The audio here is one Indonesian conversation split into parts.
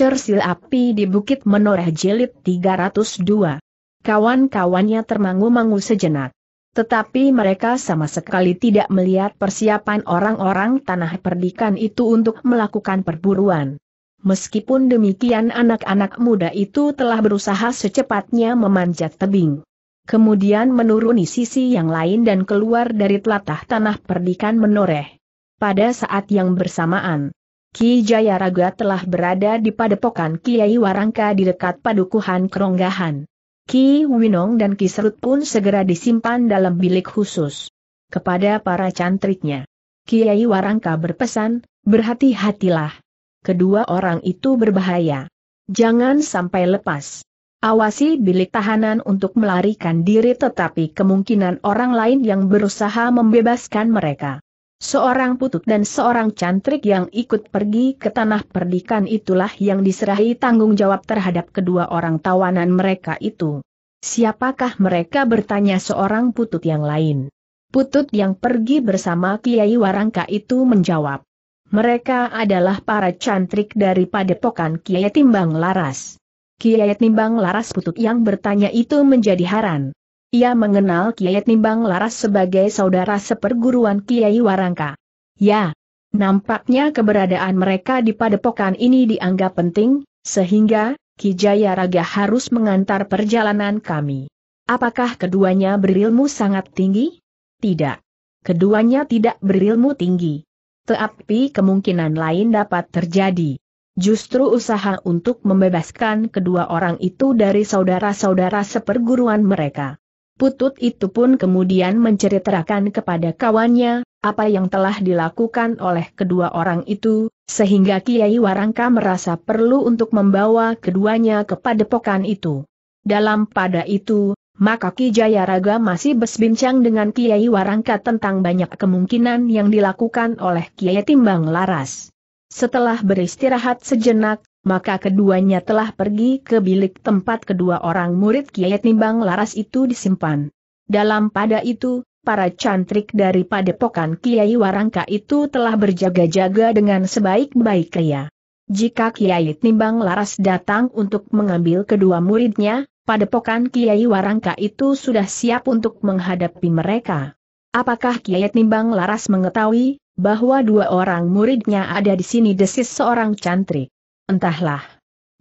Cersil Api di Bukit Menoreh Jilid 302. Kawan-kawannya termangu-mangu sejenak. Tetapi mereka sama sekali tidak melihat persiapan orang-orang tanah perdikan itu untuk melakukan perburuan. Meskipun demikian anak-anak muda itu telah berusaha secepatnya memanjat tebing. Kemudian menuruni sisi yang lain dan keluar dari telatah tanah perdikan menoreh. Pada saat yang bersamaan, Ki Jayaraga telah berada di padepokan Kiai Warangka di dekat padukuhan Keronggahan. Ki Winong dan Ki Serut pun segera disimpan dalam bilik khusus. Kepada para cantriknya, Kiai Warangka berpesan, berhati-hatilah. Kedua orang itu berbahaya. Jangan sampai lepas. Awasi bilik tahanan untuk melarikan diri tetapi kemungkinan orang lain yang berusaha membebaskan mereka. Seorang putut dan seorang cantrik yang ikut pergi ke tanah perdikan itulah yang diserahi tanggung jawab terhadap kedua orang tawanan mereka itu. Siapakah mereka bertanya seorang putut yang lain? Putut yang pergi bersama Kiai Warangka itu menjawab. Mereka adalah para cantrik dari padepokan Kiai Timbang Laras. Kiai Timbang Laras putut yang bertanya itu menjadi haran. Ia mengenal Kiai Timbang Laras sebagai saudara seperguruan Kiai Warangka. Ya, nampaknya keberadaan mereka di padepokan ini dianggap penting, sehingga, Ki Jaya Raga harus mengantar perjalanan kami. Apakah keduanya berilmu sangat tinggi? Tidak. Keduanya tidak berilmu tinggi. Tetapi kemungkinan lain dapat terjadi. Justru usaha untuk membebaskan kedua orang itu dari saudara-saudara seperguruan mereka. Putut itu pun kemudian menceritakan kepada kawannya, apa yang telah dilakukan oleh kedua orang itu, sehingga Kiai Warangka merasa perlu untuk membawa keduanya ke padepokan itu. Dalam pada itu, maka Ki Jayaraga masih berbincang dengan Kiai Warangka tentang banyak kemungkinan yang dilakukan oleh Kiai Timbang Laras. Setelah beristirahat sejenak, maka keduanya telah pergi ke bilik tempat kedua orang murid Kiai Timbang Laras itu disimpan. Dalam pada itu, para cantrik dari padepokan Kiai Warangka itu telah berjaga-jaga dengan sebaik-baiknya. Jika Kiai Timbang Laras datang untuk mengambil kedua muridnya, padepokan Kiai Warangka itu sudah siap untuk menghadapi mereka. Apakah Kiai Timbang Laras mengetahui bahwa dua orang muridnya ada di sini desis seorang cantrik? Entahlah.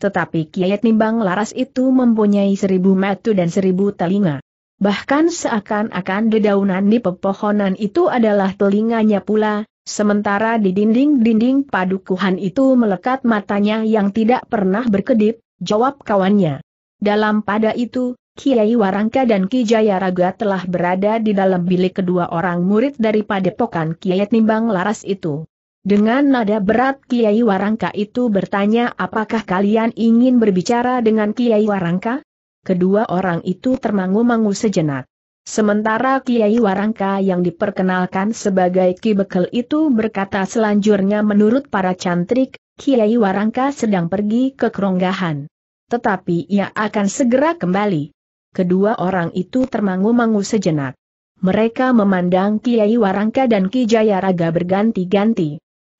Tetapi Kiai Timbang Laras itu mempunyai seribu mata dan seribu telinga. Bahkan seakan-akan dedaunan di pepohonan itu adalah telinganya pula, sementara di dinding-dinding padukuhan itu melekat matanya yang tidak pernah berkedip, jawab kawannya. Dalam pada itu, Kiai Warangka dan Ki Jayaraga telah berada di dalam bilik kedua orang murid dari padepokan Kiai Timbang Laras itu. Dengan nada berat Kiai Warangka itu bertanya apakah kalian ingin berbicara dengan Kiai Warangka? Kedua orang itu termangu-mangu sejenak. Sementara Kiai Warangka yang diperkenalkan sebagai Ki Bekel itu berkata selanjutnya menurut para cantrik, Kiai Warangka sedang pergi ke keronggahan. Tetapi ia akan segera kembali. Kedua orang itu termangu-mangu sejenak. Mereka memandang Kiai Warangka dan Ki Jayaraga berganti-ganti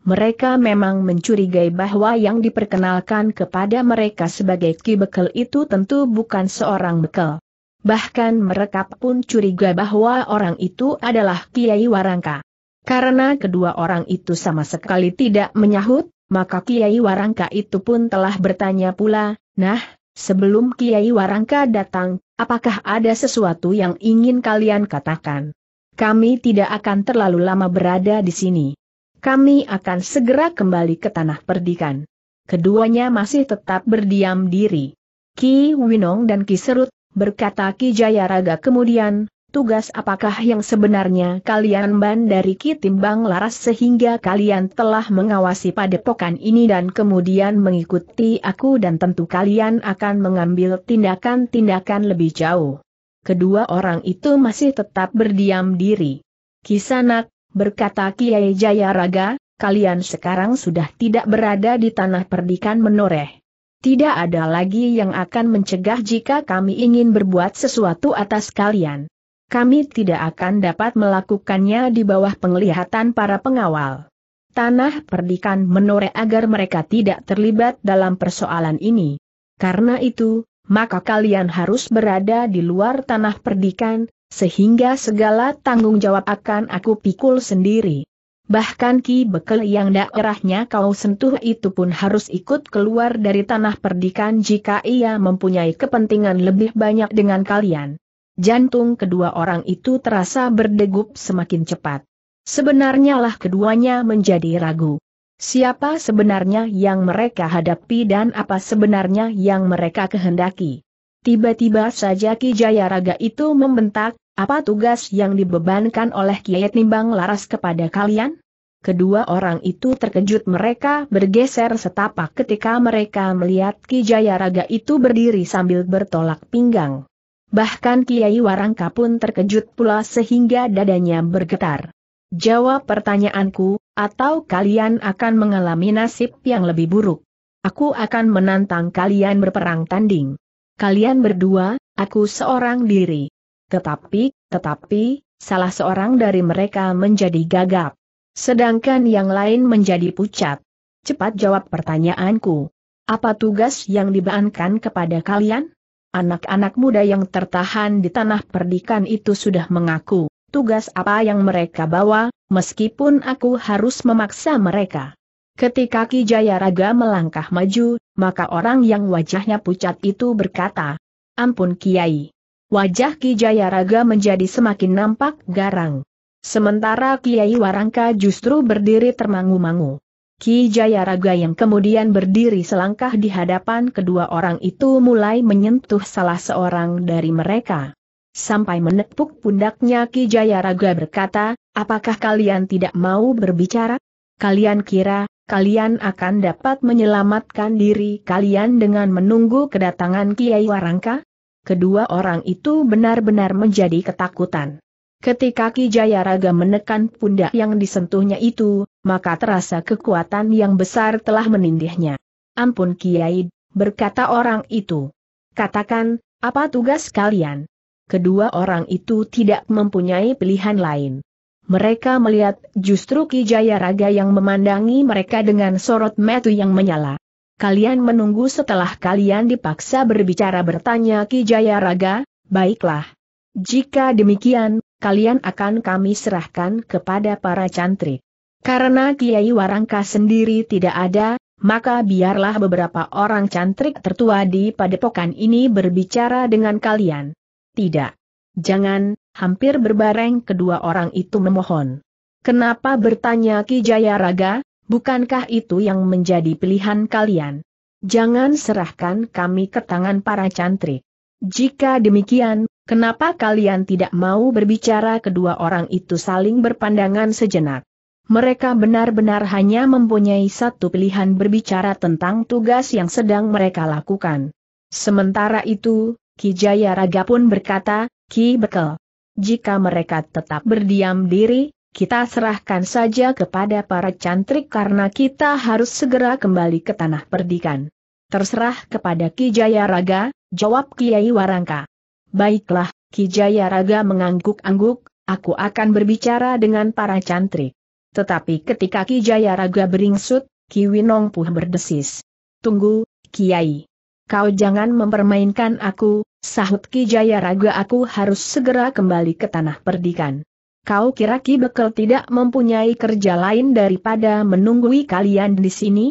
mereka memang mencurigai bahwa yang diperkenalkan kepada mereka sebagai Ki Bekel itu tentu bukan seorang bekel. Bahkan mereka pun curiga bahwa orang itu adalah Kiai Warangka. Karena kedua orang itu sama sekali tidak menyahut, maka Kiai Warangka itu pun telah bertanya pula, nah, sebelum Kiai Warangka datang, apakah ada sesuatu yang ingin kalian katakan? Kami tidak akan terlalu lama berada di sini kami akan segera kembali ke tanah perdikan. Keduanya masih tetap berdiam diri. Ki Winong dan Ki Serut, berkata Ki Jayaraga kemudian, tugas apakah yang sebenarnya kalian ban dari Ki Timbang Laras sehingga kalian telah mengawasi padepokan ini dan kemudian mengikuti aku dan tentu kalian akan mengambil tindakan-tindakan lebih jauh. Kedua orang itu masih tetap berdiam diri. Kisanak, berkata Kiai Jaya Raga, kalian sekarang sudah tidak berada di tanah perdikan menoreh. Tidak ada lagi yang akan mencegah jika kami ingin berbuat sesuatu atas kalian. Kami tidak akan dapat melakukannya di bawah penglihatan para pengawal. Tanah perdikan menoreh agar mereka tidak terlibat dalam persoalan ini. Karena itu, maka kalian harus berada di luar tanah perdikan, sehingga segala tanggung jawab akan aku pikul sendiri. Bahkan Ki Bekel yang daerahnya kau sentuh itu pun harus ikut keluar dari tanah perdikan jika ia mempunyai kepentingan lebih banyak dengan kalian. Jantung kedua orang itu terasa berdegup semakin cepat. Sebenarnya lah keduanya menjadi ragu. Siapa sebenarnya yang mereka hadapi dan apa sebenarnya yang mereka kehendaki? Tiba-tiba saja Ki Jaya Raga itu membentak, apa tugas yang dibebankan oleh Kiai Timbang Laras kepada kalian? Kedua orang itu terkejut mereka bergeser setapak ketika mereka melihat Ki Jaya Raga itu berdiri sambil bertolak pinggang. Bahkan Kiai Warangka pun terkejut pula sehingga dadanya bergetar. Jawab pertanyaanku, atau kalian akan mengalami nasib yang lebih buruk. Aku akan menantang kalian berperang tanding. Kalian berdua, aku seorang diri. Tetapi, tetapi, salah seorang dari mereka menjadi gagap. Sedangkan yang lain menjadi pucat. Cepat jawab pertanyaanku. Apa tugas yang dibeankan kepada kalian? Anak-anak muda yang tertahan di tanah perdikan itu sudah mengaku tugas apa yang mereka bawa, meskipun aku harus memaksa mereka. Ketika Ki Jaya Raga melangkah maju, maka orang yang wajahnya pucat itu berkata, Ampun Kiai. Wajah Ki Jaya Raga menjadi semakin nampak garang. Sementara Kiai Warangka justru berdiri termangu-mangu. Ki Jaya Raga yang kemudian berdiri selangkah di hadapan kedua orang itu mulai menyentuh salah seorang dari mereka sampai menepuk pundaknya Ki Jaya Raga berkata, apakah kalian tidak mau berbicara? Kalian kira, kalian akan dapat menyelamatkan diri kalian dengan menunggu kedatangan Kiai Warangka? Kedua orang itu benar-benar menjadi ketakutan. Ketika Ki Jaya Raga menekan pundak yang disentuhnya itu, maka terasa kekuatan yang besar telah menindihnya. Ampun Kiai, berkata orang itu. Katakan, apa tugas kalian? kedua orang itu tidak mempunyai pilihan lain. Mereka melihat justru Ki Jaya Raga yang memandangi mereka dengan sorot metu yang menyala. Kalian menunggu setelah kalian dipaksa berbicara bertanya Ki Jaya Raga, baiklah. Jika demikian, kalian akan kami serahkan kepada para cantrik. Karena Kiai Warangka sendiri tidak ada, maka biarlah beberapa orang cantrik tertua di padepokan ini berbicara dengan kalian. Tidak. Jangan, hampir berbareng kedua orang itu memohon. Kenapa bertanya Ki Jaya Raga, bukankah itu yang menjadi pilihan kalian? Jangan serahkan kami ke tangan para cantrik. Jika demikian, kenapa kalian tidak mau berbicara kedua orang itu saling berpandangan sejenak? Mereka benar-benar hanya mempunyai satu pilihan berbicara tentang tugas yang sedang mereka lakukan. Sementara itu, Ki Jaya Raga pun berkata, Ki Bekel. Jika mereka tetap berdiam diri, kita serahkan saja kepada para cantrik karena kita harus segera kembali ke tanah perdikan. Terserah kepada Ki Jaya Raga, jawab Kiai Warangka. Baiklah, Ki Jaya Raga mengangguk-angguk, aku akan berbicara dengan para cantrik. Tetapi ketika Ki Jaya Raga beringsut, Ki Winong Puh berdesis. Tunggu, Kiai. Kau jangan mempermainkan aku, sahut Ki Jaya Raga aku harus segera kembali ke tanah perdikan. Kau kira Ki Bekel tidak mempunyai kerja lain daripada menunggui kalian di sini?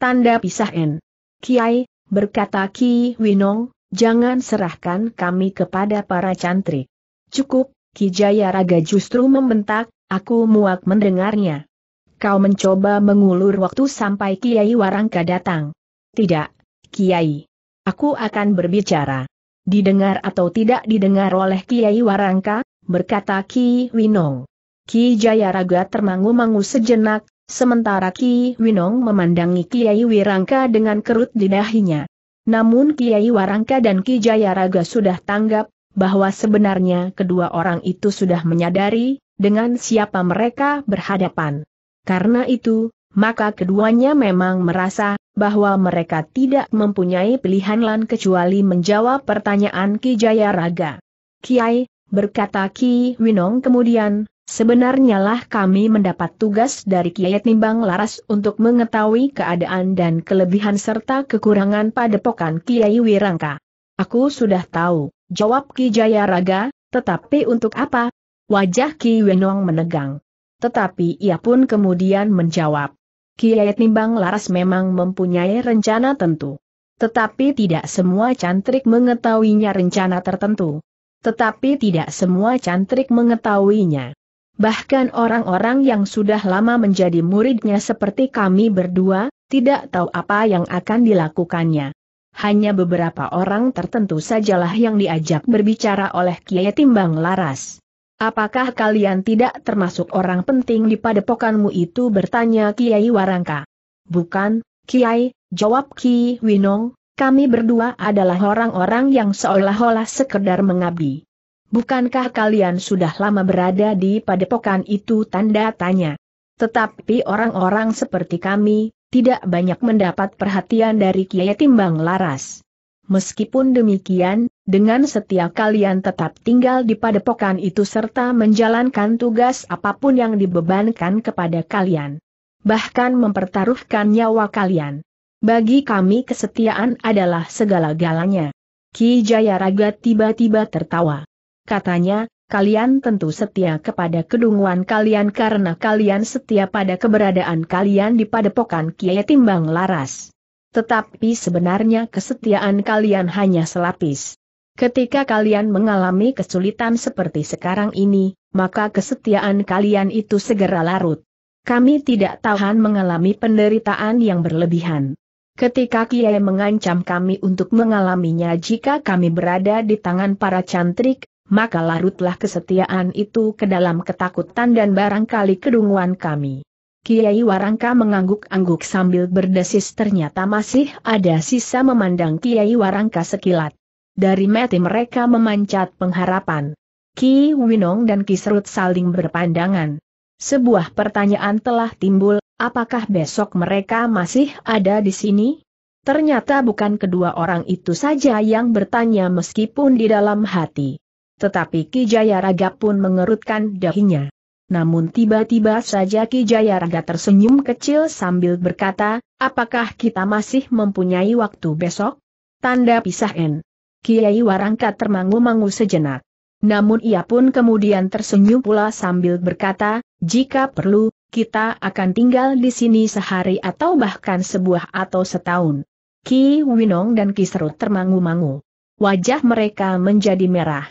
Tanda pisah N. Kiai, berkata Ki Winong, jangan serahkan kami kepada para cantrik. Cukup, Ki Jaya Raga justru membentak, aku muak mendengarnya. Kau mencoba mengulur waktu sampai Kiai Warangka datang. Tidak, Kiai. Aku akan berbicara didengar atau tidak didengar oleh Kiai Warangka, berkata Ki Winong. Ki Jayaraga termangu-mangu sejenak, sementara Ki Winong memandangi Kiai Wirangka dengan kerut di dahinya. Namun Kiai Warangka dan Ki Jayaraga sudah tanggap, bahwa sebenarnya kedua orang itu sudah menyadari, dengan siapa mereka berhadapan. Karena itu, maka keduanya memang merasa, bahwa mereka tidak mempunyai pilihan lain kecuali menjawab pertanyaan Ki Jaya Raga. Kiai, berkata Ki Winong kemudian, Sebenarnya lah kami mendapat tugas dari Kiai Timbang Laras untuk mengetahui keadaan dan kelebihan serta kekurangan padepokan Kiai Wirangka. Aku sudah tahu, jawab Ki Jaya Raga, tetapi untuk apa? Wajah Ki Wenong menegang. Tetapi ia pun kemudian menjawab. Kiai Timbang Laras memang mempunyai rencana tentu. Tetapi tidak semua cantrik mengetahuinya rencana tertentu. Tetapi tidak semua cantrik mengetahuinya. Bahkan orang-orang yang sudah lama menjadi muridnya seperti kami berdua, tidak tahu apa yang akan dilakukannya. Hanya beberapa orang tertentu sajalah yang diajak berbicara oleh Kiai Timbang Laras. Apakah kalian tidak termasuk orang penting di padepokanmu itu bertanya Kiai Warangka. Bukan, Kiai, jawab Ki Winong, kami berdua adalah orang-orang yang seolah-olah sekedar mengabdi. Bukankah kalian sudah lama berada di padepokan itu tanda tanya? Tetapi orang-orang seperti kami, tidak banyak mendapat perhatian dari Kiai Timbang Laras. Meskipun demikian, dengan setia kalian tetap tinggal di padepokan itu serta menjalankan tugas apa pun yang dibebankan kepada kalian. Bahkan mempertaruhkan nyawa kalian. Bagi kami kesetiaan adalah segala-galanya. Ki Jaya Raga tiba-tiba tertawa katanya, kalian tentu setia kepada kedunguan kalian karena kalian setia pada keberadaan kalian di padepokan Kiai Timbang Laras. Tetapi sebenarnya kesetiaan kalian hanya selapis. Ketika kalian mengalami kesulitan seperti sekarang ini, maka kesetiaan kalian itu segera larut. Kami tidak tahan mengalami penderitaan yang berlebihan. Ketika Kiai mengancam kami untuk mengalaminya jika kami berada di tangan para cantrik, maka larutlah kesetiaan itu ke dalam ketakutan dan barangkali kedunguan kami. Kiai Warangka mengangguk-angguk sambil berdesis ternyata masih ada sisa memandang Kiai Warangka sekilat. Dari mati mereka memancat pengharapan. Ki Winong dan Ki Serut saling berpandangan. Sebuah pertanyaan telah timbul, apakah besok mereka masih ada di sini? Ternyata bukan kedua orang itu saja yang bertanya meskipun di dalam hati tetapi Ki Jaya Raga pun mengerutkan dahinya. Namun tiba-tiba saja Ki Jaya Raga tersenyum kecil sambil berkata, apakah kita masih mempunyai waktu besok? Tanda pisah N. Kiai Warangka termangu-mangu sejenak. Namun ia pun kemudian tersenyum pula sambil berkata, jika perlu, kita akan tinggal di sini sehari atau bahkan sebuah atau setahun. Ki Winong dan Ki Serut termangu-mangu. Wajah mereka menjadi merah.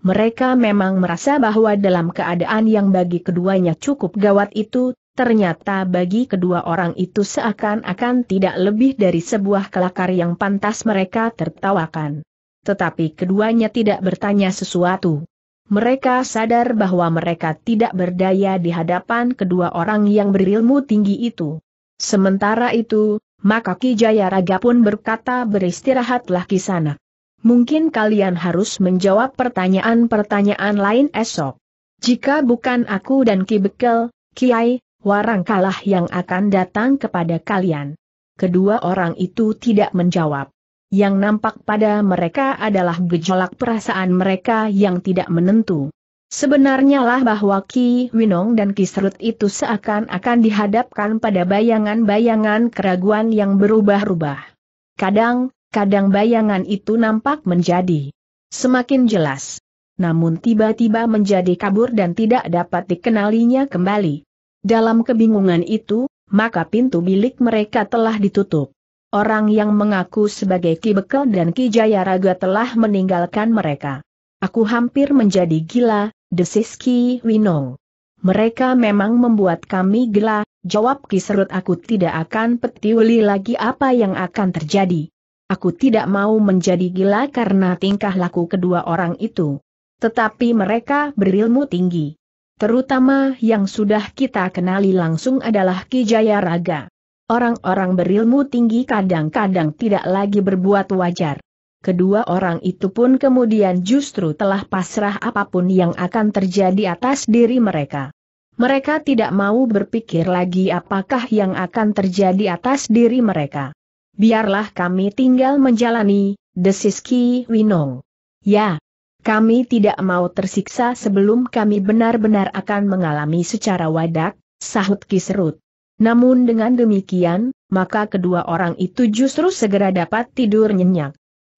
Mereka memang merasa bahwa dalam keadaan yang bagi keduanya cukup gawat itu, ternyata bagi kedua orang itu seakan-akan tidak lebih dari sebuah kelakar yang pantas mereka tertawakan. Tetapi keduanya tidak bertanya sesuatu. Mereka sadar bahwa mereka tidak berdaya di hadapan kedua orang yang berilmu tinggi itu. Sementara itu, maka Ki Jaya Raga pun berkata beristirahatlah di sana. Mungkin kalian harus menjawab pertanyaan-pertanyaan lain esok. Jika bukan aku dan Ki Bekel, Kiai, Warangkalah yang akan datang kepada kalian. Kedua orang itu tidak menjawab. Yang nampak pada mereka adalah gejolak perasaan mereka yang tidak menentu. Sebenarnya lah bahwa Ki Winong dan Ki Serut itu seakan-akan dihadapkan pada bayangan-bayangan keraguan yang berubah-ubah. Kadang, kadang bayangan itu nampak menjadi semakin jelas. Namun tiba-tiba menjadi kabur dan tidak dapat dikenalinya kembali. Dalam kebingungan itu, maka pintu bilik mereka telah ditutup. Orang yang mengaku sebagai Ki Bekel dan Ki Jayaraga telah meninggalkan mereka. Aku hampir menjadi gila, desis Ki Winong. Mereka memang membuat kami gila, jawab Ki Serut aku tidak akan petiuli lagi apa yang akan terjadi. Aku tidak mau menjadi gila karena tingkah laku kedua orang itu. Tetapi mereka berilmu tinggi. Terutama yang sudah kita kenali langsung adalah Ki Jaya Raga. Orang-orang berilmu tinggi kadang-kadang tidak lagi berbuat wajar. Kedua orang itu pun kemudian justru telah pasrah apa pun yang akan terjadi atas diri mereka. Mereka tidak mau berpikir lagi apakah yang akan terjadi atas diri mereka biarlah kami tinggal menjalani, desis Ki Winong. Ya, Kami tidak mau tersiksa sebelum kami benar-benar akan mengalami secara wadak, sahut Kiserut. Namun dengan demikian, maka kedua orang itu justru segera dapat tidur nyenyak.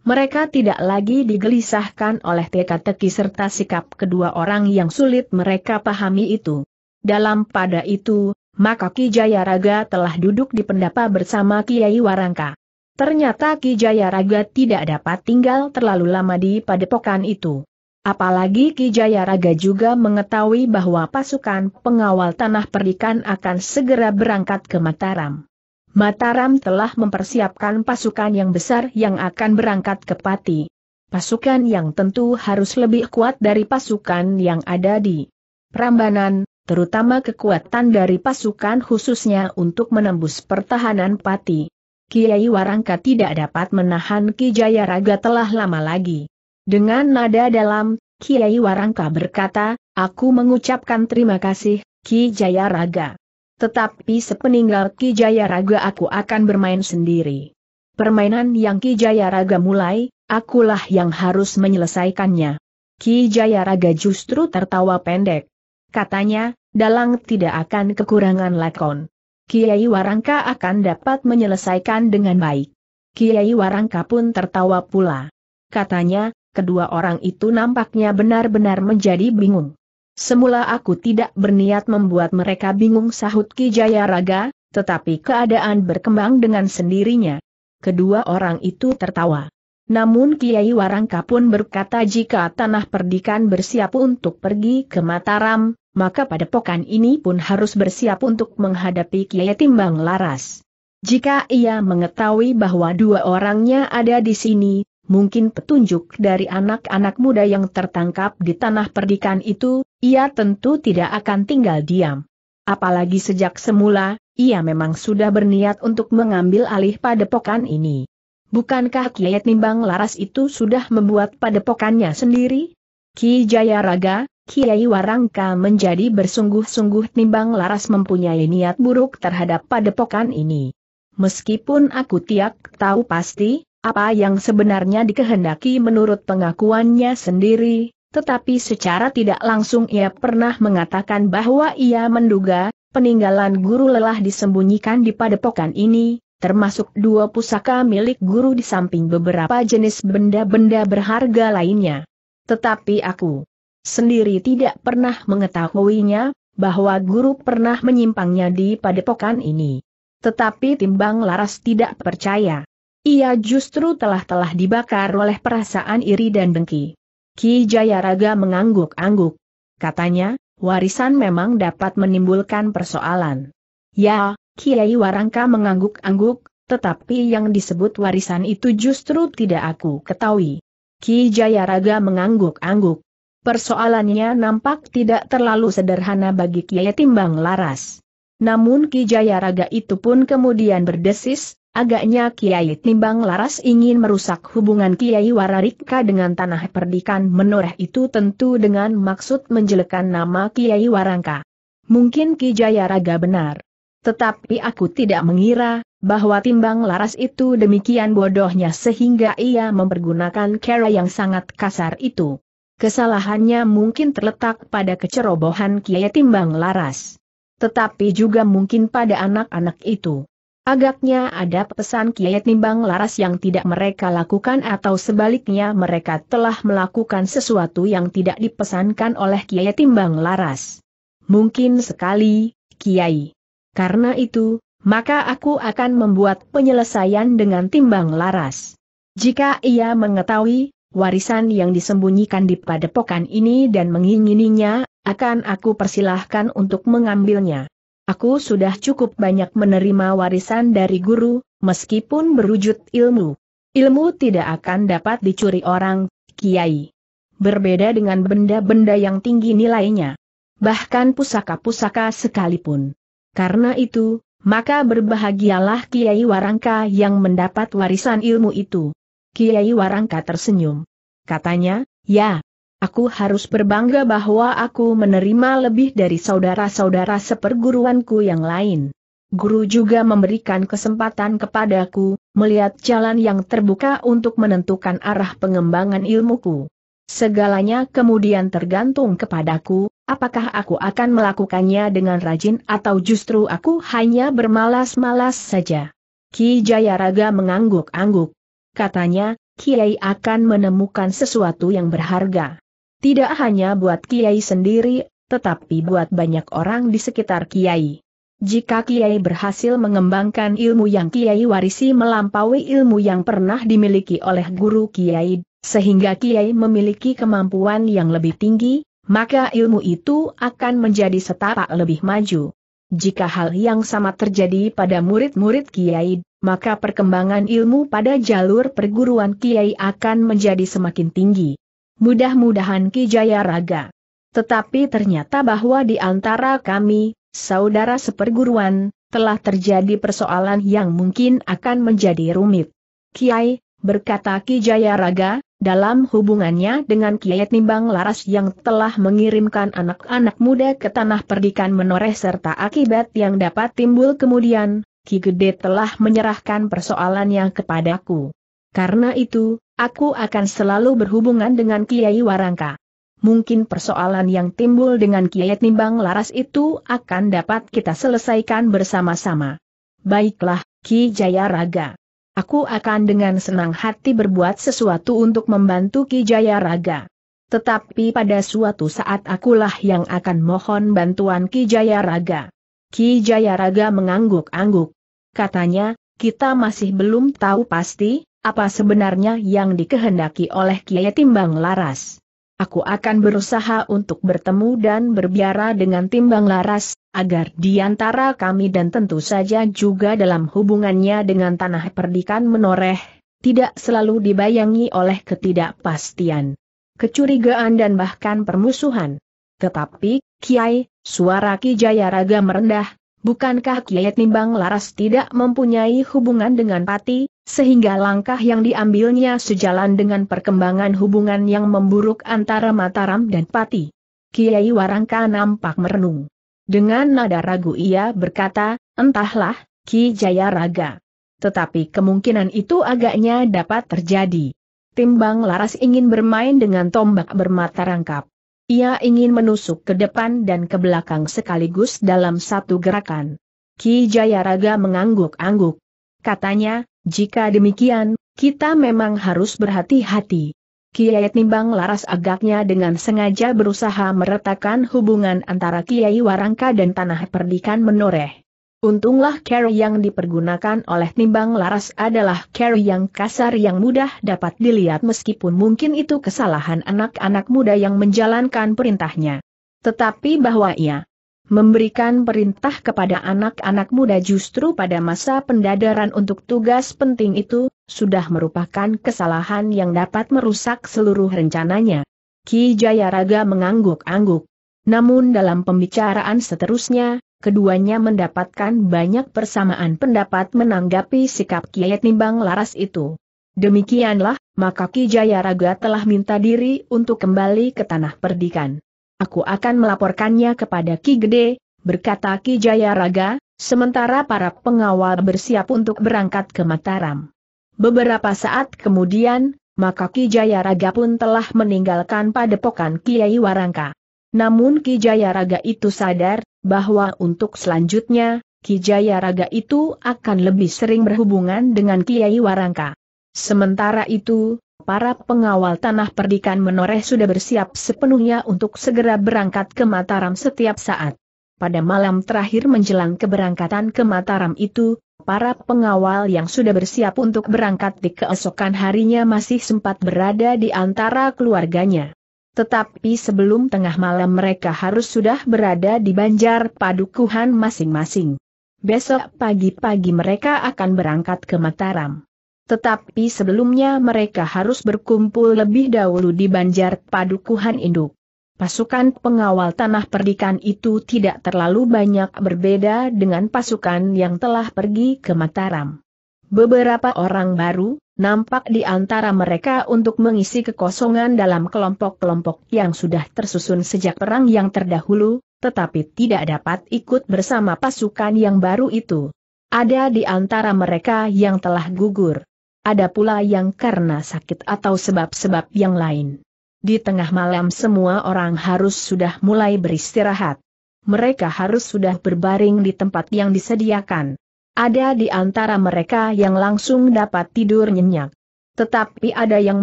Mereka tidak lagi digelisahkan oleh teka-teki serta sikap kedua orang yang sulit mereka pahami itu. Dalam pada itu, maka Ki Jayaraga telah duduk di pendapa bersama Kiai Warangka. Ternyata Ki Jayaraga tidak dapat tinggal terlalu lama di padepokan itu. Apalagi Ki Jayaraga juga mengetahui bahwa pasukan pengawal tanah perikan akan segera berangkat ke Mataram. Mataram telah mempersiapkan pasukan yang besar yang akan berangkat ke Pati. Pasukan yang tentu harus lebih kuat dari pasukan yang ada di Prambanan, terutama kekuatan dari pasukan khususnya untuk menembus pertahanan Pati. Kiai Warangka tidak dapat menahan Ki Jayaraga telah lama lagi. Dengan nada dalam, Kiai Warangka berkata, aku mengucapkan terima kasih, Ki Jayaraga. Tetapi sepeninggal Ki Jayaraga aku akan bermain sendiri. Permainan yang Ki Jayaraga mulai, akulah yang harus menyelesaikannya. Ki Jayaraga justru tertawa pendek. Katanya, Dalang tidak akan kekurangan lakon. Kiai Warangka akan dapat menyelesaikan dengan baik. Kiai Warangka pun tertawa pula. Katanya, kedua orang itu nampaknya benar-benar menjadi bingung. Semula aku tidak berniat membuat mereka bingung sahut Ki Jayaraga, tetapi keadaan berkembang dengan sendirinya. Kedua orang itu tertawa. Namun Kiai Warangka pun berkata jika tanah perdikan bersiap untuk pergi ke Mataram, maka pada pokan ini pun harus bersiap untuk menghadapi Kiai Timbang Laras. Jika ia mengetahui bahwa dua orangnya ada di sini, mungkin petunjuk dari anak-anak muda yang tertangkap di tanah perdikan itu, ia tentu tidak akan tinggal diam. Apalagi sejak semula, ia memang sudah berniat untuk mengambil alih padepokan ini. Bukankah Kiai Nimbang Laras itu sudah membuat padepokannya sendiri? Ki Jayaraga, Kiai Warangka menjadi bersungguh-sungguh Nimbang Laras mempunyai niat buruk terhadap padepokan ini. Meskipun aku tiak tahu pasti, apa yang sebenarnya dikehendaki menurut pengakuannya sendiri, tetapi secara tidak langsung ia pernah mengatakan bahwa ia menduga, peninggalan guru lelah disembunyikan di padepokan ini, termasuk dua pusaka milik guru di samping beberapa jenis benda-benda berharga lainnya. Tetapi aku sendiri tidak pernah mengetahuinya, bahwa guru pernah menyimpangnya di padepokan ini. Tetapi Timbang Laras tidak percaya. Ia justru telah-telah dibakar oleh perasaan iri dan dengki. Ki Jayaraga mengangguk-angguk. Katanya, warisan memang dapat menimbulkan persoalan. Ya, Kiai Warangka mengangguk-angguk, tetapi yang disebut warisan itu justru tidak aku ketahui. Ki Jayaraga mengangguk-angguk. Persoalannya nampak tidak terlalu sederhana bagi Kiai Timbang Laras. Namun Ki Jayaraga itu pun kemudian berdesis, Agaknya Kiai Timbang Laras ingin merusak hubungan Kiai Wararika dengan tanah perdikan menoreh itu tentu dengan maksud menjelekan nama Kiai Warangka. Mungkin Ki Jayaraga benar. Tetapi aku tidak mengira, bahwa Timbang Laras itu demikian bodohnya sehingga ia mempergunakan cara yang sangat kasar itu. Kesalahannya mungkin terletak pada kecerobohan Kiai Timbang Laras. Tetapi juga mungkin pada anak-anak itu. Agaknya ada pesan Kiai Nimbang Laras yang tidak mereka lakukan atau sebaliknya mereka telah melakukan sesuatu yang tidak dipesankan oleh Kiai Timbang Laras. Mungkin sekali, Kiai. Karena itu, maka aku akan membuat penyelesaian dengan Timbang Laras. Jika ia mengetahui, warisan yang disembunyikan di padepokan ini dan mengingininya, akan aku persilahkan untuk mengambilnya. Aku sudah cukup banyak menerima warisan dari guru, meskipun berwujud ilmu. Ilmu tidak akan dapat dicuri orang, kiai. Berbeda dengan benda-benda yang tinggi nilainya. Bahkan pusaka-pusaka sekalipun. Karena itu, maka berbahagialah Kiai Warangka yang mendapat warisan ilmu itu. Kiai Warangka tersenyum. Katanya, ya, Aku harus berbangga bahwa aku menerima lebih dari saudara-saudara seperguruanku yang lain. Guru juga memberikan kesempatan kepadaku, melihat jalan yang terbuka untuk menentukan arah pengembangan ilmuku. Segalanya kemudian tergantung kepadaku, apakah aku akan melakukannya dengan rajin atau justru aku hanya bermalas-malas saja. Ki Jayaraga mengangguk-angguk. Katanya, Kiai akan menemukan sesuatu yang berharga. Tidak hanya buat Kiai sendiri, tetapi buat banyak orang di sekitar Kiai. Jika Kiai berhasil mengembangkan ilmu yang Kiai warisi melampaui ilmu yang pernah dimiliki oleh guru Kiai, sehingga Kiai memiliki kemampuan yang lebih tinggi, maka ilmu itu akan menjadi setapak lebih maju. Jika hal yang sama terjadi pada murid-murid Kiai, maka perkembangan ilmu pada jalur perguruan Kiai akan menjadi semakin tinggi. Mudah-mudahan Ki Jaya Raga. Tetapi ternyata bahwa di antara kami, saudara seperguruan, telah terjadi persoalan yang mungkin akan menjadi rumit. Kiai, berkata Ki Jaya Raga, dalam hubungannya dengan Kiai Timbang Laras yang telah mengirimkan anak-anak muda ke tanah perdikan menoreh serta akibat yang dapat timbul kemudian, Ki Gede telah menyerahkan persoalannya kepadaku. Karena itu, aku akan selalu berhubungan dengan Kiai Warangka. Mungkin persoalan yang timbul dengan Kiai Timbang Laras itu akan dapat kita selesaikan bersama-sama. Baiklah, Ki Jaya Raga. Aku akan dengan senang hati berbuat sesuatu untuk membantu Ki Jaya Raga. Tetapi pada suatu saat akulah yang akan mohon bantuan Ki Jaya Raga. Ki Jaya Raga mengangguk-angguk. Katanya, kita masih belum tahu pasti, apa sebenarnya yang dikehendaki oleh Kiai Timbang Laras. Aku akan berusaha untuk bertemu dan berbiara dengan Timbang Laras, agar di antara kami dan tentu saja juga dalam hubungannya dengan tanah perdikan menoreh, tidak selalu dibayangi oleh ketidakpastian, kecurigaan dan bahkan permusuhan. Tetapi, Kiai, suara Ki Jaya Raga merendah, bukankah Kiai Timbang Laras tidak mempunyai hubungan dengan Pati, sehingga langkah yang diambilnya sejalan dengan perkembangan hubungan yang memburuk antara Mataram dan Pati. Kiai Warangka nampak merenung. Dengan nada ragu ia berkata, entahlah, Ki Jaya Raga. Tetapi kemungkinan itu agaknya dapat terjadi. Timbang Laras ingin bermain dengan tombak bermata rangkap. Ia ingin menusuk ke depan dan ke belakang sekaligus dalam satu gerakan. Ki Jaya Raga mengangguk-angguk. Katanya, jika demikian, kita memang harus berhati-hati. Kiai Timbang Laras agaknya dengan sengaja berusaha meretakan hubungan antara Kiai Warangka dan Tanah Perdikan Menoreh. Untunglah carry yang dipergunakan oleh Timbang Laras adalah carry yang kasar yang mudah dapat dilihat meskipun mungkin itu kesalahan anak-anak muda yang menjalankan perintahnya. Tetapi bahwa ia memberikan perintah kepada anak-anak muda justru pada masa pendadaran untuk tugas penting itu, sudah merupakan kesalahan yang dapat merusak seluruh rencananya. Ki Jayaraga mengangguk-angguk. Namun dalam pembicaraan seterusnya, keduanya mendapatkan banyak persamaan pendapat menanggapi sikap Kiai Timbang Laras itu. Demikianlah, maka Ki Jayaraga telah minta diri untuk kembali ke tanah perdikan. Aku akan melaporkannya kepada Ki Gede, berkata Ki Jaya Raga, sementara para pengawal bersiap untuk berangkat ke Mataram. Beberapa saat kemudian, maka Ki Jaya Raga pun telah meninggalkan padepokan Kiai Warangka. Namun Ki Jaya Raga itu sadar, bahwa untuk selanjutnya, Ki Jaya Raga itu akan lebih sering berhubungan dengan Kiai Warangka. Sementara itu, para pengawal tanah perdikan menoreh sudah bersiap sepenuhnya untuk segera berangkat ke Mataram setiap saat. Pada malam terakhir menjelang keberangkatan ke Mataram itu, para pengawal yang sudah bersiap untuk berangkat di keesokan harinya masih sempat berada di antara keluarganya. Tetapi sebelum tengah malam mereka harus sudah berada di Banjar Padukuhan masing-masing. Besok pagi-pagi mereka akan berangkat ke Mataram. Tetapi sebelumnya mereka harus berkumpul lebih dahulu di Banjar Padukuhan Induk. Pasukan pengawal tanah perdikan itu tidak terlalu banyak berbeda dengan pasukan yang telah pergi ke Mataram. Beberapa orang baru, nampak di antara mereka untuk mengisi kekosongan dalam kelompok-kelompok yang sudah tersusun sejak perang yang terdahulu, tetapi tidak dapat ikut bersama pasukan yang baru itu. Ada di antara mereka yang telah gugur ada pula yang karena sakit atau sebab-sebab yang lain. Di tengah malam semua orang harus sudah mulai beristirahat. Mereka harus sudah berbaring di tempat yang disediakan. Ada di antara mereka yang langsung dapat tidur nyenyak. Tetapi ada yang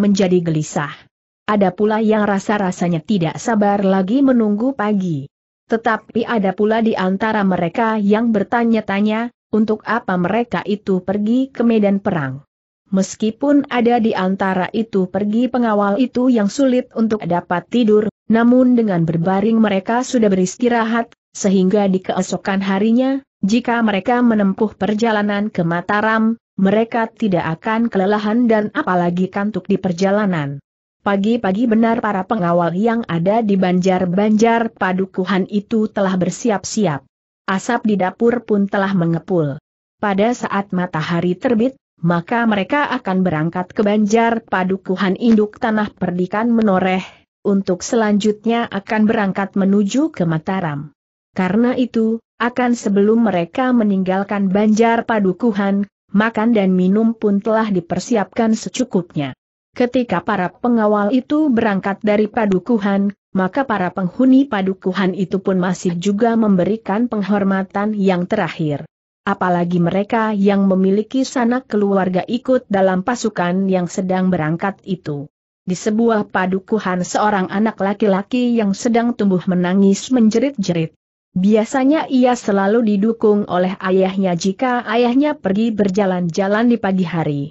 menjadi gelisah. Ada pula yang rasa-rasanya tidak sabar lagi menunggu pagi. Tetapi ada pula di antara mereka yang bertanya-tanya, untuk apa mereka itu pergi ke medan perang. Meskipun ada di antara itu pergi pengawal itu yang sulit untuk dapat tidur, namun dengan berbaring mereka sudah beristirahat, sehingga di keesokan harinya, jika mereka menempuh perjalanan ke Mataram, mereka tidak akan kelelahan dan apalagi kantuk di perjalanan. Pagi-pagi benar para pengawal yang ada di Banjar-Banjar Padukuhan itu telah bersiap-siap. Asap di dapur pun telah mengepul. Pada saat matahari terbit, maka mereka akan berangkat ke Banjar Padukuhan Induk Tanah Perdikan Menoreh, untuk selanjutnya akan berangkat menuju ke Mataram. Karena itu, akan sebelum mereka meninggalkan Banjar Padukuhan, makan dan minum pun telah dipersiapkan secukupnya. Ketika para pengawal itu berangkat dari Padukuhan, maka para penghuni Padukuhan itu pun masih juga memberikan penghormatan yang terakhir apalagi mereka yang memiliki sanak keluarga ikut dalam pasukan yang sedang berangkat itu. Di sebuah padukuhan seorang anak laki-laki yang sedang tumbuh menangis menjerit-jerit. Biasanya ia selalu didukung oleh ayahnya jika ayahnya pergi berjalan-jalan di pagi hari.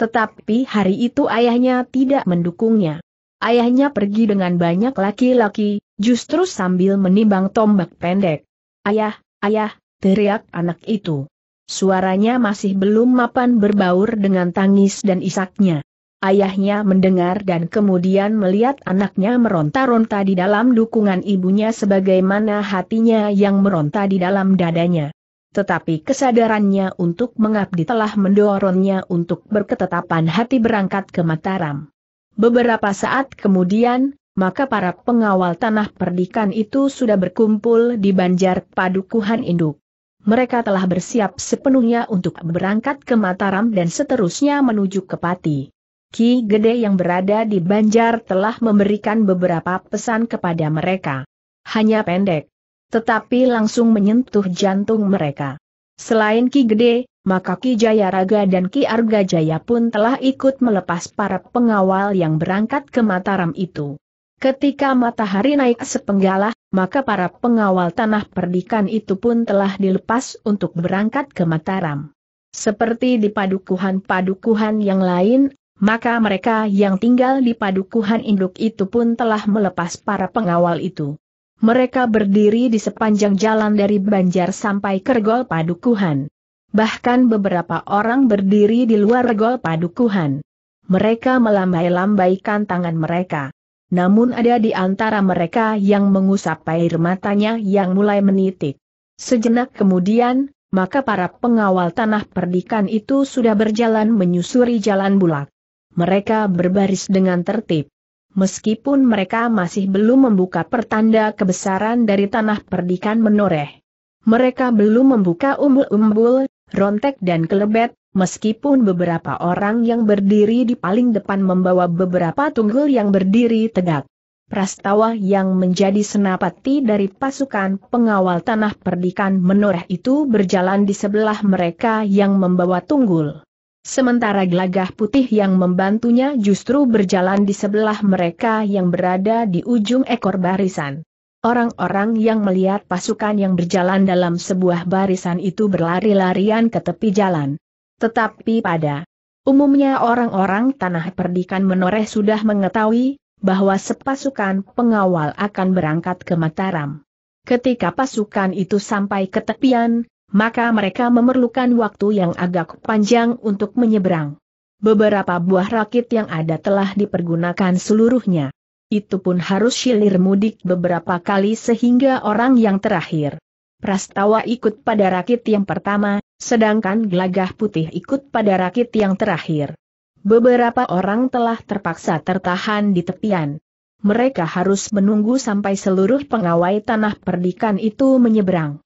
Tetapi hari itu ayahnya tidak mendukungnya. Ayahnya pergi dengan banyak laki-laki, justru sambil menimbang tombak pendek. Ayah, ayah, teriak anak itu. Suaranya masih belum mapan berbaur dengan tangis dan isaknya. Ayahnya mendengar dan kemudian melihat anaknya meronta-ronta di dalam dukungan ibunya sebagaimana hatinya yang meronta di dalam dadanya. Tetapi kesadarannya untuk mengabdi telah mendorongnya untuk berketetapan hati berangkat ke Mataram. Beberapa saat kemudian, maka para pengawal tanah perdikan itu sudah berkumpul di Banjar Padukuhan Induk mereka telah bersiap sepenuhnya untuk berangkat ke Mataram dan seterusnya menuju ke Pati. Ki Gede yang berada di Banjar telah memberikan beberapa pesan kepada mereka. Hanya pendek, tetapi langsung menyentuh jantung mereka. Selain Ki Gede, maka Ki Jayaraga dan Ki Arga Jaya pun telah ikut melepas para pengawal yang berangkat ke Mataram itu. Ketika matahari naik sepenggalah, maka para pengawal tanah perdikan itu pun telah dilepas untuk berangkat ke Mataram. Seperti di padukuhan-padukuhan yang lain, maka mereka yang tinggal di padukuhan induk itu pun telah melepas para pengawal itu. Mereka berdiri di sepanjang jalan dari Banjar sampai ke Regol Padukuhan. Bahkan beberapa orang berdiri di luar Regol Padukuhan. Mereka melambai-lambaikan tangan mereka. Namun ada di antara mereka yang mengusap air matanya yang mulai menitik. Sejenak kemudian, maka para pengawal tanah perdikan itu sudah berjalan menyusuri jalan bulak. Mereka berbaris dengan tertib. Meskipun mereka masih belum membuka pertanda kebesaran dari tanah perdikan menoreh. Mereka belum membuka umbul-umbul, rontek dan kelebet, Meskipun beberapa orang yang berdiri di paling depan membawa beberapa tunggul yang berdiri tegak. Prastawa yang menjadi senapati dari pasukan pengawal tanah perdikan menoreh itu berjalan di sebelah mereka yang membawa tunggul. Sementara gelagah putih yang membantunya justru berjalan di sebelah mereka yang berada di ujung ekor barisan. Orang-orang yang melihat pasukan yang berjalan dalam sebuah barisan itu berlari-larian ke tepi jalan. Tetapi pada umumnya orang-orang tanah perdikan menoreh sudah mengetahui bahwa sepasukan pengawal akan berangkat ke Mataram. Ketika pasukan itu sampai ke tepian, maka mereka memerlukan waktu yang agak panjang untuk menyeberang. Beberapa buah rakit yang ada telah dipergunakan seluruhnya. Itu pun harus silir mudik beberapa kali sehingga orang yang terakhir Prastawa ikut pada rakit yang pertama, sedangkan gelagah putih ikut pada rakit yang terakhir. Beberapa orang telah terpaksa tertahan di tepian. Mereka harus menunggu sampai seluruh pengawai tanah perdikan itu menyeberang.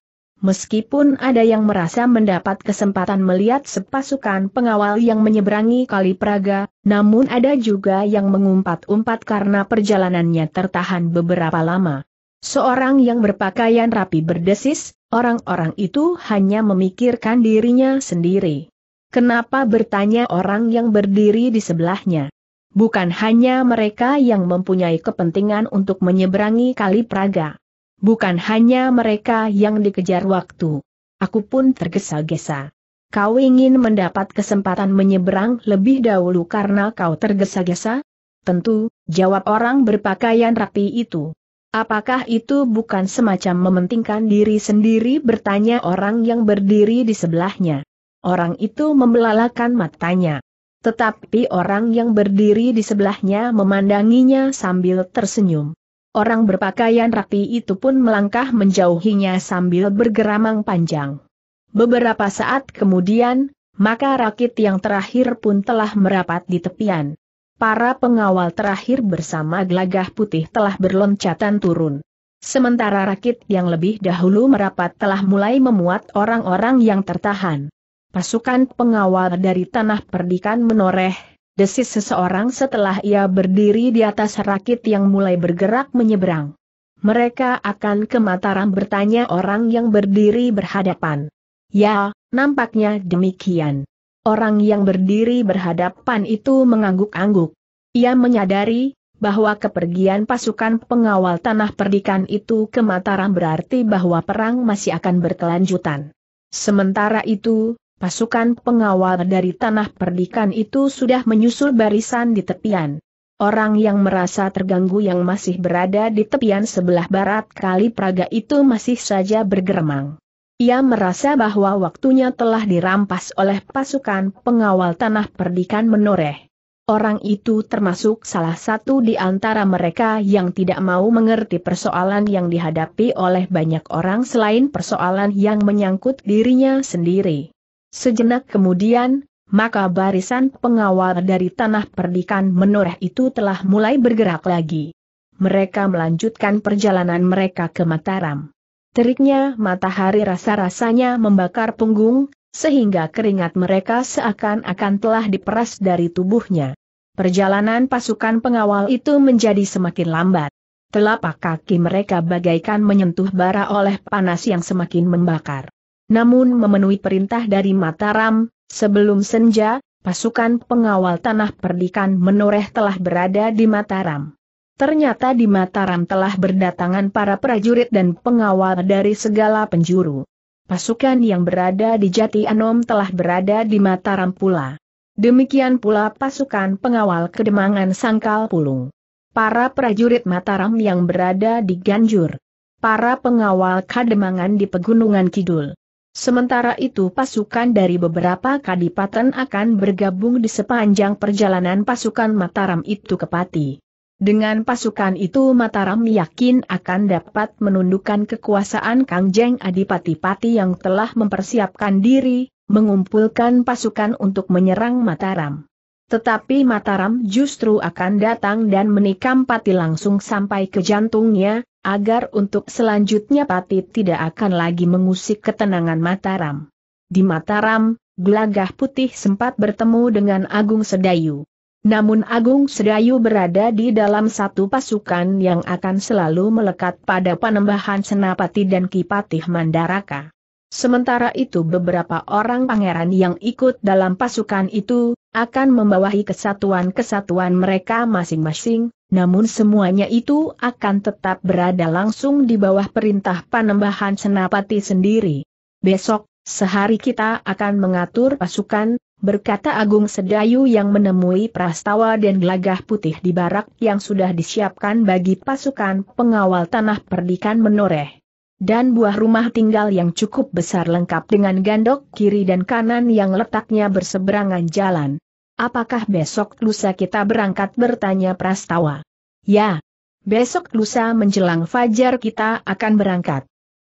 Meskipun ada yang merasa mendapat kesempatan melihat sepasukan pengawal yang menyeberangi Kali Praga, namun ada juga yang mengumpat-umpat karena perjalanannya tertahan beberapa lama. Seorang yang berpakaian rapi berdesis, orang-orang itu hanya memikirkan dirinya sendiri. Kenapa bertanya orang yang berdiri di sebelahnya? Bukan hanya mereka yang mempunyai kepentingan untuk menyeberangi Kali Praga. Bukan hanya mereka yang dikejar waktu. Aku pun tergesa-gesa. Kau ingin mendapat kesempatan menyeberang lebih dahulu karena kau tergesa-gesa? Tentu, jawab orang berpakaian rapi itu. Apakah itu bukan semacam mementingkan diri sendiri bertanya orang yang berdiri di sebelahnya. Orang itu membelalakan matanya. Tetapi orang yang berdiri di sebelahnya memandanginya sambil tersenyum. Orang berpakaian rapi itu pun melangkah menjauhinya sambil bergeramang panjang. Beberapa saat kemudian, maka rakit yang terakhir pun telah merapat di tepian. Para pengawal terakhir bersama gelagah putih telah berloncatan turun. Sementara rakit yang lebih dahulu merapat telah mulai memuat orang-orang yang tertahan. Pasukan pengawal dari tanah perdikan menoreh desis seseorang setelah ia berdiri di atas rakit yang mulai bergerak menyeberang. Mereka akan ke Mataram bertanya orang yang berdiri berhadapan. Ya, nampaknya demikian. Orang yang berdiri berhadapan itu mengangguk-angguk. Ia menyadari, bahwa kepergian pasukan pengawal tanah perdikan itu ke Mataram berarti bahwa perang masih akan berkelanjutan. Sementara itu, pasukan pengawal dari tanah perdikan itu sudah menyusul barisan di tepian. Orang yang merasa terganggu yang masih berada di tepian sebelah barat kali Praga itu masih saja bergeremang. Ia merasa bahwa waktunya telah dirampas oleh pasukan pengawal tanah perdikan menoreh. Orang itu termasuk salah satu di antara mereka yang tidak mau mengerti persoalan yang dihadapi oleh banyak orang selain persoalan yang menyangkut dirinya sendiri. Sejenak kemudian, maka barisan pengawal dari tanah perdikan menoreh itu telah mulai bergerak lagi. Mereka melanjutkan perjalanan mereka ke Mataram. Teriknya matahari rasa-rasanya membakar punggung, sehingga keringat mereka seakan-akan telah diperas dari tubuhnya. Perjalanan pasukan pengawal itu menjadi semakin lambat. Telapak kaki mereka bagaikan menyentuh bara oleh panas yang semakin membakar. Namun memenuhi perintah dari Mataram, sebelum senja, pasukan pengawal tanah perdikan menoreh telah berada di Mataram. Ternyata di Mataram telah berdatangan para prajurit dan pengawal dari segala penjuru. Pasukan yang berada di Jati Anom telah berada di Mataram pula. Demikian pula pasukan pengawal kedemangan Sangkal Pulung. Para prajurit Mataram yang berada di Ganjur. Para pengawal kademangan di Pegunungan Kidul. Sementara itu pasukan dari beberapa kadipaten akan bergabung di sepanjang perjalanan pasukan Mataram itu ke Pati. Dengan pasukan itu Mataram yakin akan dapat menundukkan kekuasaan Kangjeng Adipati-Pati yang telah mempersiapkan diri, mengumpulkan pasukan untuk menyerang Mataram. Tetapi Mataram justru akan datang dan menikam Pati langsung sampai ke jantungnya, agar untuk selanjutnya Pati tidak akan lagi mengusik ketenangan Mataram. Di Mataram, Gelagah Putih sempat bertemu dengan Agung Sedayu. Namun Agung Sedayu berada di dalam satu pasukan yang akan selalu melekat pada Panembahan Senapati dan Kipatih Mandaraka. Sementara itu beberapa orang pangeran yang ikut dalam pasukan itu, akan membawahi kesatuan-kesatuan mereka masing-masing, namun semuanya itu akan tetap berada langsung di bawah perintah Panembahan Senapati sendiri. Besok, sehari kita akan mengatur pasukan, berkata Agung Sedayu yang menemui Prastawa dan Gelagah Putih di barak yang sudah disiapkan bagi pasukan pengawal tanah perdikan menoreh. Dan buah rumah tinggal yang cukup besar lengkap dengan gandok kiri dan kanan yang letaknya berseberangan jalan. Apakah besok lusa kita berangkat bertanya Prastawa? Ya. Besok lusa menjelang fajar kita akan berangkat.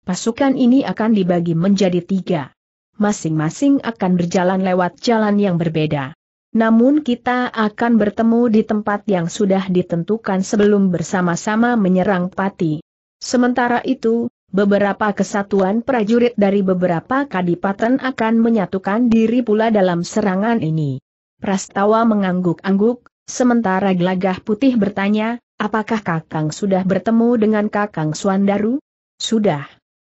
Pasukan ini akan dibagi menjadi tiga. Masing-masing akan berjalan lewat jalan yang berbeda. Namun kita akan bertemu di tempat yang sudah ditentukan sebelum bersama-sama menyerang Pati. Sementara itu, beberapa kesatuan prajurit dari beberapa kadipaten akan menyatukan diri pula dalam serangan ini. Prastawa mengangguk-angguk, sementara gelagah putih bertanya, apakah Kakang sudah bertemu dengan Kakang Swandaru? Sudah.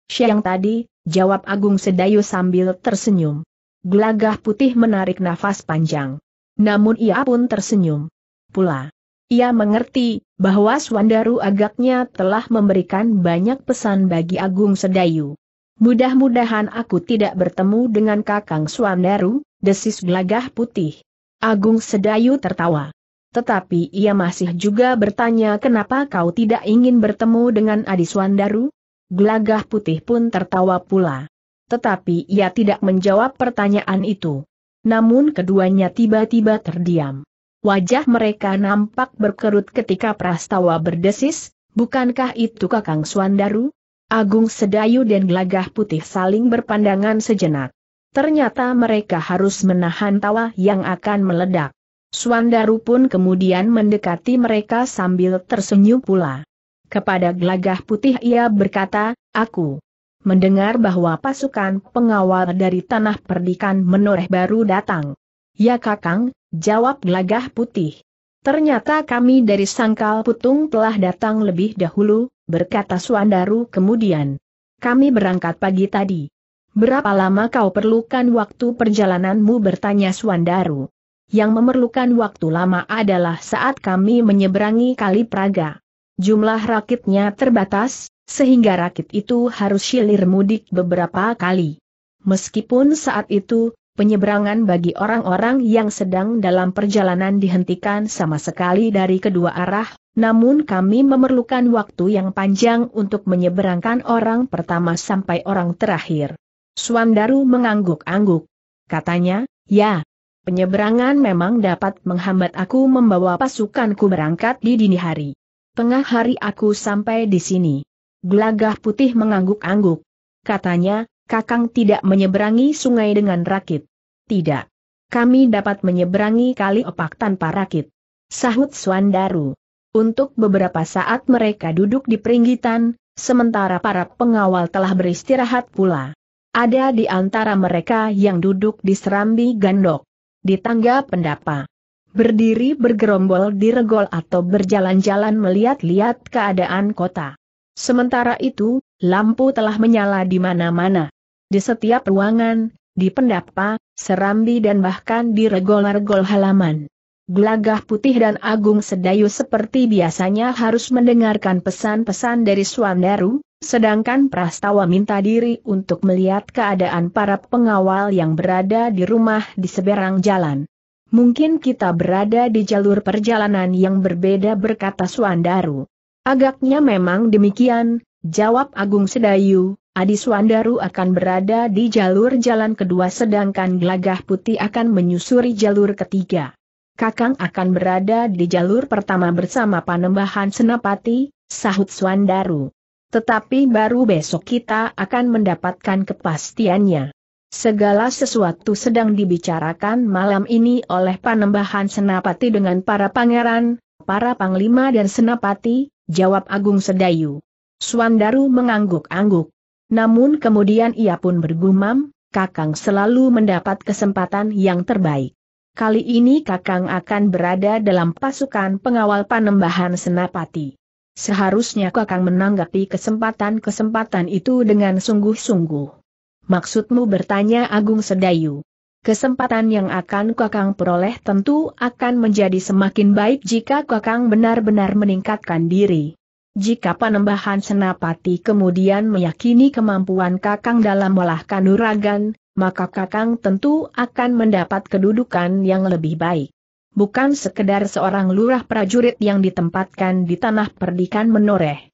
Siang tadi, jawab Agung Sedayu sambil tersenyum. Gelagah putih menarik nafas panjang. Namun ia pun tersenyum. Pula. Ia mengerti, bahwa Swandaru agaknya telah memberikan banyak pesan bagi Agung Sedayu. Mudah-mudahan aku tidak bertemu dengan Kakang Swandaru, desis gelagah putih. Agung Sedayu tertawa. Tetapi ia masih juga bertanya kenapa kau tidak ingin bertemu dengan Adi Swandaru? Gelagah putih pun tertawa pula. Tetapi ia tidak menjawab pertanyaan itu. Namun keduanya tiba-tiba terdiam. Wajah mereka nampak berkerut ketika Prastawa berdesis, bukankah itu Kakang Swandaru? Agung Sedayu dan Gelagah Putih saling berpandangan sejenak. Ternyata mereka harus menahan tawa yang akan meledak. Swandaru pun kemudian mendekati mereka sambil tersenyum pula. Kepada gelagah putih ia berkata, aku mendengar bahwa pasukan pengawal dari tanah perdikan menoreh baru datang. Ya kakang, jawab gelagah putih. Ternyata kami dari Sangkal Putung telah datang lebih dahulu, berkata Swandaru kemudian. Kami berangkat pagi tadi. Berapa lama kau perlukan waktu perjalananmu bertanya Swandaru. Yang memerlukan waktu lama adalah saat kami menyeberangi Kali Praga. Jumlah rakitnya terbatas, sehingga rakit itu harus silir mudik beberapa kali. Meskipun saat itu, penyeberangan bagi orang-orang yang sedang dalam perjalanan dihentikan sama sekali dari kedua arah, namun kami memerlukan waktu yang panjang untuk menyeberangkan orang pertama sampai orang terakhir. Swandaru mengangguk-angguk. Katanya, ya, penyeberangan memang dapat menghambat aku membawa pasukanku berangkat di dini hari. Tengah hari aku sampai di sini. Gelagah putih mengangguk-angguk. Katanya, Kakang tidak menyeberangi sungai dengan rakit. Tidak. Kami dapat menyeberangi kali opak tanpa rakit. Sahut Swandaru. Untuk beberapa saat mereka duduk di peringgitan, sementara para pengawal telah beristirahat pula. Ada di antara mereka yang duduk di serambi gandok. Di tangga pendapa berdiri bergerombol di regol atau berjalan-jalan melihat-lihat keadaan kota. Sementara itu, lampu telah menyala di mana-mana. Di setiap ruangan, di pendapa, serambi dan bahkan di regol-regol halaman. Gelagah putih dan agung sedayu seperti biasanya harus mendengarkan pesan-pesan dari Swandaru, sedangkan Prastawa minta diri untuk melihat keadaan para pengawal yang berada di rumah di seberang jalan. Mungkin kita berada di jalur perjalanan yang berbeda berkata Swandaru. Agaknya memang demikian, jawab Agung Sedayu, Adi Swandaru akan berada di jalur jalan kedua sedangkan Gelagah Putih akan menyusuri jalur ketiga. Kakang akan berada di jalur pertama bersama Panembahan Senapati, sahut Swandaru. Tetapi baru besok kita akan mendapatkan kepastiannya. Segala sesuatu sedang dibicarakan malam ini oleh Panembahan Senapati dengan para pangeran, para panglima dan senapati, jawab Agung Sedayu. Swandaru mengangguk-angguk. Namun kemudian ia pun bergumam, Kakang selalu mendapat kesempatan yang terbaik. Kali ini Kakang akan berada dalam pasukan pengawal Panembahan Senapati. Seharusnya Kakang menanggapi kesempatan-kesempatan itu dengan sungguh-sungguh. Maksudmu bertanya Agung Sedayu. Kesempatan yang akan Kakang peroleh tentu akan menjadi semakin baik jika Kakang benar-benar meningkatkan diri. Jika Panembahan Senapati kemudian meyakini kemampuan Kakang dalam olah kanuragan, maka Kakang tentu akan mendapat kedudukan yang lebih baik. Bukan sekedar seorang lurah prajurit yang ditempatkan di tanah perdikan menoreh.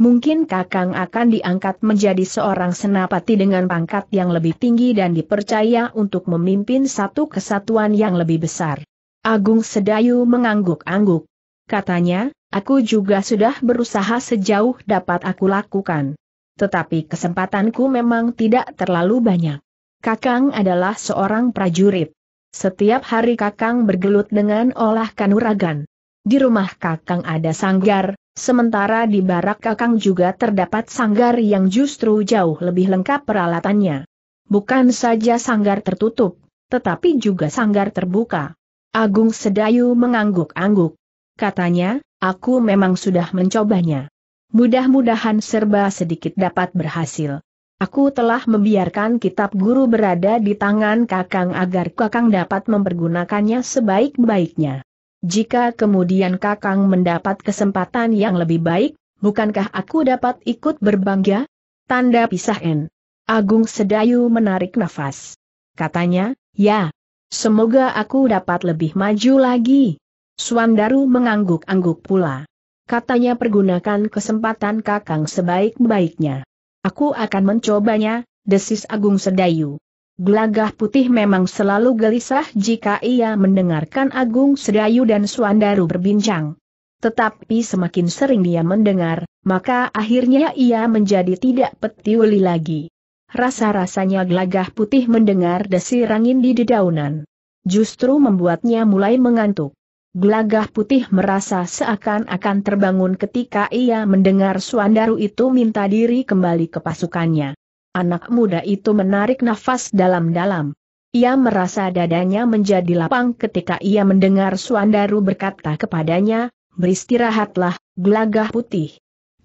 Mungkin Kakang akan diangkat menjadi seorang senapati dengan pangkat yang lebih tinggi dan dipercaya untuk memimpin satu kesatuan yang lebih besar. Agung Sedayu mengangguk-angguk. Katanya, aku juga sudah berusaha sejauh dapat aku lakukan. Tetapi kesempatanku memang tidak terlalu banyak. Kakang adalah seorang prajurit. Setiap hari Kakang bergelut dengan olah kanuragan. Di rumah Kakang ada sanggar, Sementara di barak kakang juga terdapat sanggar yang justru jauh lebih lengkap peralatannya. Bukan saja sanggar tertutup, tetapi juga sanggar terbuka. Agung Sedayu mengangguk-angguk. Katanya, aku memang sudah mencobanya. Mudah-mudahan serba sedikit dapat berhasil. Aku telah membiarkan kitab guru berada di tangan Kakang agar Kakang dapat mempergunakannya sebaik-baiknya. Jika kemudian Kakang mendapat kesempatan yang lebih baik, bukankah aku dapat ikut berbangga? Tanda pisah N. Agung Sedayu menarik nafas. Katanya, ya. Semoga aku dapat lebih maju lagi. Suandaru mengangguk-angguk pula. Katanya pergunakan kesempatan Kakang sebaik-baiknya. Aku akan mencobanya, desis Agung Sedayu. Gelagah putih memang selalu gelisah jika ia mendengarkan Agung Sedayu dan Suandaru berbincang. Tetapi semakin sering dia mendengar, maka akhirnya ia menjadi tidak petiuli lagi. Rasa-rasanya gelagah putih mendengar desir angin di dedaunan. Justru membuatnya mulai mengantuk. Gelagah putih merasa seakan-akan terbangun ketika ia mendengar Suandaru itu minta diri kembali ke pasukannya. Anak muda itu menarik nafas dalam-dalam. Ia merasa dadanya menjadi lapang ketika ia mendengar Suandaru berkata kepadanya, beristirahatlah, gelagah putih.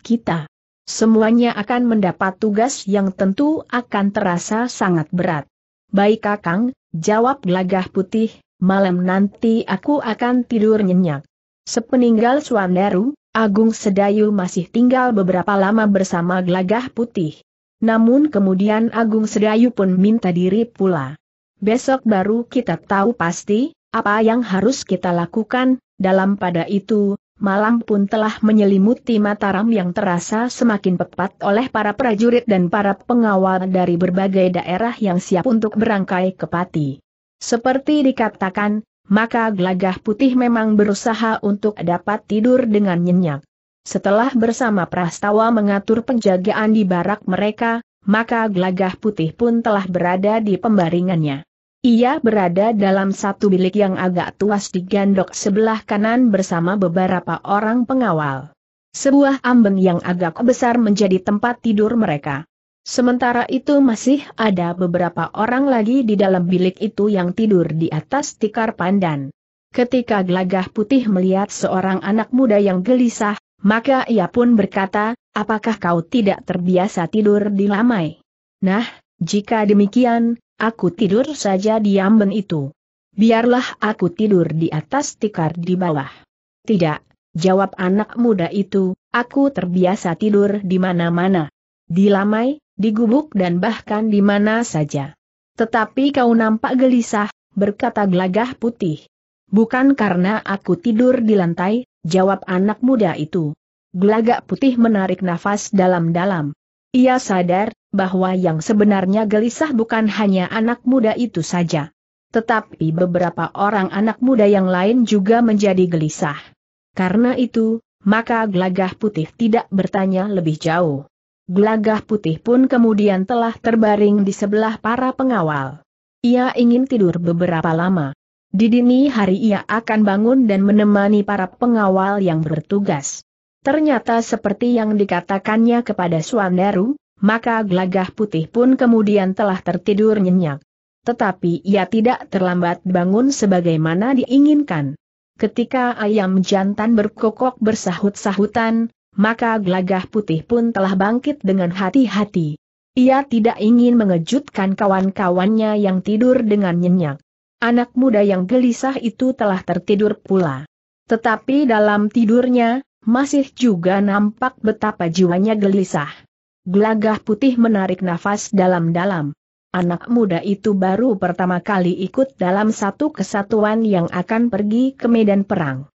Kita semuanya akan mendapat tugas yang tentu akan terasa sangat berat. Baik Kakang, jawab gelagah putih, malam nanti aku akan tidur nyenyak. Sepeninggal Suandaru, Agung Sedayu masih tinggal beberapa lama bersama Gelagah Putih. Namun kemudian Agung Sedayu pun minta diri pula. Besok baru kita tahu pasti, apa yang harus kita lakukan, dalam pada itu, malam pun telah menyelimuti Mataram yang terasa semakin pepat oleh para prajurit dan para pengawal dari berbagai daerah yang siap untuk berangkai ke Pati. Seperti dikatakan, maka gelagah putih memang berusaha untuk dapat tidur dengan nyenyak. Setelah bersama Prastawa mengatur penjagaan di barak mereka, maka gelagah putih pun telah berada di pembaringannya. Ia berada dalam satu bilik yang agak tuas di gandok sebelah kanan bersama beberapa orang pengawal. Sebuah ambeng yang agak besar menjadi tempat tidur mereka. Sementara itu masih ada beberapa orang lagi di dalam bilik itu yang tidur di atas tikar pandan. Ketika gelagah putih melihat seorang anak muda yang gelisah, maka ia pun berkata, apakah kau tidak terbiasa tidur di lamai? Nah, jika demikian, aku tidur saja di amben itu. Biarlah aku tidur di atas tikar di bawah. Tidak, jawab anak muda itu, aku terbiasa tidur di mana-mana. Di lamai, di gubuk dan bahkan di mana saja. Tetapi kau nampak gelisah, berkata gelagah putih. Bukan karena aku tidur di lantai, jawab anak muda itu. Gelagak putih menarik nafas dalam-dalam. Ia sadar, bahwa yang sebenarnya gelisah bukan hanya anak muda itu saja. Tetapi beberapa orang anak muda yang lain juga menjadi gelisah. Karena itu, maka gelagah putih tidak bertanya lebih jauh. Gelagah putih pun kemudian telah terbaring di sebelah para pengawal. Ia ingin tidur beberapa lama. Di dini hari ia akan bangun dan menemani para pengawal yang bertugas. Ternyata seperti yang dikatakannya kepada Suandaru, maka gelagah putih pun kemudian telah tertidur nyenyak. Tetapi ia tidak terlambat bangun sebagaimana diinginkan. Ketika ayam jantan berkokok bersahut-sahutan, maka gelagah putih pun telah bangkit dengan hati-hati. Ia tidak ingin mengejutkan kawan-kawannya yang tidur dengan nyenyak. Anak muda yang gelisah itu telah tertidur pula. Tetapi dalam tidurnya, masih juga nampak betapa jiwanya gelisah. Gelagah putih menarik nafas dalam-dalam. Anak muda itu baru pertama kali ikut dalam satu kesatuan yang akan pergi ke medan perang.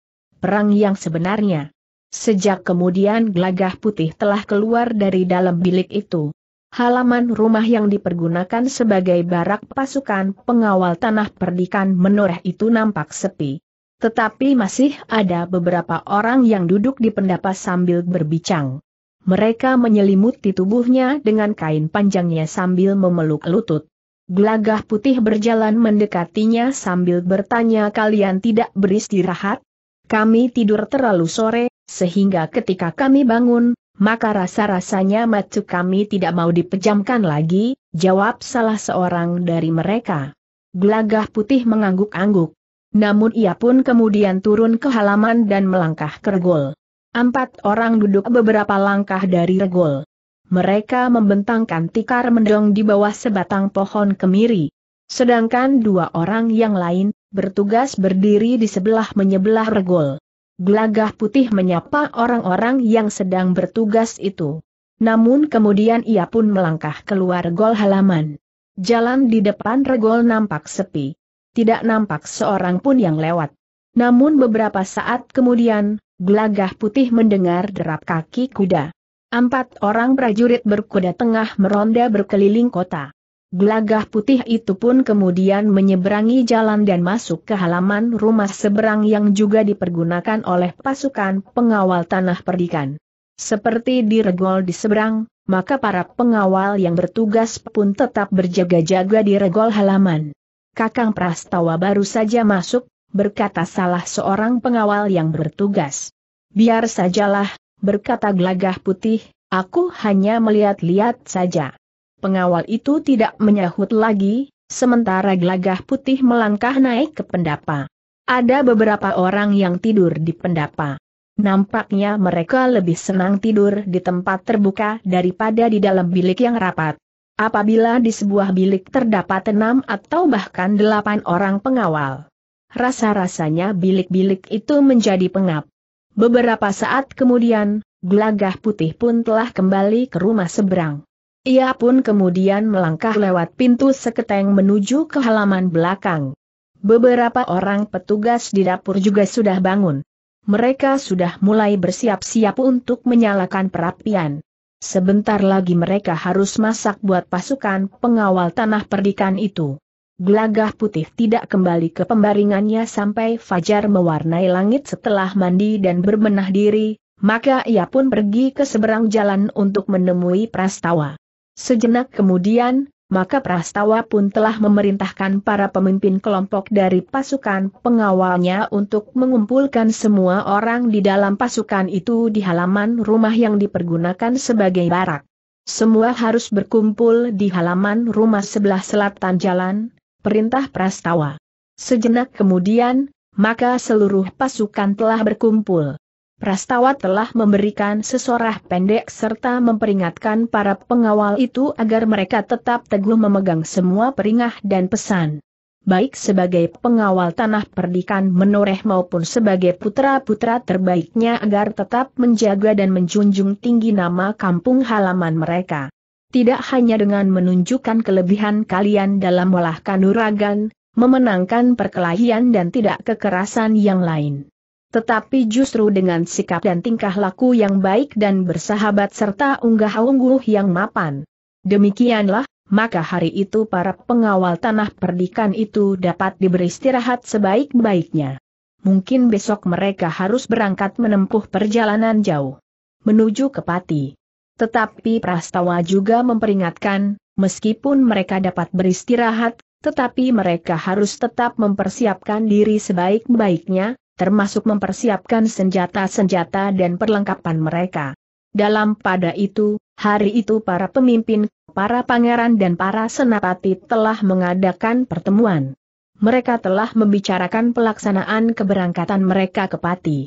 Perang yang sebenarnya. Sejak kemudian gelagah putih telah keluar dari dalam bilik itu. Halaman rumah yang dipergunakan sebagai barak pasukan pengawal tanah perdikan menoreh itu nampak sepi. Tetapi masih ada beberapa orang yang duduk di pendapas sambil berbicang. Mereka menyelimuti tubuhnya dengan kain panjangnya sambil memeluk lutut. Gelagah putih berjalan mendekatinya sambil bertanya kalian tidak beristirahat? Kami tidur terlalu sore, sehingga ketika kami bangun, maka rasa-rasanya mata kami tidak mau dipejamkan lagi, jawab salah seorang dari mereka. Gelagah putih mengangguk-angguk. Namun ia pun kemudian turun ke halaman dan melangkah ke regol. Empat orang duduk beberapa langkah dari regol. Mereka membentangkan tikar mendong di bawah sebatang pohon kemiri. Sedangkan dua orang yang lain, bertugas berdiri di sebelah menyebelah regol. Gelagah putih menyapa orang-orang yang sedang bertugas itu. Namun kemudian ia pun melangkah keluar gol halaman. Jalan di depan regol nampak sepi. Tidak nampak seorang pun yang lewat. Namun beberapa saat kemudian, gelagah putih mendengar derap kaki kuda. Empat orang prajurit berkuda tengah meronda berkeliling kota. Gelagah putih itu pun kemudian menyeberangi jalan dan masuk ke halaman rumah seberang yang juga dipergunakan oleh pasukan pengawal tanah perdikan. Seperti di regol di seberang, maka para pengawal yang bertugas pun tetap berjaga-jaga di regol halaman. Kakang Prastawa baru saja masuk, berkata salah seorang pengawal yang bertugas. Biar sajalah, berkata gelagah putih, aku hanya melihat-lihat saja. Pengawal itu tidak menyahut lagi, sementara gelagah putih melangkah naik ke pendapa. Ada beberapa orang yang tidur di pendapa. Nampaknya mereka lebih senang tidur di tempat terbuka daripada di dalam bilik yang rapat. Apabila di sebuah bilik terdapat enam atau bahkan delapan orang pengawal. Rasa-rasanya bilik-bilik itu menjadi pengap. Beberapa saat kemudian, gelagah putih pun telah kembali ke rumah seberang. Ia pun kemudian melangkah lewat pintu seketeng menuju ke halaman belakang. Beberapa orang petugas di dapur juga sudah bangun. Mereka sudah mulai bersiap-siap untuk menyalakan perapian. Sebentar lagi mereka harus masak buat pasukan pengawal tanah perdikan itu. Gelagah putih tidak kembali ke pembaringannya sampai fajar mewarnai langit setelah mandi dan berbenah diri, maka ia pun pergi ke seberang jalan untuk menemui Prastawa. Sejenak kemudian, maka Prastawa pun telah memerintahkan para pemimpin kelompok dari pasukan pengawalnya untuk mengumpulkan semua orang di dalam pasukan itu di halaman rumah yang dipergunakan sebagai barak. Semua harus berkumpul di halaman rumah sebelah selatan jalan, perintah Prastawa. Sejenak kemudian, maka seluruh pasukan telah berkumpul. Prastawa telah memberikan sesorah pendek serta memperingatkan para pengawal itu agar mereka tetap teguh memegang semua peringah dan pesan. Baik sebagai pengawal tanah perdikan menoreh maupun sebagai putra-putra terbaiknya agar tetap menjaga dan menjunjung tinggi nama kampung halaman mereka. Tidak hanya dengan menunjukkan kelebihan kalian dalam olah kanuragan, memenangkan perkelahian dan tidak kekerasan yang lain tetapi justru dengan sikap dan tingkah laku yang baik dan bersahabat serta unggah-ungguh yang mapan. Demikianlah, maka hari itu para pengawal tanah perdikan itu dapat diberi istirahat sebaik-baiknya. Mungkin besok mereka harus berangkat menempuh perjalanan jauh. Menuju ke Pati. Tetapi Prastawa juga memperingatkan, meskipun mereka dapat beristirahat, tetapi mereka harus tetap mempersiapkan diri sebaik-baiknya, termasuk mempersiapkan senjata-senjata dan perlengkapan mereka. Dalam pada itu, hari itu para pemimpin, para pangeran dan para senapati telah mengadakan pertemuan. Mereka telah membicarakan pelaksanaan keberangkatan mereka ke Pati.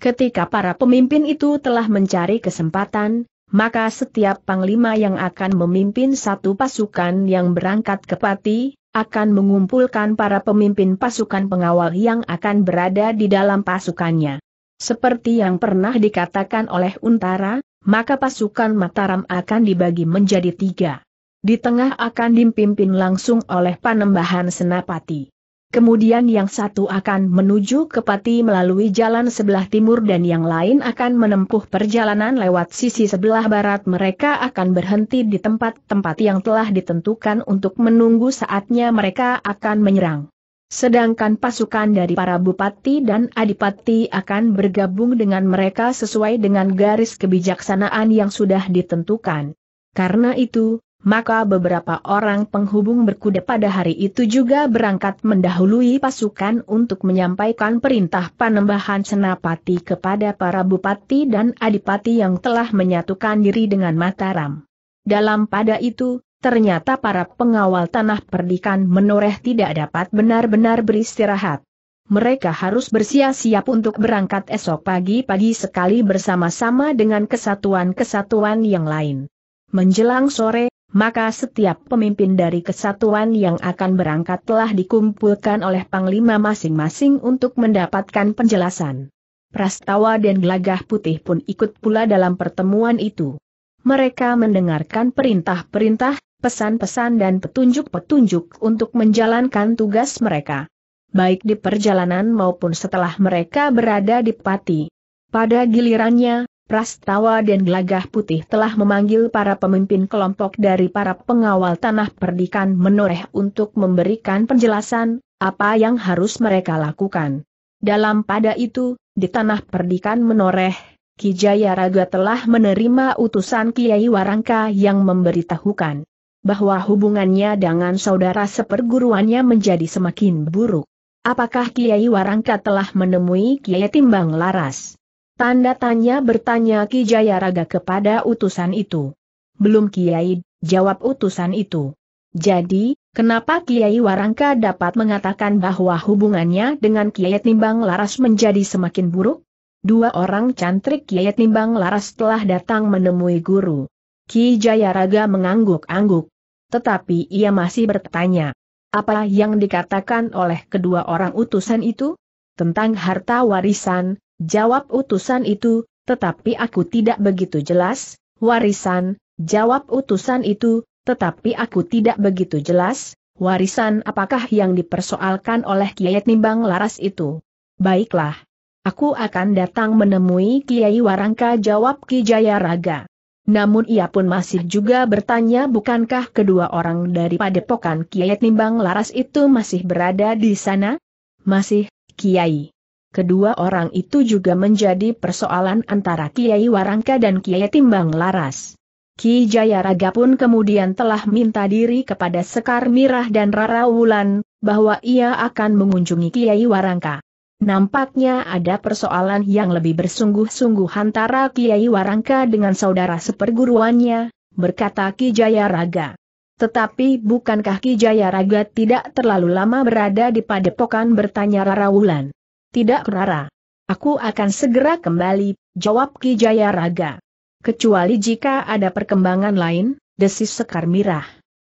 Ketika para pemimpin itu telah mencari kesempatan, maka setiap panglima yang akan memimpin satu pasukan yang berangkat ke Pati, akan mengumpulkan para pemimpin pasukan pengawal yang akan berada di dalam pasukannya. Seperti yang pernah dikatakan oleh Untara, maka pasukan Mataram akan dibagi menjadi tiga. Di tengah akan dipimpin langsung oleh Panembahan Senapati. Kemudian yang satu akan menuju ke Pati melalui jalan sebelah timur dan yang lain akan menempuh perjalanan lewat sisi sebelah barat mereka akan berhenti di tempat-tempat yang telah ditentukan untuk menunggu saatnya mereka akan menyerang. Sedangkan pasukan dari para bupati dan adipati akan bergabung dengan mereka sesuai dengan garis kebijaksanaan yang sudah ditentukan. Karena itu, maka beberapa orang penghubung berkuda pada hari itu juga berangkat mendahului pasukan untuk menyampaikan perintah panembahan senapati kepada para bupati dan adipati yang telah menyatukan diri dengan Mataram. Dalam pada itu, ternyata para pengawal tanah perdikan menoreh tidak dapat benar-benar beristirahat. Mereka harus bersiap-siap untuk berangkat esok pagi-pagi sekali bersama-sama dengan kesatuan-kesatuan yang lain. Menjelang sore, maka setiap pemimpin dari kesatuan yang akan berangkat telah dikumpulkan oleh panglima masing-masing untuk mendapatkan penjelasan. Prastawa dan Gelagah Putih pun ikut pula dalam pertemuan itu. Mereka mendengarkan perintah-perintah, pesan-pesan dan petunjuk-petunjuk untuk menjalankan tugas mereka. Baik di perjalanan maupun setelah mereka berada di Pati. Pada gilirannya, Prastawa dan Gelagah Putih telah memanggil para pemimpin kelompok dari para pengawal tanah perdikan menoreh untuk memberikan penjelasan, apa yang harus mereka lakukan. Dalam pada itu, di tanah perdikan menoreh, Kijaya Raga telah menerima utusan Kiai Warangka yang memberitahukan bahwa hubungannya dengan saudara seperguruannya menjadi semakin buruk. Apakah Kiai Warangka telah menemui Kiai Timbang Laras? Tanda tanya bertanya Ki Jayaraga kepada utusan itu. Belum Kiai, jawab utusan itu. Jadi, kenapa Kiai Warangka dapat mengatakan bahwa hubungannya dengan Kiai Timbang Laras menjadi semakin buruk? Dua orang cantrik Kiai Timbang Laras telah datang menemui guru. Ki Jayaraga mengangguk-angguk. Tetapi ia masih bertanya. Apa yang dikatakan oleh kedua orang utusan itu? Tentang harta warisan, Jawab utusan itu, tetapi aku tidak begitu jelas, warisan, jawab utusan itu, tetapi aku tidak begitu jelas, warisan apakah yang dipersoalkan oleh Kiai Nimbang Laras itu. Baiklah. Aku akan datang menemui Kiai Warangka jawab Ki Jaya Raga. Namun ia pun masih juga bertanya bukankah kedua orang dari padepokan Kiai Nimbang Laras itu masih berada di sana? Masih, Kiai. Kedua orang itu juga menjadi persoalan antara Kiai Warangka dan Kiai Timbang Laras. Ki Jayaraga pun kemudian telah minta diri kepada Sekar Mirah dan Rara Wulan, bahwa ia akan mengunjungi Kiai Warangka. Nampaknya ada persoalan yang lebih bersungguh-sungguh antara Kiai Warangka dengan saudara seperguruannya, berkata Ki Jayaraga. Tetapi bukankah Ki Jayaraga tidak terlalu lama berada di padepokan bertanya Rara Wulan? Tidak Rara. Aku akan segera kembali, jawab Ki Jaya Raga. Kecuali jika ada perkembangan lain, desis Sekar Mirah.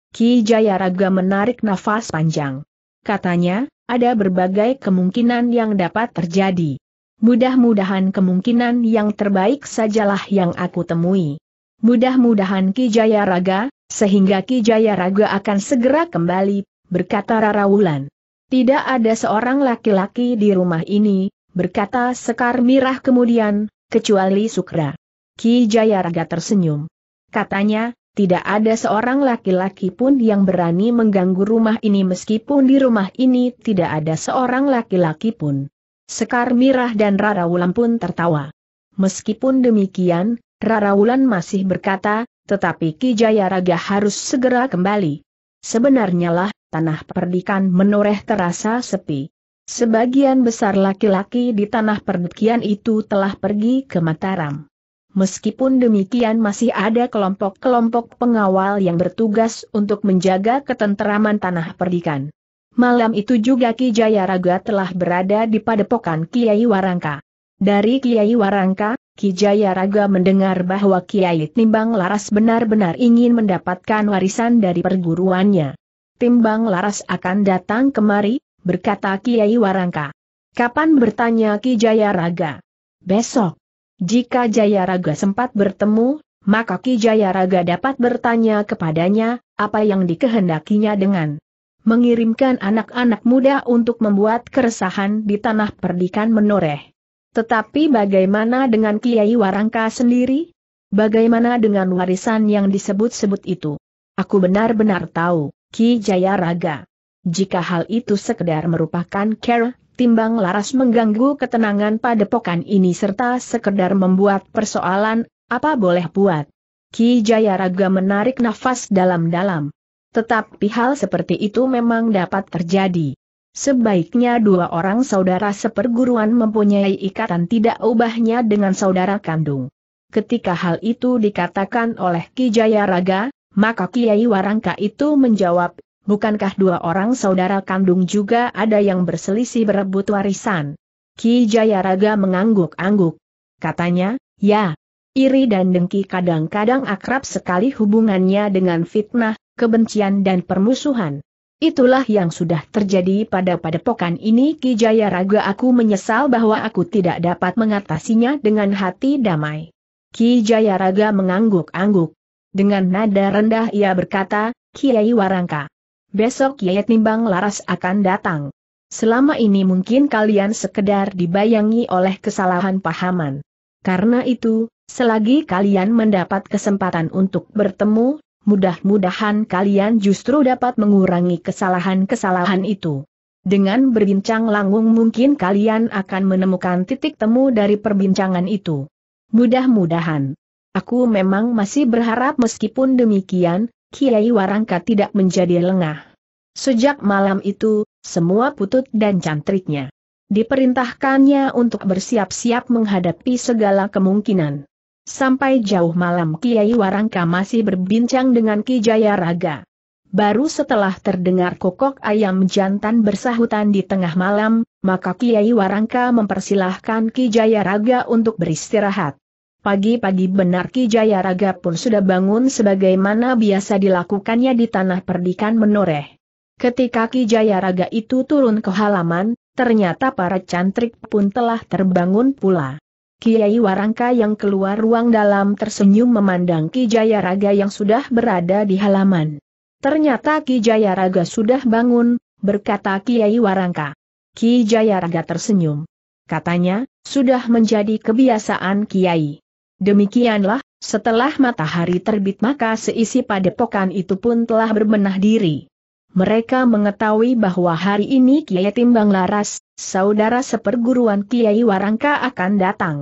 Ki Jaya Raga menarik nafas panjang. Katanya, ada berbagai kemungkinan yang dapat terjadi. Mudah-mudahan kemungkinan yang terbaik sajalah yang aku temui. Mudah-mudahan Ki Jaya Raga, sehingga Ki Jaya Raga akan segera kembali, berkata Rara Wulan. Tidak ada seorang laki-laki di rumah ini, berkata Sekar Mirah kemudian, kecuali Sukra. Ki Jayaraga tersenyum. Katanya, tidak ada seorang laki-laki pun yang berani mengganggu rumah ini meskipun di rumah ini tidak ada seorang laki-laki pun. Sekar Mirah dan Rara Wulan pun tertawa. Meskipun demikian, Rara Wulan masih berkata, tetapi Ki Jayaraga harus segera kembali. Sebenarnya lah, tanah perdikan menoreh terasa sepi. Sebagian besar laki-laki di tanah perdikian itu telah pergi ke Mataram. Meskipun demikian masih ada kelompok-kelompok pengawal yang bertugas untuk menjaga ketenteraman tanah perdikan. Malam itu juga Ki Jayaraga telah berada di padepokan Kiai Warangka. Dari Kiai Warangka, Ki Jayaraga mendengar bahwa Kiai Timbang Laras benar-benar ingin mendapatkan warisan dari perguruannya. Timbang Laras akan datang kemari, berkata Kiai Warangka. Kapan bertanya Ki Jaya Raga? Besok. Jika Jaya Raga sempat bertemu, maka Ki Jaya Raga dapat bertanya kepadanya, apa yang dikehendakinya dengan mengirimkan anak-anak muda untuk membuat keresahan di tanah perdikan menoreh. Tetapi bagaimana dengan Kiai Warangka sendiri? Bagaimana dengan warisan yang disebut-sebut itu? Aku benar-benar tahu. Ki Jaya Raga. Jika hal itu sekedar merupakan care, timbang laras mengganggu ketenangan pada pokan ini serta sekedar membuat persoalan, apa boleh buat. Ki Jayaraga menarik nafas dalam-dalam. Tetapi hal seperti itu memang dapat terjadi. Sebaiknya dua orang saudara seperguruan mempunyai ikatan tidak ubahnya dengan saudara kandung. Ketika hal itu dikatakan oleh Ki Jayaraga, maka Kiai Warangka itu menjawab, bukankah dua orang saudara kandung juga ada yang berselisih berebut warisan? Ki Jayaraga mengangguk-angguk. Katanya, ya. Iri dan dengki kadang-kadang akrab sekali hubungannya dengan fitnah, kebencian dan permusuhan. Itulah yang sudah terjadi pada padepokan ini Ki Jayaraga aku menyesal bahwa aku tidak dapat mengatasinya dengan hati damai. Ki Jayaraga mengangguk-angguk. Dengan nada rendah ia berkata, Kiai Warangka. Besok Kiai Timbang Laras akan datang. Selama ini mungkin kalian sekedar dibayangi oleh kesalahan pahaman. Karena itu, selagi kalian mendapat kesempatan untuk bertemu, mudah-mudahan kalian justru dapat mengurangi kesalahan-kesalahan itu. Dengan berbincang langung mungkin kalian akan menemukan titik temu dari perbincangan itu. Mudah-mudahan. Aku memang masih berharap meskipun demikian, Kiai Warangka tidak menjadi lengah. Sejak malam itu, semua putut dan cantriknya diperintahkannya untuk bersiap-siap menghadapi segala kemungkinan. Sampai jauh malam Kiai Warangka masih berbincang dengan Ki Jaya Raga. Baru setelah terdengar kokok ayam jantan bersahutan di tengah malam, maka Kiai Warangka mempersilahkan Ki Jaya Raga untuk beristirahat. Pagi-pagi benar Ki Jaya Raga pun sudah bangun sebagaimana biasa dilakukannya di tanah perdikan menoreh. Ketika Ki Jayaraga itu turun ke halaman, ternyata para cantrik pun telah terbangun pula. Kiai Warangka yang keluar ruang dalam tersenyum memandang Ki Jayaraga yang sudah berada di halaman. Ternyata Ki Jayaraga sudah bangun, berkata Kiai Warangka. Ki Jayaraga tersenyum. Katanya, sudah menjadi kebiasaan Kiai. Demikianlah, setelah matahari terbit maka seisi padepokan itu pun telah berbenah diri. Mereka mengetahui bahwa hari ini Kiai Timbang Laras, saudara seperguruan Kiai Warangka akan datang.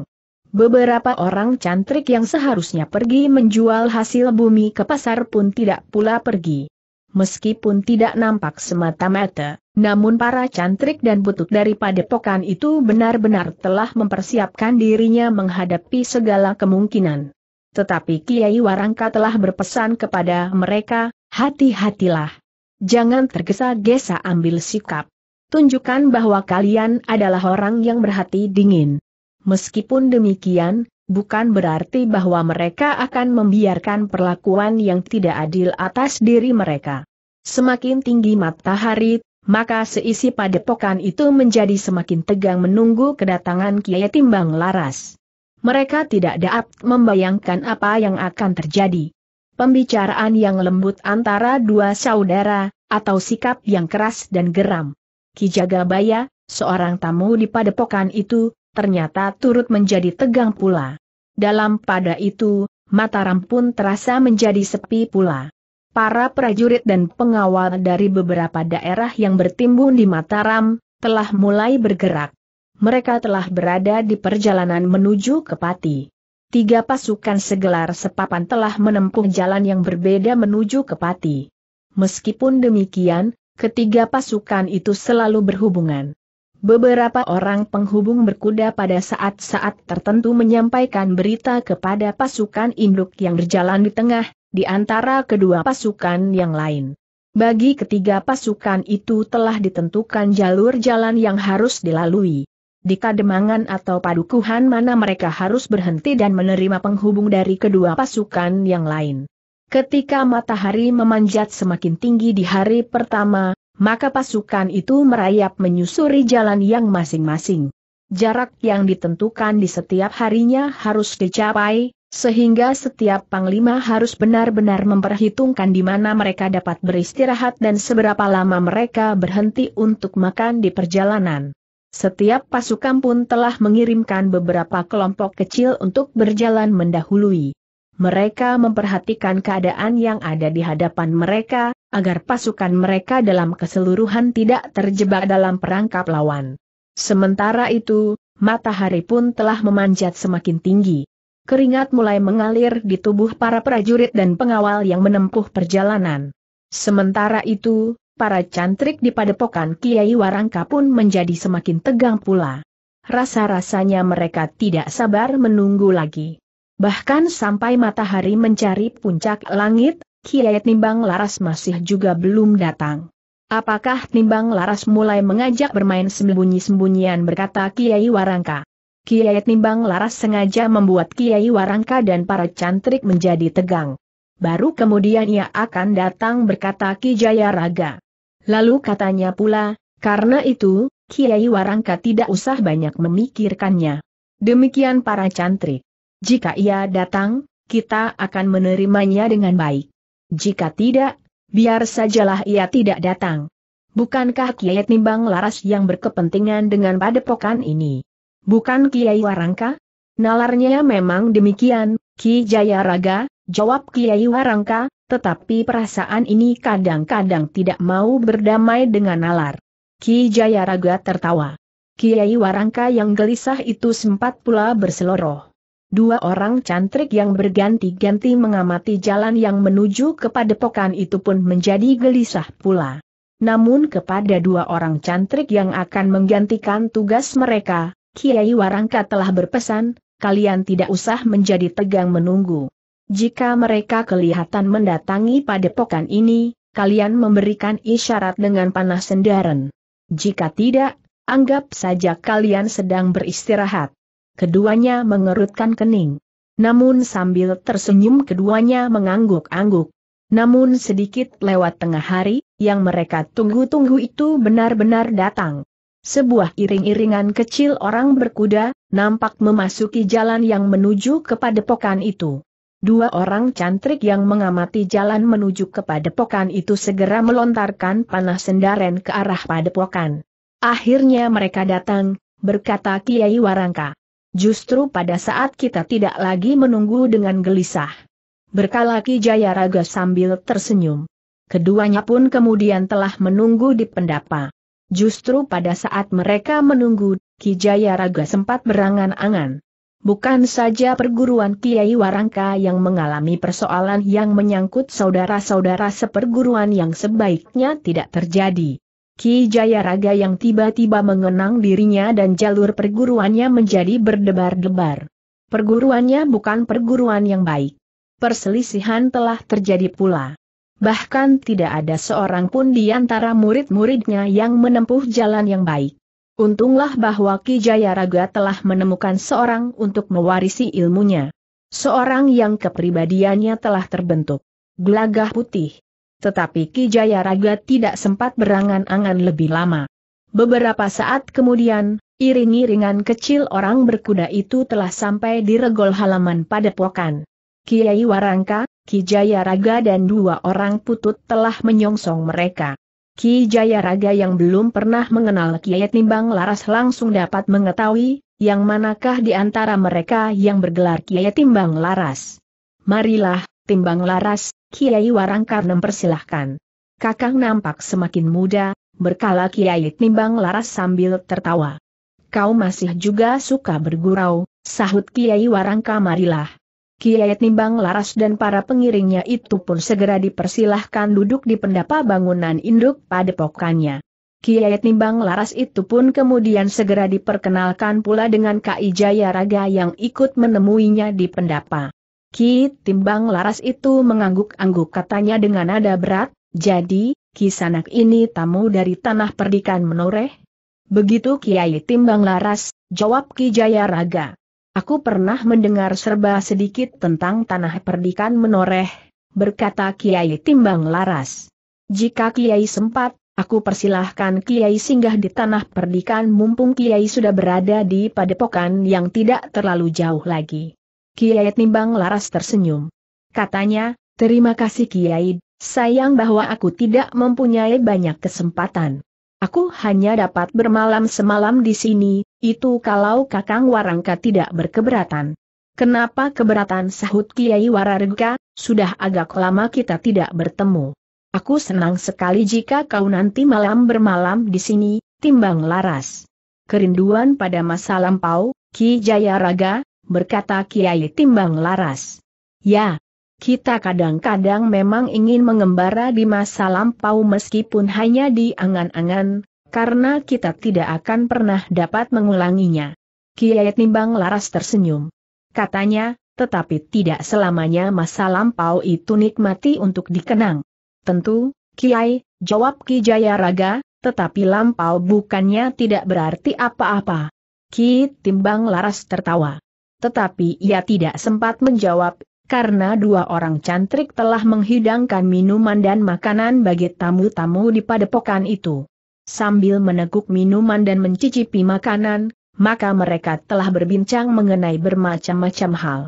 Beberapa orang cantrik yang seharusnya pergi menjual hasil bumi ke pasar pun tidak pula pergi. Meskipun tidak nampak semata-mata, namun para cantrik dan butut dari padepokan itu benar-benar telah mempersiapkan dirinya menghadapi segala kemungkinan. Tetapi Kiai Warangka telah berpesan kepada mereka, hati-hatilah. Jangan tergesa-gesa ambil sikap. Tunjukkan bahwa kalian adalah orang yang berhati dingin. Meskipun demikian, bukan berarti bahwa mereka akan membiarkan perlakuan yang tidak adil atas diri mereka. Semakin tinggi matahari, maka seisi padepokan itu menjadi semakin tegang menunggu kedatangan Kiai Timbang Laras. Mereka tidak dapat membayangkan apa yang akan terjadi pembicaraan yang lembut antara dua saudara, atau sikap yang keras dan geram. Ki Jagabaya, seorang tamu di padepokan itu, ternyata turut menjadi tegang pula. Dalam pada itu, Mataram pun terasa menjadi sepi pula. Para prajurit dan pengawal dari beberapa daerah yang bertimbun di Mataram, telah mulai bergerak. Mereka telah berada di perjalanan menuju ke Pati tiga pasukan segelar sepapan telah menempuh jalan yang berbeda menuju ke Pati. Meskipun demikian, ketiga pasukan itu selalu berhubungan. Beberapa orang penghubung berkuda pada saat-saat tertentu menyampaikan berita kepada pasukan induk yang berjalan di tengah, di antara kedua pasukan yang lain. Bagi ketiga pasukan itu telah ditentukan jalur jalan yang harus dilalui di kademangan atau padukuhan mana mereka harus berhenti dan menerima penghubung dari kedua pasukan yang lain. Ketika matahari memanjat semakin tinggi di hari pertama, maka pasukan itu merayap menyusuri jalan yang masing-masing. Jarak yang ditentukan di setiap harinya harus dicapai, sehingga setiap panglima harus benar-benar memperhitungkan di mana mereka dapat beristirahat dan seberapa lama mereka berhenti untuk makan di perjalanan. Setiap pasukan pun telah mengirimkan beberapa kelompok kecil untuk berjalan mendahului. Mereka memperhatikan keadaan yang ada di hadapan mereka, agar pasukan mereka dalam keseluruhan tidak terjebak dalam perangkap lawan. Sementara itu, matahari pun telah memanjat semakin tinggi. Keringat mulai mengalir di tubuh para prajurit dan pengawal yang menempuh perjalanan. Sementara itu, para cantrik di padepokan Kiai Warangka pun menjadi semakin tegang pula. Rasa-rasanya mereka tidak sabar menunggu lagi. Bahkan sampai matahari mencari puncak langit, Kiai Timbang Laras masih juga belum datang. Apakah Timbang Laras mulai mengajak bermain sembunyi-sembunyian berkata Kiai Warangka. Kiai Timbang Laras sengaja membuat Kiai Warangka dan para cantrik menjadi tegang. Baru kemudian ia akan datang berkata Ki Jaya Raga. Lalu katanya pula, karena itu, Kiai Warangka tidak usah banyak memikirkannya. Demikian para cantrik. Jika ia datang, kita akan menerimanya dengan baik. Jika tidak, biar sajalah ia tidak datang. Bukankah Kiai Timbang Laras yang berkepentingan dengan padepokan ini? Bukan Kiai Warangka? Nalarnya memang demikian, Ki Jaya Raga, jawab Kiai Warangka, tetapi perasaan ini kadang-kadang tidak mau berdamai dengan nalar. Ki Jaya Raga tertawa. Kiai Warangka yang gelisah itu sempat pula berseloroh. Dua orang cantrik yang berganti-ganti mengamati jalan yang menuju ke padepokan itu pun menjadi gelisah pula. Namun kepada dua orang cantrik yang akan menggantikan tugas mereka, Kiai Warangka telah berpesan, kalian tidak usah menjadi tegang menunggu. Jika mereka kelihatan mendatangi padepokan ini, kalian memberikan isyarat dengan panah sendaren. Jika tidak, anggap saja kalian sedang beristirahat. Keduanya mengerutkan kening. Namun sambil tersenyum keduanya mengangguk-angguk. Namun sedikit lewat tengah hari, yang mereka tunggu-tunggu itu benar-benar datang. Sebuah iring-iringan kecil orang berkuda, nampak memasuki jalan yang menuju ke padepokan itu. Dua orang cantrik yang mengamati jalan menuju ke padepokan itu segera melontarkan panah sendaren ke arah padepokan. Akhirnya mereka datang, berkata Kiai Warangka. Justru pada saat kita tidak lagi menunggu dengan gelisah. Berkala Ki Jaya Raga sambil tersenyum. Keduanya pun kemudian telah menunggu di pendapa. Justru pada saat mereka menunggu, Ki Jaya Raga sempat berangan-angan. Bukan saja perguruan Kiai Warangka yang mengalami persoalan yang menyangkut saudara-saudara seperguruan yang sebaiknya tidak terjadi. Ki Jaya Raga yang tiba-tiba mengenang dirinya dan jalur perguruannya menjadi berdebar-debar. Perguruannya bukan perguruan yang baik. Perselisihan telah terjadi pula bahkan tidak ada seorang pun di antara murid-muridnya yang menempuh jalan yang baik. Untunglah bahwa Ki Jaya Raga telah menemukan seorang untuk mewarisi ilmunya. Seorang yang kepribadiannya telah terbentuk. Gelagah putih. Tetapi Ki Jaya Raga tidak sempat berangan-angan lebih lama. Beberapa saat kemudian, iring-iringan kecil orang berkuda itu telah sampai di regol halaman padepokan. Kiai Warangka, Ki Jaya Raga dan dua orang putut telah menyongsong mereka. Ki Jaya Raga yang belum pernah mengenal Kiai Timbang Laras langsung dapat mengetahui, yang manakah di antara mereka yang bergelar Kiai Timbang Laras. Marilah, Timbang Laras, Kiai Warangka mempersilahkan. Kakang nampak semakin muda, berkala Kiai Timbang Laras sambil tertawa. Kau masih juga suka bergurau, sahut Kiai Warangka marilah. Kiai Timbang Laras dan para pengiringnya itu pun segera dipersilahkan duduk di pendapa bangunan induk padepokannya. Kiai Timbang Laras itu pun kemudian segera diperkenalkan pula dengan Kai Jaya Raga yang ikut menemuinya di pendapa. Ki Timbang Laras itu mengangguk-angguk katanya dengan nada berat, jadi, kisanak ini tamu dari tanah perdikan menoreh? Begitu Kiai Timbang Laras, jawab Ki Jaya Raga. Aku pernah mendengar serba sedikit tentang tanah perdikan menoreh, berkata Kiai Timbang Laras. Jika Kiai sempat, aku persilahkan Kiai singgah di tanah perdikan mumpung Kiai sudah berada di padepokan yang tidak terlalu jauh lagi. Kiai Timbang Laras tersenyum. Katanya, terima kasih Kiai, sayang bahwa aku tidak mempunyai banyak kesempatan. Aku hanya dapat bermalam semalam di sini, itu kalau Kakang Warangka tidak berkeberatan. Kenapa keberatan sahut Kiai Wararga, sudah agak lama kita tidak bertemu. Aku senang sekali jika kau nanti malam bermalam di sini, timbang laras. Kerinduan pada masa lampau, Ki Jaya Raga, berkata Kiai Timbang Laras. Ya, kita kadang-kadang memang ingin mengembara di masa lampau meskipun hanya di angan-angan, karena kita tidak akan pernah dapat mengulanginya. Kiai Timbang Laras tersenyum. Katanya, tetapi tidak selamanya masa lampau itu nikmati untuk dikenang. Tentu, Kiai, jawab Ki Jaya Raga, tetapi lampau bukannya tidak berarti apa-apa. Ki Timbang Laras tertawa. Tetapi ia tidak sempat menjawab, karena dua orang cantrik telah menghidangkan minuman dan makanan bagi tamu-tamu di padepokan itu. Sambil meneguk minuman dan mencicipi makanan, maka mereka telah berbincang mengenai bermacam-macam hal.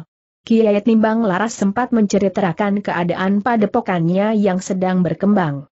Kiai Timbang Laras sempat menceritakan keadaan padepokannya yang sedang berkembang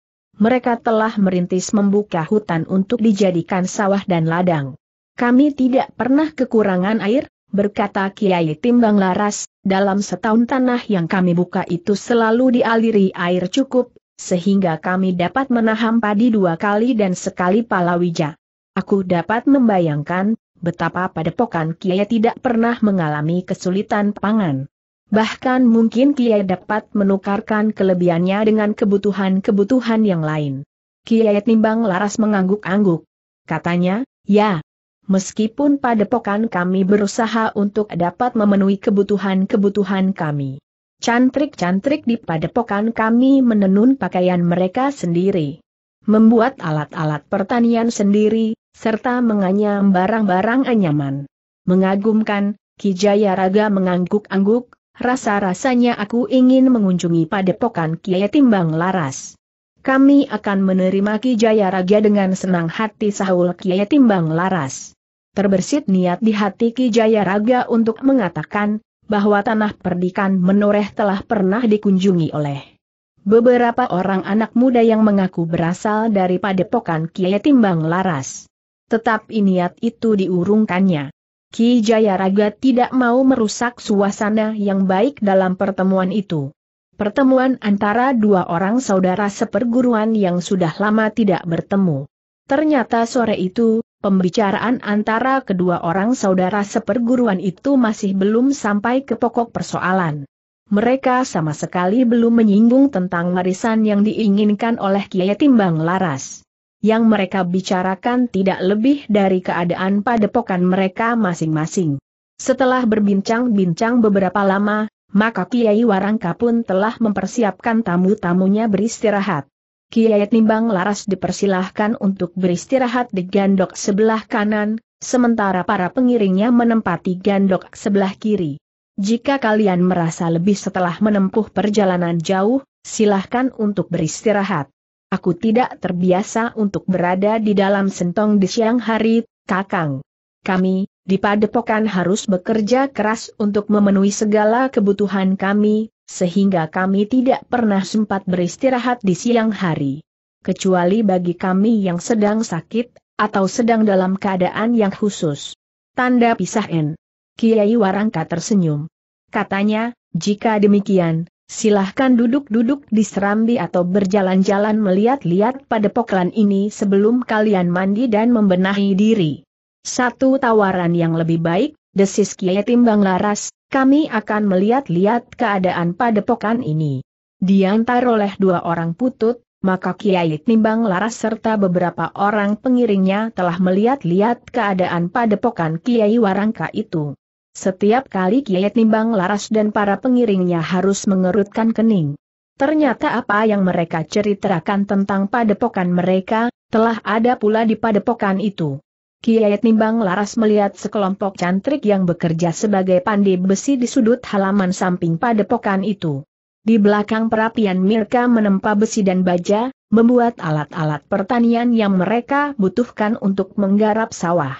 mereka telah merintis membuka hutan untuk dijadikan sawah dan ladang. Kami tidak pernah kekurangan air, berkata Kiai Timbang Laras, dalam setahun tanah yang kami buka itu selalu dialiri air cukup, sehingga kami dapat menahan padi dua kali dan sekali palawija. Aku dapat membayangkan, betapa padepokan Kiai tidak pernah mengalami kesulitan pangan. Bahkan mungkin Kiai dapat menukarkan kelebihannya dengan kebutuhan-kebutuhan yang lain. Kiai Timbang Laras mengangguk-angguk. Katanya, ya, meskipun padepokan kami berusaha untuk dapat memenuhi kebutuhan-kebutuhan kami. Cantrik-cantrik di padepokan kami menenun pakaian mereka sendiri. Membuat alat-alat pertanian sendiri, serta menganyam barang-barang anyaman. Mengagumkan, Kijaya Raga mengangguk-angguk, rasa-rasanya aku ingin mengunjungi padepokan Kiai Timbang Laras. Kami akan menerima Ki Jaya Raga dengan senang hati sahul Kiai Timbang Laras. Terbersit niat di hati Ki Jaya Raga untuk mengatakan, bahwa tanah perdikan menoreh telah pernah dikunjungi oleh beberapa orang anak muda yang mengaku berasal dari padepokan Kiai Timbang Laras. Tetapi niat itu diurungkannya. Ki Jayaraga tidak mau merusak suasana yang baik dalam pertemuan itu. Pertemuan antara dua orang saudara seperguruan yang sudah lama tidak bertemu. Ternyata sore itu, pembicaraan antara kedua orang saudara seperguruan itu masih belum sampai ke pokok persoalan. Mereka sama sekali belum menyinggung tentang warisan yang diinginkan oleh Kiai Timbang Laras. Yang mereka bicarakan tidak lebih dari keadaan padepokan mereka masing-masing. Setelah berbincang-bincang beberapa lama, maka Kiai Warangka pun telah mempersiapkan tamu-tamunya beristirahat. Kiai Timbang Laras dipersilahkan untuk beristirahat di gandok sebelah kanan, sementara para pengiringnya menempati gandok sebelah kiri. Jika kalian merasa lebih setelah menempuh perjalanan jauh, silahkan untuk beristirahat. Aku tidak terbiasa untuk berada di dalam sentong di siang hari, Kakang. Kami, di Padepokan harus bekerja keras untuk memenuhi segala kebutuhan kami, sehingga kami tidak pernah sempat beristirahat di siang hari. Kecuali bagi kami yang sedang sakit, atau sedang dalam keadaan yang khusus. Tanda pisah N. Kiai Warangka tersenyum. Katanya, jika demikian, Silahkan duduk-duduk di serambi atau berjalan-jalan melihat-lihat pada poklan ini sebelum kalian mandi dan membenahi diri. Satu tawaran yang lebih baik, desis Kiai Timbang Laras, kami akan melihat-lihat keadaan pada pokan ini. Diantar oleh dua orang putut, maka Kiai Timbang Laras serta beberapa orang pengiringnya telah melihat-lihat keadaan pada pokan Kiai Warangka itu. Setiap kali Kiai Timbang Laras dan para pengiringnya harus mengerutkan kening. Ternyata apa yang mereka ceritakan tentang padepokan mereka, telah ada pula di padepokan itu. Kiai Timbang Laras melihat sekelompok cantrik yang bekerja sebagai pandai besi di sudut halaman samping padepokan itu. Di belakang perapian mereka menempa besi dan baja, membuat alat-alat pertanian yang mereka butuhkan untuk menggarap sawah.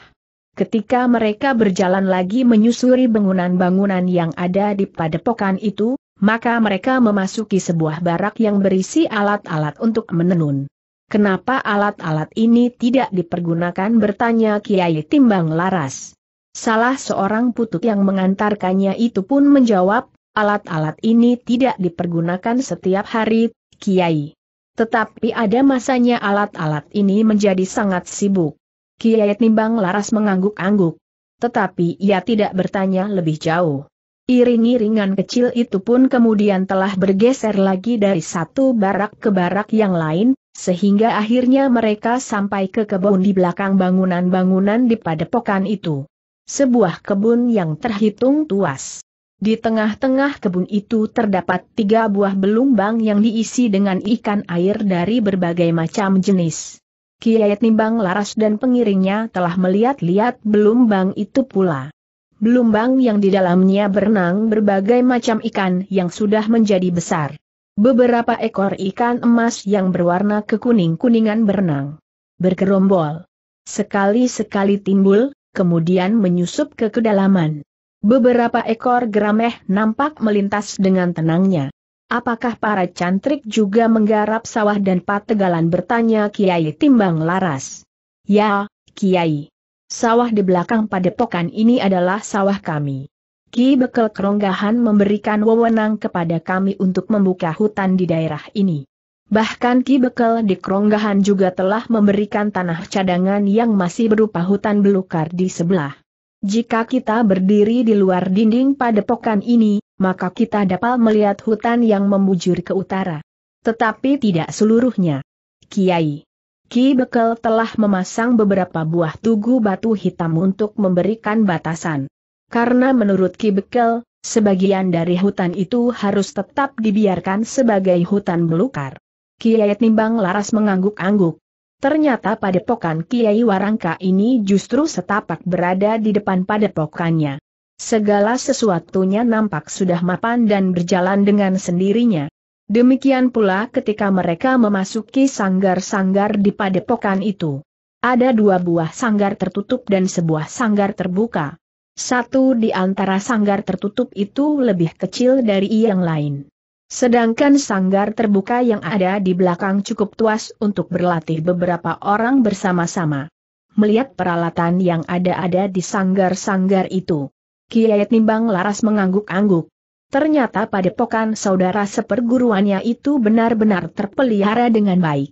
Ketika mereka berjalan lagi menyusuri bangunan-bangunan yang ada di padepokan itu, maka mereka memasuki sebuah barak yang berisi alat-alat untuk menenun. Kenapa alat-alat ini tidak dipergunakan bertanya Kiai Timbang Laras. Salah seorang putut yang mengantarkannya itu pun menjawab, alat-alat ini tidak dipergunakan setiap hari, Kiai. Tetapi ada masanya alat-alat ini menjadi sangat sibuk. Kiai Timbang Laras mengangguk-angguk. tetapi ia tidak bertanya lebih jauh. Iring-iringan kecil itu pun kemudian telah bergeser lagi dari satu barak ke barak yang lain, sehingga akhirnya mereka sampai ke kebun di belakang bangunan-bangunan di padepokan itu. Sebuah kebun yang terhitung tuas. Di tengah-tengah kebun itu terdapat tiga buah belumbang yang diisi dengan ikan air dari berbagai macam jenis. Kiai Timbang Laras dan pengiringnya telah melihat-lihat belumbang itu pula belumbang yang di dalamnya berenang berbagai macam ikan yang sudah menjadi besar. Beberapa ekor ikan emas yang berwarna kekuning-kuningan berenang. Bergerombol. Sekali-sekali timbul, kemudian menyusup ke kedalaman. Beberapa ekor gerameh nampak melintas dengan tenangnya. Apakah para cantrik juga menggarap sawah dan pategalan bertanya Kiai Timbang Laras. Ya, Kiai. Sawah di belakang padepokan ini adalah sawah kami. Ki Bekel Keronggahan memberikan wewenang kepada kami untuk membuka hutan di daerah ini. Bahkan Ki Bekel di Keronggahan juga telah memberikan tanah cadangan yang masih berupa hutan belukar di sebelah. Jika kita berdiri di luar dinding padepokan ini, maka kita dapat melihat hutan yang membujur ke utara. Tetapi tidak seluruhnya. Kiai. Ki Bekel telah memasang beberapa buah tugu batu hitam untuk memberikan batasan. Karena menurut Ki Bekel, sebagian dari hutan itu harus tetap dibiarkan sebagai hutan belukar. Kiai Timbang Laras mengangguk-angguk. Ternyata padepokan Kiai Warangka ini justru setapak berada di depan padepokannya. Segala sesuatunya nampak sudah mapan dan berjalan dengan sendirinya. Demikian pula ketika mereka memasuki sanggar-sanggar di padepokan itu. Ada dua buah sanggar tertutup dan sebuah sanggar terbuka. Satu di antara sanggar tertutup itu lebih kecil dari yang lain. Sedangkan sanggar terbuka yang ada di belakang cukup tuas untuk berlatih beberapa orang bersama-sama. Melihat peralatan yang ada-ada di sanggar-sanggar itu, Kiai Timbang Laras mengangguk-angguk. Ternyata padepokan saudara seperguruannya itu benar-benar terpelihara dengan baik.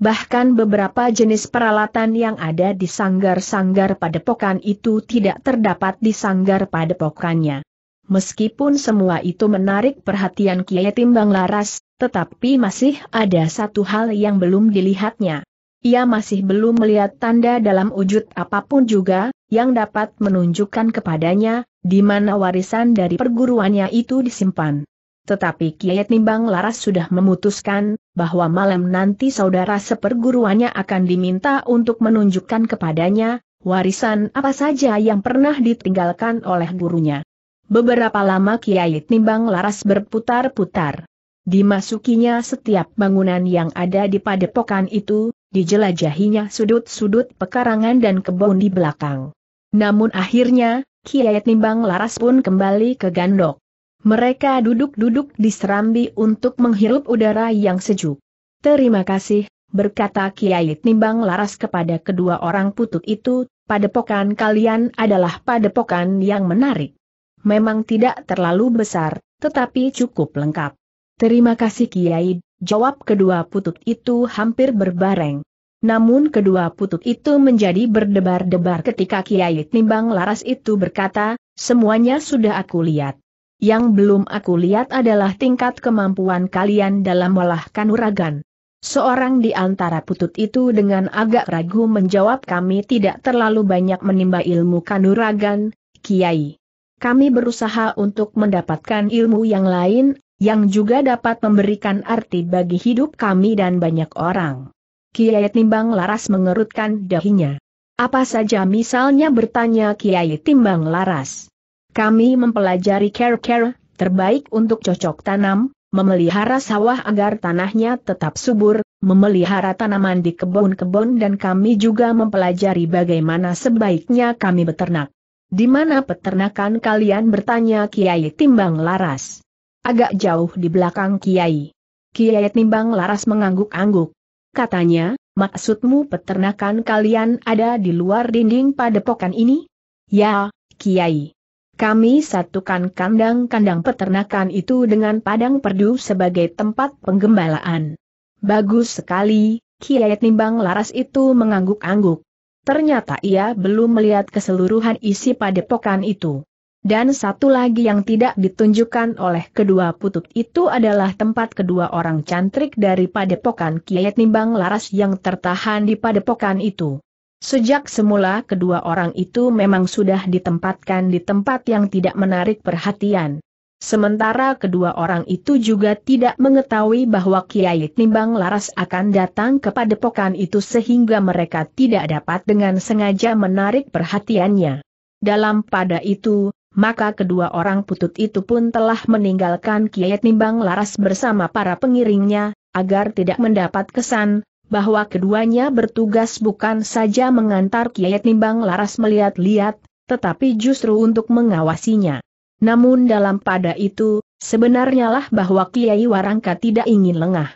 Bahkan beberapa jenis peralatan yang ada di sanggar-sanggar padepokan itu tidak terdapat di sanggar padepokannya. Meskipun semua itu menarik perhatian Kiai Timbang Laras, tetapi masih ada satu hal yang belum dilihatnya. Ia masih belum melihat tanda dalam wujud apa pun juga, yang dapat menunjukkan kepadanya, di mana warisan dari perguruannya itu disimpan. Tetapi Kiai Timbang Laras sudah memutuskan, bahwa malam nanti saudara seperguruannya akan diminta untuk menunjukkan kepadanya, warisan apa saja yang pernah ditinggalkan oleh gurunya. Beberapa lama Kiai Timbang Laras berputar-putar. Dimasukinya setiap bangunan yang ada di padepokan itu, dijelajahinya sudut-sudut pekarangan dan kebun di belakang. Namun akhirnya, Kiai Timbang Laras pun kembali ke Gandok. Mereka duduk-duduk di serambi untuk menghirup udara yang sejuk. Terima kasih, berkata Kiai Timbang Laras kepada kedua orang putut itu, padepokan kalian adalah padepokan yang menarik. Memang tidak terlalu besar, tetapi cukup lengkap. Terima kasih Kiai, jawab kedua putut itu hampir berbareng. Namun kedua putut itu menjadi berdebar-debar ketika Kiai Timbang Laras itu berkata, semuanya sudah aku lihat. Yang belum aku lihat adalah tingkat kemampuan kalian dalam olah kanuragan. Seorang di antara putut itu dengan agak ragu menjawab kami tidak terlalu banyak menimba ilmu kanuragan, Kiai. Kami berusaha untuk mendapatkan ilmu yang lain, yang juga dapat memberikan arti bagi hidup kami dan banyak orang. Kiai Timbang Laras mengerutkan dahinya. Apa saja misalnya bertanya Kiai Timbang Laras. Kami mempelajari care-care terbaik untuk cocok tanam, memelihara sawah agar tanahnya tetap subur, memelihara tanaman di kebun-kebun dan kami juga mempelajari bagaimana sebaiknya kami beternak. Di mana peternakan kalian bertanya Kiai Timbang Laras? Agak jauh di belakang Kiai. Kiai Timbang Laras mengangguk-angguk. Katanya, maksudmu peternakan kalian ada di luar dinding padepokan ini? Ya, Kiai. Kami satukan kandang-kandang peternakan itu dengan padang perdu sebagai tempat penggembalaan. Bagus sekali, Kiai Timbang Laras itu mengangguk-angguk. Ternyata ia belum melihat keseluruhan isi padepokan itu. Dan satu lagi yang tidak ditunjukkan oleh kedua putut itu adalah tempat kedua orang cantrik dari padepokan Kiai Timbang Laras yang tertahan di padepokan itu. Sejak semula kedua orang itu memang sudah ditempatkan di tempat yang tidak menarik perhatian. Sementara kedua orang itu juga tidak mengetahui bahwa Kiai Timbang Laras akan datang ke padepokan itu sehingga mereka tidak dapat dengan sengaja menarik perhatiannya. Dalam pada itu, maka kedua orang putut itu pun telah meninggalkan Kiai Timbang Laras bersama para pengiringnya, agar tidak mendapat kesan, bahwa keduanya bertugas bukan saja mengantar Kiai Timbang Laras melihat-lihat, tetapi justru untuk mengawasinya. Namun dalam pada itu, sebenarnya lah bahwa Kiai Warangka tidak ingin lengah.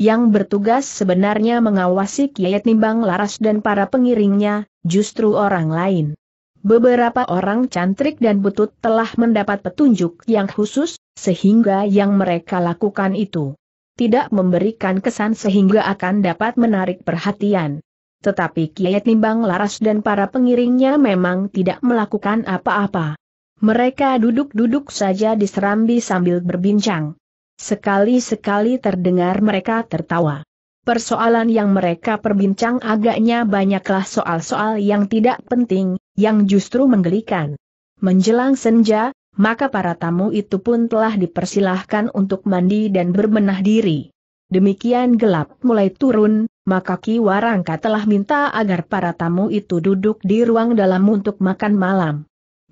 Yang bertugas sebenarnya mengawasi Kiai Timbang Laras dan para pengiringnya, justru orang lain. Beberapa orang cantrik dan butut telah mendapat petunjuk yang khusus, sehingga yang mereka lakukan itu tidak memberikan kesan sehingga akan dapat menarik perhatian. Tetapi Kiai Timbang Laras dan para pengiringnya memang tidak melakukan apa-apa. Mereka duduk-duduk saja di serambi sambil berbincang. Sekali-sekali terdengar mereka tertawa. Persoalan yang mereka perbincang agaknya banyaklah soal-soal yang tidak penting, yang justru menggelikan. Menjelang senja, maka para tamu itu pun telah dipersilahkan untuk mandi dan berbenah diri. Demikian gelap mulai turun, maka Ki Warangka telah minta agar para tamu itu duduk di ruang dalam untuk makan malam.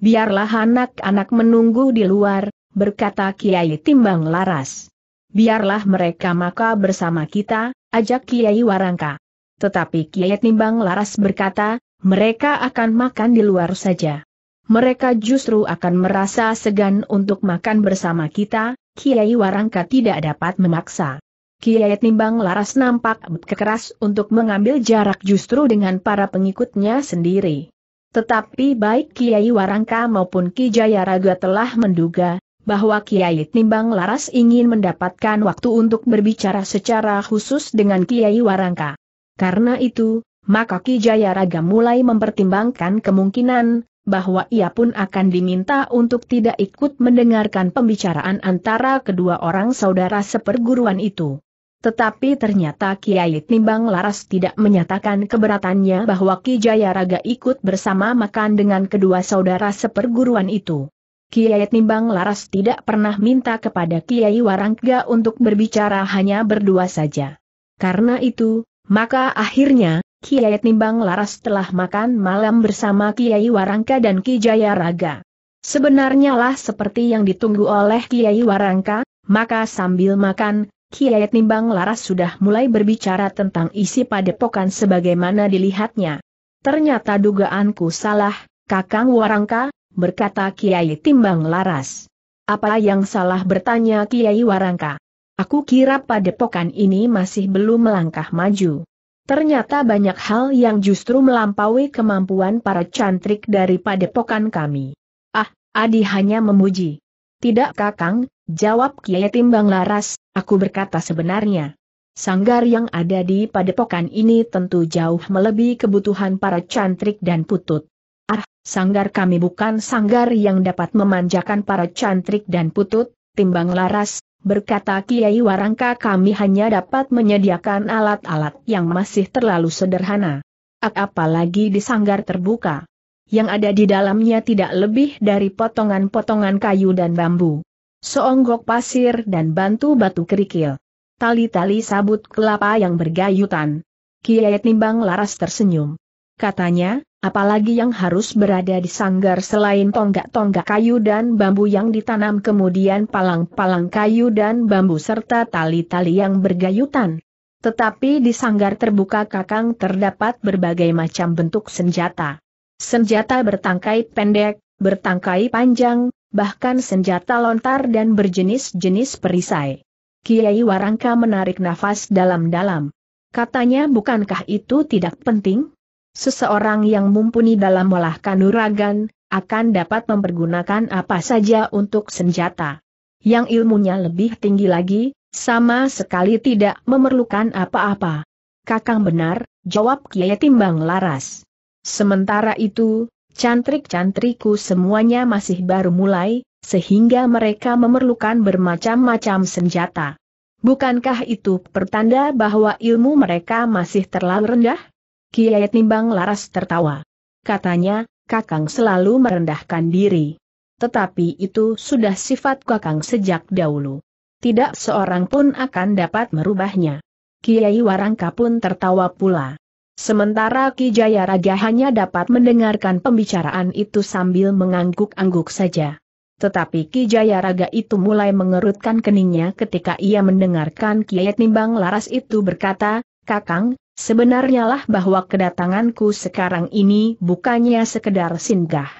Biarlah anak-anak menunggu di luar, berkata Kiai Timbang Laras. Biarlah mereka maka bersama kita, ajak Kiai Warangka. Tetapi Kiai Timbang Laras berkata, mereka akan makan di luar saja. Mereka justru akan merasa segan untuk makan bersama kita, Kiai Warangka tidak dapat memaksa. Kiai Timbang Laras nampak kekeras untuk mengambil jarak justru dengan para pengikutnya sendiri. Tetapi baik Kiai Warangka maupun Ki Jayaraga telah menduga, bahwa Kiai Timbang Laras ingin mendapatkan waktu untuk berbicara secara khusus dengan Kiai Warangka. Karena itu, maka Ki Jayaraga mulai mempertimbangkan kemungkinan, bahwa ia pun akan diminta untuk tidak ikut mendengarkan pembicaraan antara kedua orang saudara seperguruan itu. Tetapi ternyata Kiai Timbang Laras tidak menyatakan keberatannya bahwa Ki Jayaraga ikut bersama makan dengan kedua saudara seperguruan itu. Kiai Timbang Laras tidak pernah minta kepada Kiai Warangga untuk berbicara hanya berdua saja. Karena itu, maka akhirnya, Kiai Timbang Laras telah makan malam bersama Kiai Warangka dan Ki Jayaraga. Sebenarnya lah seperti yang ditunggu oleh Kiai Warangka, maka sambil makan, Kiai Timbang Laras sudah mulai berbicara tentang isi padepokan sebagaimana dilihatnya. Ternyata dugaanku salah, Kakang Warangka, berkata Kiai Timbang Laras. Apa yang salah bertanya Kiai Warangka? Aku kira padepokan ini masih belum melangkah maju. Ternyata banyak hal yang justru melampaui kemampuan para cantrik dari padepokan kami. Ah, Adi hanya memuji. Tidak kakang, jawab Kiai Timbang Laras, aku berkata sebenarnya. Sanggar yang ada di padepokan ini tentu jauh melebihi kebutuhan para cantrik dan putut. Ah, sanggar kami bukan sanggar yang dapat memanjakan para cantrik dan putut, Timbang Laras, berkata Kiai Warangka kami hanya dapat menyediakan alat-alat yang masih terlalu sederhana. Apalagi di sanggar terbuka yang ada di dalamnya tidak lebih dari potongan-potongan kayu dan bambu. Seonggok pasir dan bantu batu kerikil. Tali-tali sabut kelapa yang bergayutan. Kiai Timbang Laras tersenyum. Katanya, apalagi yang harus berada di sanggar selain tonggak-tonggak kayu dan bambu yang ditanam kemudian palang-palang kayu dan bambu serta tali-tali yang bergayutan. Tetapi di sanggar terbuka kakang terdapat berbagai macam bentuk senjata. Senjata bertangkai pendek, bertangkai panjang, bahkan senjata lontar dan berjenis-jenis perisai. Kiai Warangka menarik nafas dalam-dalam. Katanya bukankah itu tidak penting? Seseorang yang mumpuni dalam olah kanuragan, akan dapat mempergunakan apa saja untuk senjata. Yang ilmunya lebih tinggi lagi, sama sekali tidak memerlukan apa-apa. Kakang benar, jawab Kiai Timbang Laras. Sementara itu, cantrik-cantriku semuanya masih baru mulai, sehingga mereka memerlukan bermacam-macam senjata. Bukankah itu pertanda bahwa ilmu mereka masih terlalu rendah? Kiai Timbang Laras tertawa. Katanya, Kakang selalu merendahkan diri. Tetapi itu sudah sifat Kakang sejak dahulu. Tidak seorang pun akan dapat merubahnya. Kiai Warangka pun tertawa pula. Sementara Ki Jaya Raga hanya dapat mendengarkan pembicaraan itu sambil mengangguk-angguk saja. Tetapi Ki Jaya Raga itu mulai mengerutkan keningnya ketika ia mendengarkan Kiai Timbang Laras itu berkata, Kakang, sebenarnya lah bahwa kedatanganku sekarang ini bukannya sekedar singgah.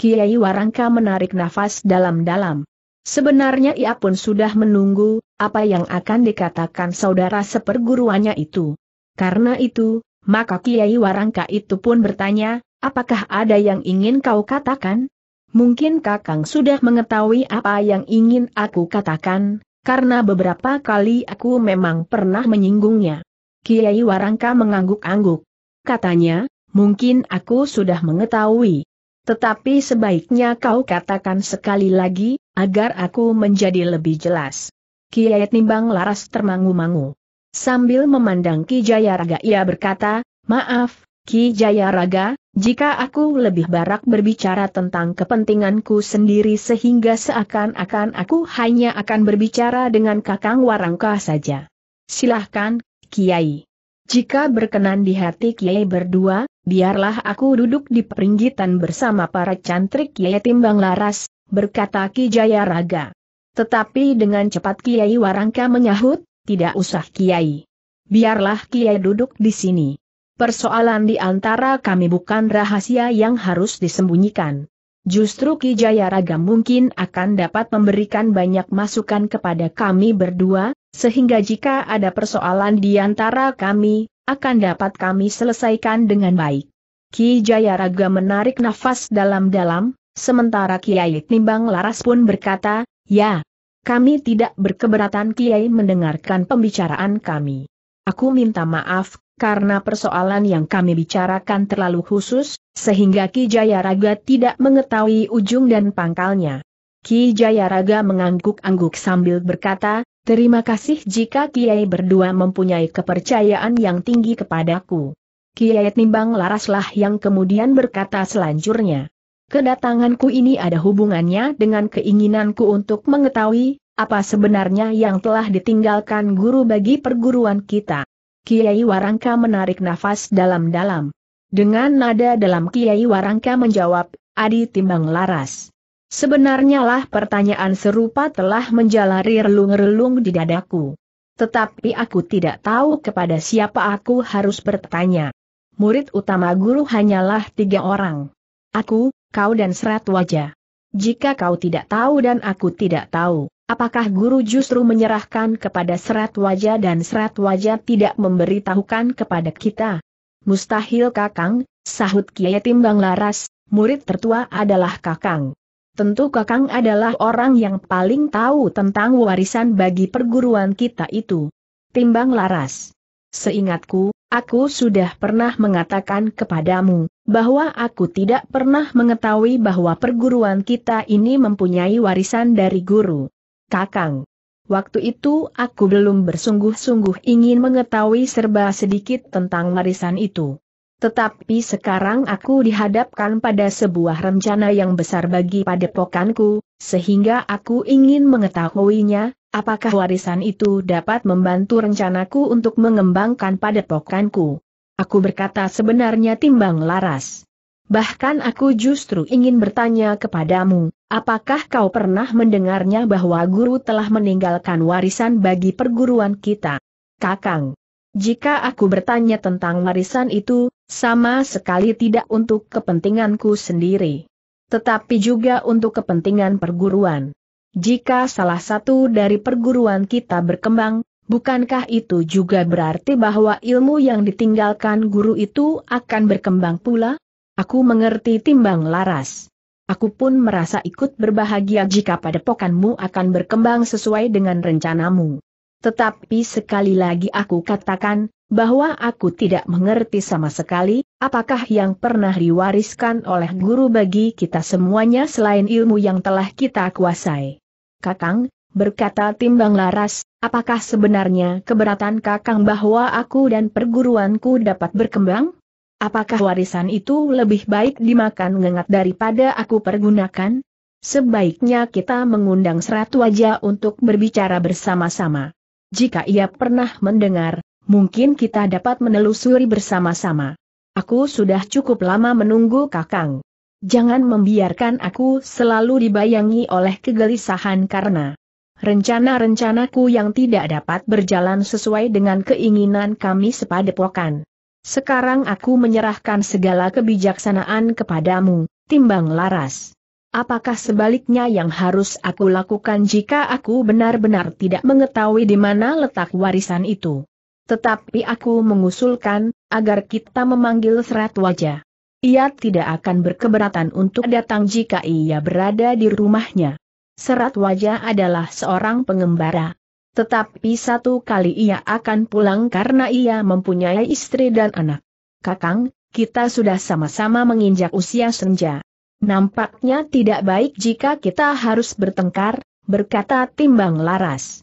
Kiai Warangka menarik nafas dalam-dalam. Sebenarnya ia pun sudah menunggu, apa yang akan dikatakan saudara seperguruannya itu. Karena itu, maka Kiai Warangka itu pun bertanya, apakah ada yang ingin kau katakan? Mungkin Kakang sudah mengetahui apa yang ingin aku katakan, karena beberapa kali aku memang pernah menyinggungnya. Kiai Warangka mengangguk-angguk. Katanya, mungkin aku sudah mengetahui. Tetapi sebaiknya kau katakan sekali lagi, agar aku menjadi lebih jelas. Kiai Timbang Laras termangu-mangu. Sambil memandang Ki Jaya Raga ia berkata, maaf, Ki Jaya Raga, jika aku lebih barak berbicara tentang kepentinganku sendiri sehingga seakan-akan aku hanya akan berbicara dengan Kakang Warangka saja. Silahkan, Kiai. Jika berkenan di hati Kiai berdua, biarlah aku duduk di peringgitan bersama para cantrik Kiai Timbang Laras, berkata Ki Jaya Raga. Tetapi dengan cepat Kiai Warangka menyahut, tidak usah Kiai. Biarlah Kiai duduk di sini. Persoalan di antara kami bukan rahasia yang harus disembunyikan. Justru Ki Jaya Raga mungkin akan dapat memberikan banyak masukan kepada kami berdua, sehingga jika ada persoalan di antara kami, akan dapat kami selesaikan dengan baik. Ki Jaya Raga menarik nafas dalam-dalam, sementara Kiai Timbang Laras pun berkata, ya, kami tidak berkeberatan Kiai mendengarkan pembicaraan kami. Aku minta maaf, karena persoalan yang kami bicarakan terlalu khusus, sehingga Ki Jaya Raga tidak mengetahui ujung dan pangkalnya. Ki Jaya Raga mengangguk-angguk sambil berkata, terima kasih jika Kiai berdua mempunyai kepercayaan yang tinggi kepadaku. Kiai Timbang Laraslah yang kemudian berkata selanjutnya. Kedatanganku ini ada hubungannya dengan keinginanku untuk mengetahui, apa sebenarnya yang telah ditinggalkan guru bagi perguruan kita. Kiai Warangka menarik nafas dalam-dalam. Dengan nada dalam Kiai Warangka menjawab, Adi Timbang Laras. Sebenarnya lah pertanyaan serupa telah menjalari relung-relung di dadaku. Tetapi aku tidak tahu kepada siapa aku harus bertanya. Murid utama guru hanyalah tiga orang. Aku, kau dan serat wajah. Jika kau tidak tahu dan aku tidak tahu, Apakah guru justru menyerahkan kepada serat wajah dan serat wajah tidak memberitahukan kepada kita? Mustahil kakang, sahut Kiai Timbang Laras, murid tertua adalah kakang. Tentu kakang adalah orang yang paling tahu tentang warisan bagi perguruan kita itu. Timbang Laras. Seingatku, aku sudah pernah mengatakan kepadamu, bahwa aku tidak pernah mengetahui bahwa perguruan kita ini mempunyai warisan dari guru. Kakang. Waktu itu aku belum bersungguh-sungguh ingin mengetahui serba sedikit tentang warisan itu. Tetapi sekarang aku dihadapkan pada sebuah rencana yang besar bagi padepokanku, sehingga aku ingin mengetahuinya, apakah warisan itu dapat membantu rencanaku untuk mengembangkan padepokanku. Aku berkata sebenarnya timbang laras. Bahkan aku justru ingin bertanya kepadamu, apakah kau pernah mendengarnya bahwa guru telah meninggalkan warisan bagi perguruan kita? Kakang. Jika aku bertanya tentang warisan itu, sama sekali tidak untuk kepentinganku sendiri. Tetapi juga untuk kepentingan perguruan. Jika salah satu dari perguruan kita berkembang, bukankah itu juga berarti bahwa ilmu yang ditinggalkan guru itu akan berkembang pula? Aku mengerti timbang laras. Aku pun merasa ikut berbahagia jika padepokanmu akan berkembang sesuai dengan rencanamu. Tetapi sekali lagi aku katakan, bahwa aku tidak mengerti sama sekali, apakah yang pernah diwariskan oleh guru bagi kita semuanya selain ilmu yang telah kita kuasai. Kakang, berkata Timbang Laras, apakah sebenarnya keberatan Kakang bahwa aku dan perguruanku dapat berkembang? Apakah warisan itu lebih baik dimakan ngengat daripada aku pergunakan? Sebaiknya kita mengundang serat wajah untuk berbicara bersama-sama. Jika ia pernah mendengar, mungkin kita dapat menelusuri bersama-sama. Aku sudah cukup lama menunggu Kakang. Jangan membiarkan aku selalu dibayangi oleh kegelisahan karena rencana-rencanaku yang tidak dapat berjalan sesuai dengan keinginan kami sepadepokan. Sekarang aku menyerahkan segala kebijaksanaan kepadamu, timbang laras. Apakah sebaliknya yang harus aku lakukan jika aku benar-benar tidak mengetahui di mana letak warisan itu? Tetapi aku mengusulkan, agar kita memanggil serat wajah. Ia tidak akan berkeberatan untuk datang jika ia berada di rumahnya. Serat wajah adalah seorang pengembara. Tetapi satu kali ia akan pulang karena ia mempunyai istri dan anak. Kakang, kita sudah sama-sama menginjak usia senja. Nampaknya tidak baik jika kita harus bertengkar, berkata Timbang Laras.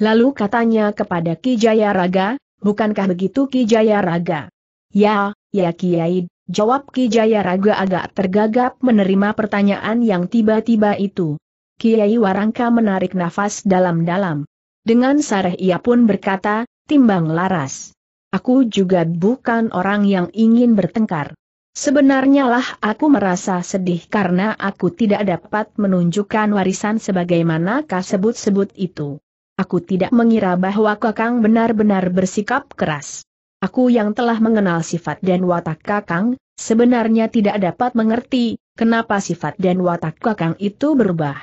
Lalu katanya kepada Ki Jaya Raga, bukankah begitu Ki Jaya Raga? Ya, ya Kiai, jawab Ki Jaya Raga agak tergagap menerima pertanyaan yang tiba-tiba itu. Kiai Warangka menarik nafas dalam-dalam. Dengan sareh ia pun berkata, timbang laras. Aku juga bukan orang yang ingin bertengkar. Sebenarnya lah aku merasa sedih karena aku tidak dapat menunjukkan warisan sebagaimana kau sebut-sebut itu. Aku tidak mengira bahwa Kakang benar-benar bersikap keras. Aku yang telah mengenal sifat dan watak Kakang, sebenarnya tidak dapat mengerti, kenapa sifat dan watak Kakang itu berubah.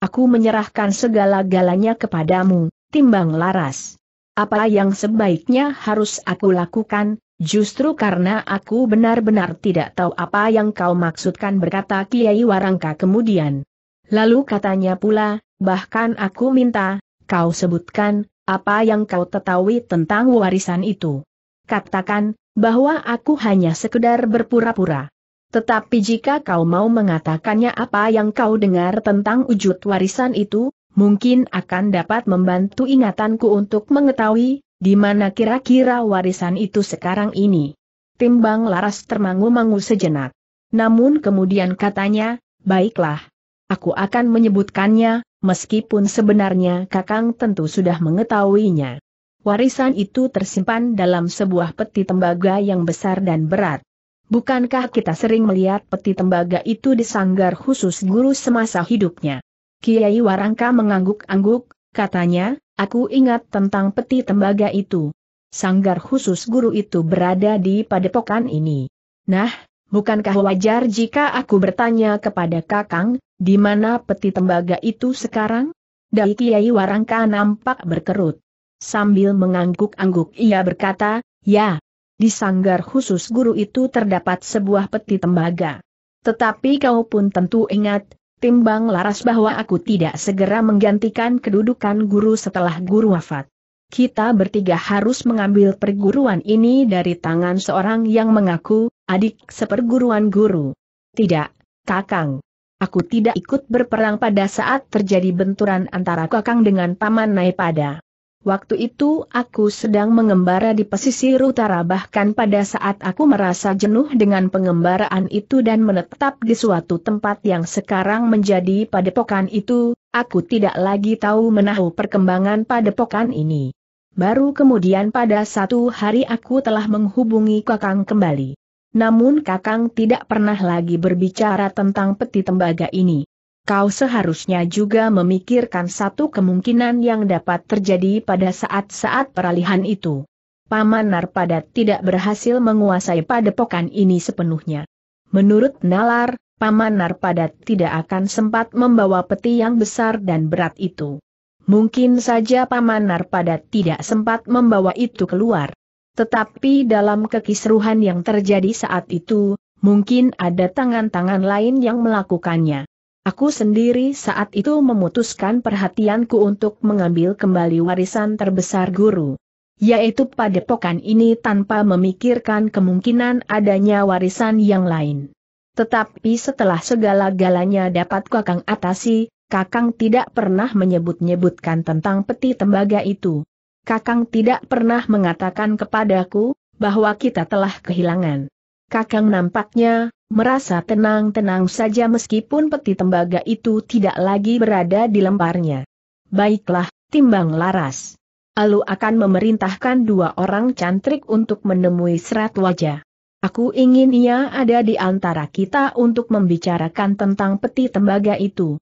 Aku menyerahkan segala-galanya kepadamu, timbang laras. Apa yang sebaiknya harus aku lakukan, justru karena aku benar-benar tidak tahu apa yang kau maksudkan berkata Kiai Warangka kemudian. Lalu katanya pula, bahkan aku minta, kau sebutkan, apa yang kau ketahui tentang warisan itu. Katakan, bahwa aku hanya sekedar berpura-pura. Tetapi jika kau mau mengatakannya apa yang kau dengar tentang wujud warisan itu, mungkin akan dapat membantu ingatanku untuk mengetahui, di mana kira-kira warisan itu sekarang ini. Timbang Laras termangu-mangu sejenak. Namun kemudian katanya, baiklah. Aku akan menyebutkannya, meskipun sebenarnya Kakang tentu sudah mengetahuinya. Warisan itu tersimpan dalam sebuah peti tembaga yang besar dan berat. Bukankah kita sering melihat peti tembaga itu di sanggar khusus guru semasa hidupnya? Kiai Warangka mengangguk-angguk, katanya, aku ingat tentang peti tembaga itu. Sanggar khusus guru itu berada di padepokan ini. Nah, bukankah wajar jika aku bertanya kepada Kakang, di mana peti tembaga itu sekarang? Dai Kiai Warangka nampak berkerut. Sambil mengangguk-angguk ia berkata, ya, di sanggar khusus guru itu terdapat sebuah peti tembaga. Tetapi kau pun tentu ingat, timbang laras bahwa aku tidak segera menggantikan kedudukan guru setelah guru wafat. Kita bertiga harus mengambil perguruan ini dari tangan seorang yang mengaku, adik seperguruan guru. Tidak, Kakang. Aku tidak ikut berperang pada saat terjadi benturan antara Kakang dengan Paman Naipada. Waktu itu aku sedang mengembara di pesisir utara bahkan pada saat aku merasa jenuh dengan pengembaraan itu dan menetap di suatu tempat yang sekarang menjadi padepokan itu, aku tidak lagi tahu menahu perkembangan padepokan ini. Baru kemudian pada satu hari aku telah menghubungi Kakang kembali. Namun Kakang tidak pernah lagi berbicara tentang peti tembaga ini. Kau seharusnya juga memikirkan satu kemungkinan yang dapat terjadi pada saat-saat peralihan itu. Paman Narpada tidak berhasil menguasai padepokan ini sepenuhnya. Menurut Nalar, Paman Narpada tidak akan sempat membawa peti yang besar dan berat itu. Mungkin saja Paman Narpada tidak sempat membawa itu keluar. Tetapi dalam kekisruhan yang terjadi saat itu, mungkin ada tangan-tangan lain yang melakukannya. Aku sendiri saat itu memutuskan perhatianku untuk mengambil kembali warisan terbesar guru. yaitu padepokan ini tanpa memikirkan kemungkinan adanya warisan yang lain. Tetapi setelah segala-galanya dapat Kakang atasi, Kakang tidak pernah menyebut-nyebutkan tentang peti tembaga itu. Kakang tidak pernah mengatakan kepadaku, bahwa kita telah kehilangan. Kakang nampaknya, merasa tenang-tenang saja meskipun peti tembaga itu tidak lagi berada di lemparnya. Baiklah, timbang laras. Lalu akan memerintahkan dua orang cantrik untuk menemui serat wajah. Aku ingin ia ada di antara kita untuk membicarakan tentang peti tembaga itu.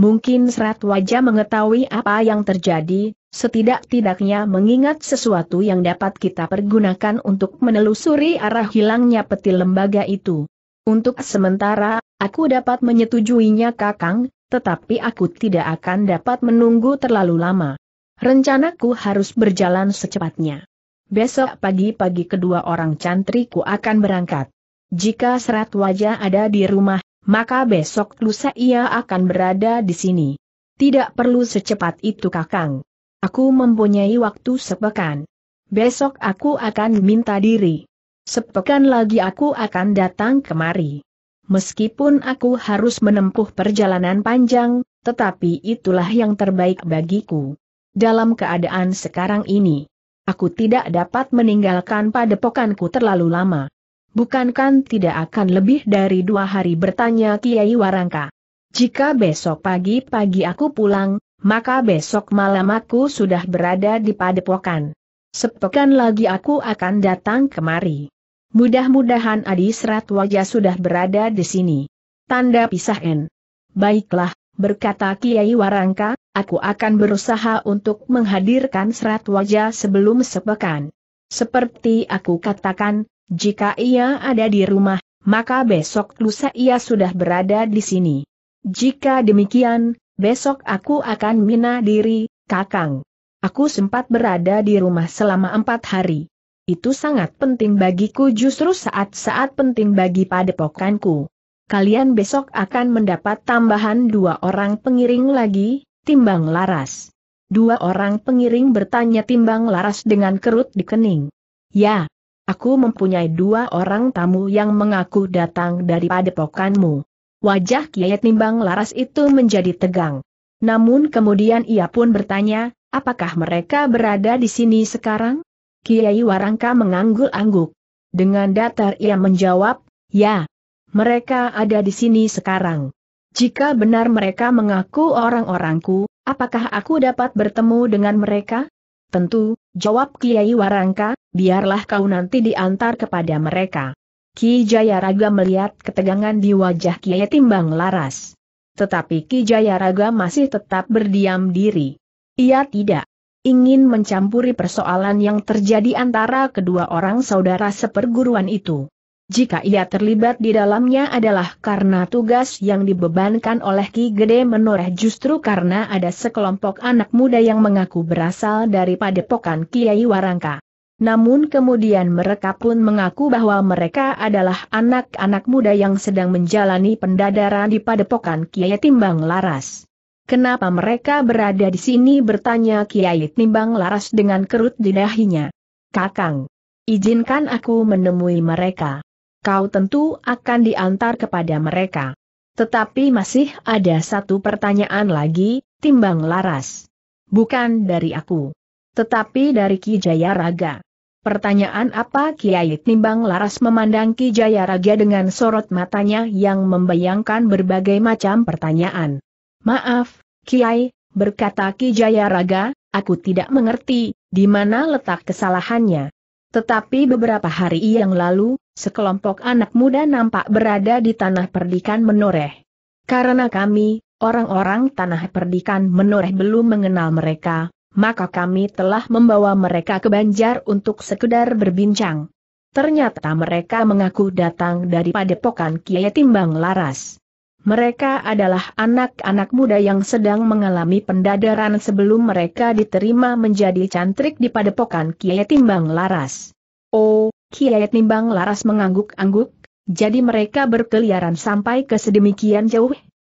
Mungkin serat wajah mengetahui apa yang terjadi, Setidak-tidaknya mengingat sesuatu yang dapat kita pergunakan untuk menelusuri arah hilangnya peti lembaga itu. Untuk sementara, aku dapat menyetujuinya kakang, tetapi aku tidak akan dapat menunggu terlalu lama. Rencanaku harus berjalan secepatnya. Besok pagi-pagi kedua orang cantriku akan berangkat. Jika serat wajah ada di rumah, maka besok lusa ia akan berada di sini. Tidak perlu secepat itu kakang. Aku mempunyai waktu sepekan. Besok aku akan minta diri. Sepekan lagi aku akan datang kemari. Meskipun aku harus menempuh perjalanan panjang, tetapi itulah yang terbaik bagiku. Dalam keadaan sekarang ini, aku tidak dapat meninggalkan padepokanku terlalu lama. Bukankah tidak akan lebih dari dua hari bertanya Kiai Warangka. Jika besok pagi-pagi aku pulang, maka besok malam aku sudah berada di padepokan. Sepekan lagi aku akan datang kemari. Mudah-mudahan Adi Serat Wajah sudah berada di sini. Tanda pisah N. Baiklah, berkata Kiai Warangka, aku akan berusaha untuk menghadirkan Serat Wajah sebelum sepekan. Seperti aku katakan, jika ia ada di rumah, maka besok lusa ia sudah berada di sini. Jika demikian, Besok aku akan mina diri, Kakang. Aku sempat berada di rumah selama empat hari. Itu sangat penting bagiku justru saat-saat penting bagi padepokanku. Kalian besok akan mendapat tambahan dua orang pengiring lagi, timbang laras. Dua orang pengiring bertanya timbang laras dengan kerut di kening. Ya, aku mempunyai dua orang tamu yang mengaku datang dari padepokanmu. Wajah Kiai Timbang Laras itu menjadi tegang. Namun kemudian ia pun bertanya, apakah mereka berada di sini sekarang? Kiai Warangka mengangguk-angguk. Dengan datar ia menjawab, ya. Mereka ada di sini sekarang. Jika benar mereka mengaku orang-orangku, apakah aku dapat bertemu dengan mereka? Tentu, jawab Kiai Warangka, biarlah kau nanti diantar kepada mereka. Ki Jayaraga melihat ketegangan di wajah Kiai Timbang Laras. Tetapi Ki Jayaraga masih tetap berdiam diri. Ia tidak ingin mencampuri persoalan yang terjadi antara kedua orang saudara seperguruan itu. Jika ia terlibat di dalamnya adalah karena tugas yang dibebankan oleh Ki Gede Menoreh justru karena ada sekelompok anak muda yang mengaku berasal dari padepokan Kiai Warangka. Namun kemudian mereka pun mengaku bahwa mereka adalah anak-anak muda yang sedang menjalani pendadaran di padepokan Kiai Timbang Laras. Kenapa mereka berada di sini bertanya Kiai Timbang Laras dengan kerut di dahinya. Kakang, izinkan aku menemui mereka. Kau tentu akan diantar kepada mereka. Tetapi masih ada satu pertanyaan lagi, Timbang Laras. Bukan dari aku. Tetapi dari Ki Jaya Raga. Pertanyaan apa Kiai Timbang Laras memandang Ki Jaya Raga dengan sorot matanya yang membayangkan berbagai macam pertanyaan. Maaf, Kiai, berkata Ki Jaya Raga, aku tidak mengerti, di mana letak kesalahannya. Tetapi beberapa hari yang lalu, sekelompok anak muda nampak berada di tanah perdikan menoreh. Karena kami, orang-orang tanah perdikan menoreh belum mengenal mereka, maka kami telah membawa mereka ke Banjar untuk sekedar berbincang. Ternyata mereka mengaku datang dari padepokan Kiai Timbang Laras. Mereka adalah anak-anak muda yang sedang mengalami pendadaran sebelum mereka diterima menjadi cantrik di padepokan Kiai Timbang Laras. Oh, Kiai Timbang Laras mengangguk-angguk, jadi mereka berkeliaran sampai ke sedemikian jauh?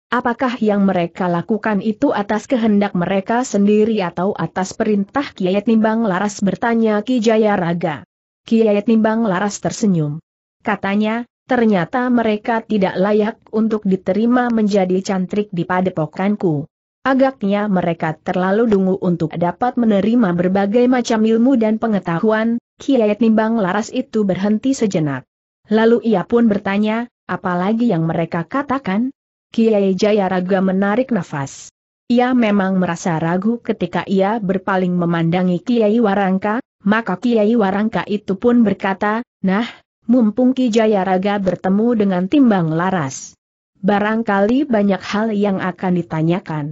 Apakah yang mereka lakukan itu atas kehendak mereka sendiri atau atas perintah Kiai Timbang Laras bertanya Ki Jaya Raga. Kiai Timbang Laras tersenyum. Katanya, ternyata mereka tidak layak untuk diterima menjadi cantrik di padepokanku. Agaknya mereka terlalu dungu untuk dapat menerima berbagai macam ilmu dan pengetahuan, Kiai Timbang Laras itu berhenti sejenak. Lalu ia pun bertanya, apalagi yang mereka katakan? Kiai Jaya Raga menarik nafas. Ia memang merasa ragu ketika ia berpaling memandangi Kiai Warangka, maka Kiai Warangka itu pun berkata, nah, mumpung Ki Jaya Raga bertemu dengan Timbang Laras. Barangkali banyak hal yang akan ditanyakan.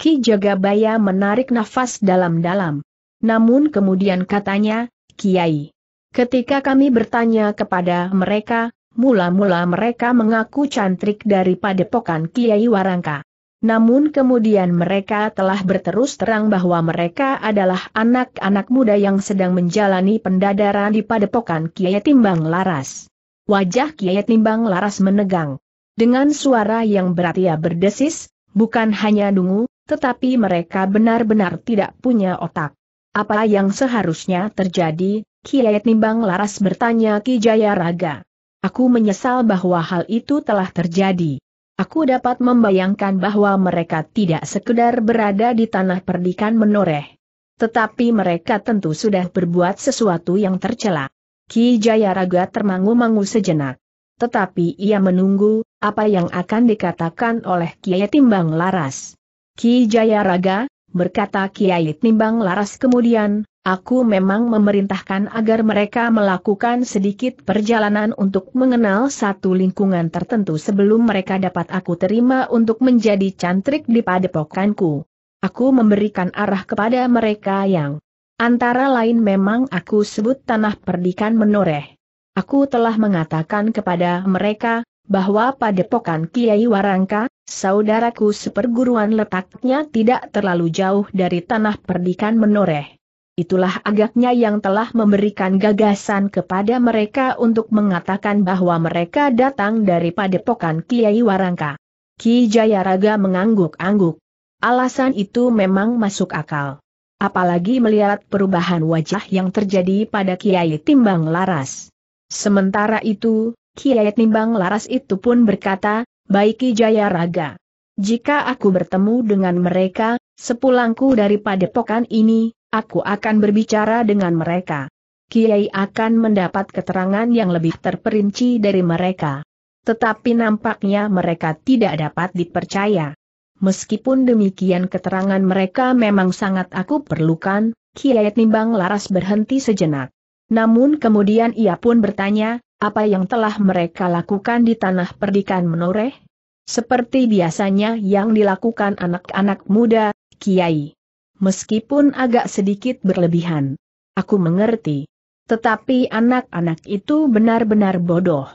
Ki Jagabaya menarik nafas dalam-dalam. Namun kemudian katanya, Kiai. Ketika kami bertanya kepada mereka, Mula-mula mereka mengaku cantrik dari padepokan Kiai Warangka. Namun kemudian mereka telah berterus terang bahwa mereka adalah anak-anak muda yang sedang menjalani pendadaran di padepokan Kiai Timbang Laras. Wajah Kiai Timbang Laras menegang. Dengan suara yang berat ia berdesis, bukan hanya dungu, tetapi mereka benar-benar tidak punya otak. Apa yang seharusnya terjadi, Kiai Timbang Laras bertanya Ki Jaya Raga. Aku menyesal bahwa hal itu telah terjadi. Aku dapat membayangkan bahwa mereka tidak sekedar berada di tanah perdikan menoreh. Tetapi mereka tentu sudah berbuat sesuatu yang tercela. Ki Jayaraga termangu-mangu sejenak. Tetapi ia menunggu, apa yang akan dikatakan oleh Kiai Timbang Laras. Ki Jayaraga, berkata Kiai Timbang Laras kemudian, Aku memang memerintahkan agar mereka melakukan sedikit perjalanan untuk mengenal satu lingkungan tertentu sebelum mereka dapat aku terima untuk menjadi cantrik di padepokanku. Aku memberikan arah kepada mereka yang antara lain memang aku sebut tanah perdikan menoreh. Aku telah mengatakan kepada mereka, bahwa padepokan Kiai Warangka, saudaraku seperguruan letaknya tidak terlalu jauh dari tanah perdikan menoreh. Itulah agaknya yang telah memberikan gagasan kepada mereka untuk mengatakan bahwa mereka datang dari padepokan Kiai Warangka. Ki Jayaraga mengangguk-angguk. Alasan itu memang masuk akal. Apalagi melihat perubahan wajah yang terjadi pada Kiai Timbang Laras. Sementara itu, Kiai Timbang Laras itu pun berkata, baik Ki Jayaraga. Jika aku bertemu dengan mereka, sepulangku dari padepokan ini, aku akan berbicara dengan mereka. Kiai akan mendapat keterangan yang lebih terperinci dari mereka. Tetapi nampaknya mereka tidak dapat dipercaya. Meskipun demikian keterangan mereka memang sangat aku perlukan, Kiai Timbang Laras berhenti sejenak. Namun kemudian ia pun bertanya, apa yang telah mereka lakukan di tanah perdikan menoreh? Seperti biasanya yang dilakukan anak-anak muda, Kiai meskipun agak sedikit berlebihan. Aku mengerti. Tetapi anak-anak itu benar-benar bodoh.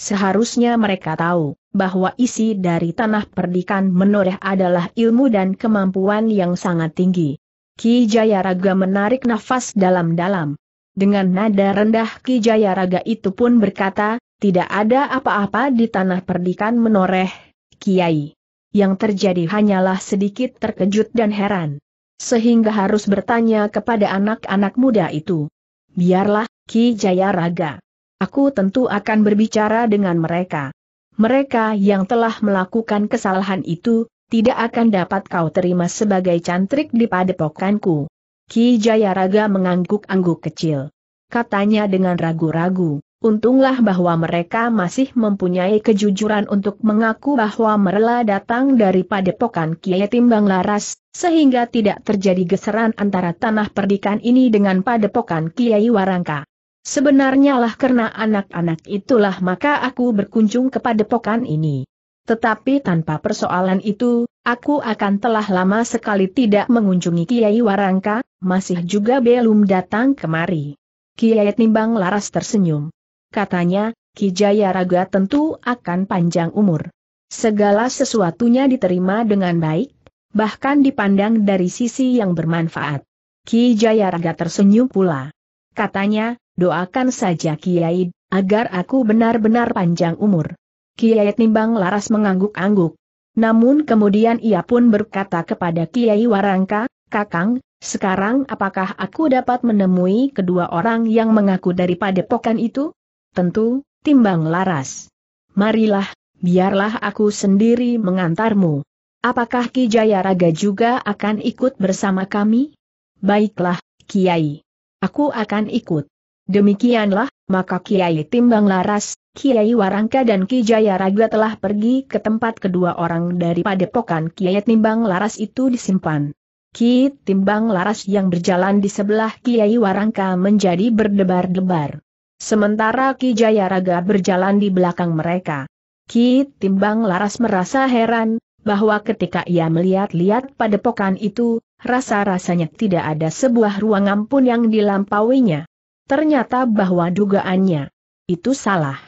Seharusnya mereka tahu bahwa isi dari tanah perdikan menoreh adalah ilmu dan kemampuan yang sangat tinggi. Ki Jayaraga menarik nafas dalam-dalam. Dengan nada rendah Ki Jayaraga itu pun berkata, tidak ada apa-apa di tanah perdikan menoreh, Kiai. Yang terjadi hanyalah sedikit terkejut dan heran sehingga harus bertanya kepada anak-anak muda itu. Biarlah, Ki Jaya Raga. Aku tentu akan berbicara dengan mereka. Mereka yang telah melakukan kesalahan itu, tidak akan dapat kau terima sebagai cantrik di padepokanku. Ki Jaya Raga mengangguk-angguk kecil. Katanya dengan ragu-ragu. Untunglah bahwa mereka masih mempunyai kejujuran untuk mengaku bahwa merela datang dari padepokan Kiai Timbang Laras, sehingga tidak terjadi geseran antara tanah perdikan ini dengan padepokan Kiai Warangka. Sebenarnya lah karena anak-anak itulah maka aku berkunjung ke padepokan ini. Tetapi tanpa persoalan itu, aku akan telah lama sekali tidak mengunjungi Kiai Warangka, masih juga belum datang kemari. Kiai Timbang Laras tersenyum katanya, Ki Jaya Raga tentu akan panjang umur. Segala sesuatunya diterima dengan baik, bahkan dipandang dari sisi yang bermanfaat. Ki Jaya Raga tersenyum pula. Katanya, doakan saja Kiai, agar aku benar-benar panjang umur. Kiai Timbang Laras mengangguk-angguk. Namun kemudian ia pun berkata kepada Kiai Warangka, Kakang, sekarang apakah aku dapat menemui kedua orang yang mengaku dari padepokan itu? Tentu, timbang laras. Marilah, biarlah aku sendiri mengantarmu. Apakah Ki Jaya Raga juga akan ikut bersama kami? Baiklah, Kiai. Aku akan ikut. Demikianlah, maka Kiai Timbang Laras, Kiai Warangka dan Ki Jaya Raga telah pergi ke tempat kedua orang dari padepokan Kiai Timbang Laras itu disimpan. Ki Timbang Laras yang berjalan di sebelah Kiai Warangka menjadi berdebar-debar. Sementara Ki Jaya Raga berjalan di belakang mereka. Ki Timbang Laras merasa heran, bahwa ketika ia melihat-lihat padepokan itu, rasa-rasanya tidak ada sebuah ruangan pun yang dilampauinya. Ternyata bahwa dugaannya itu salah.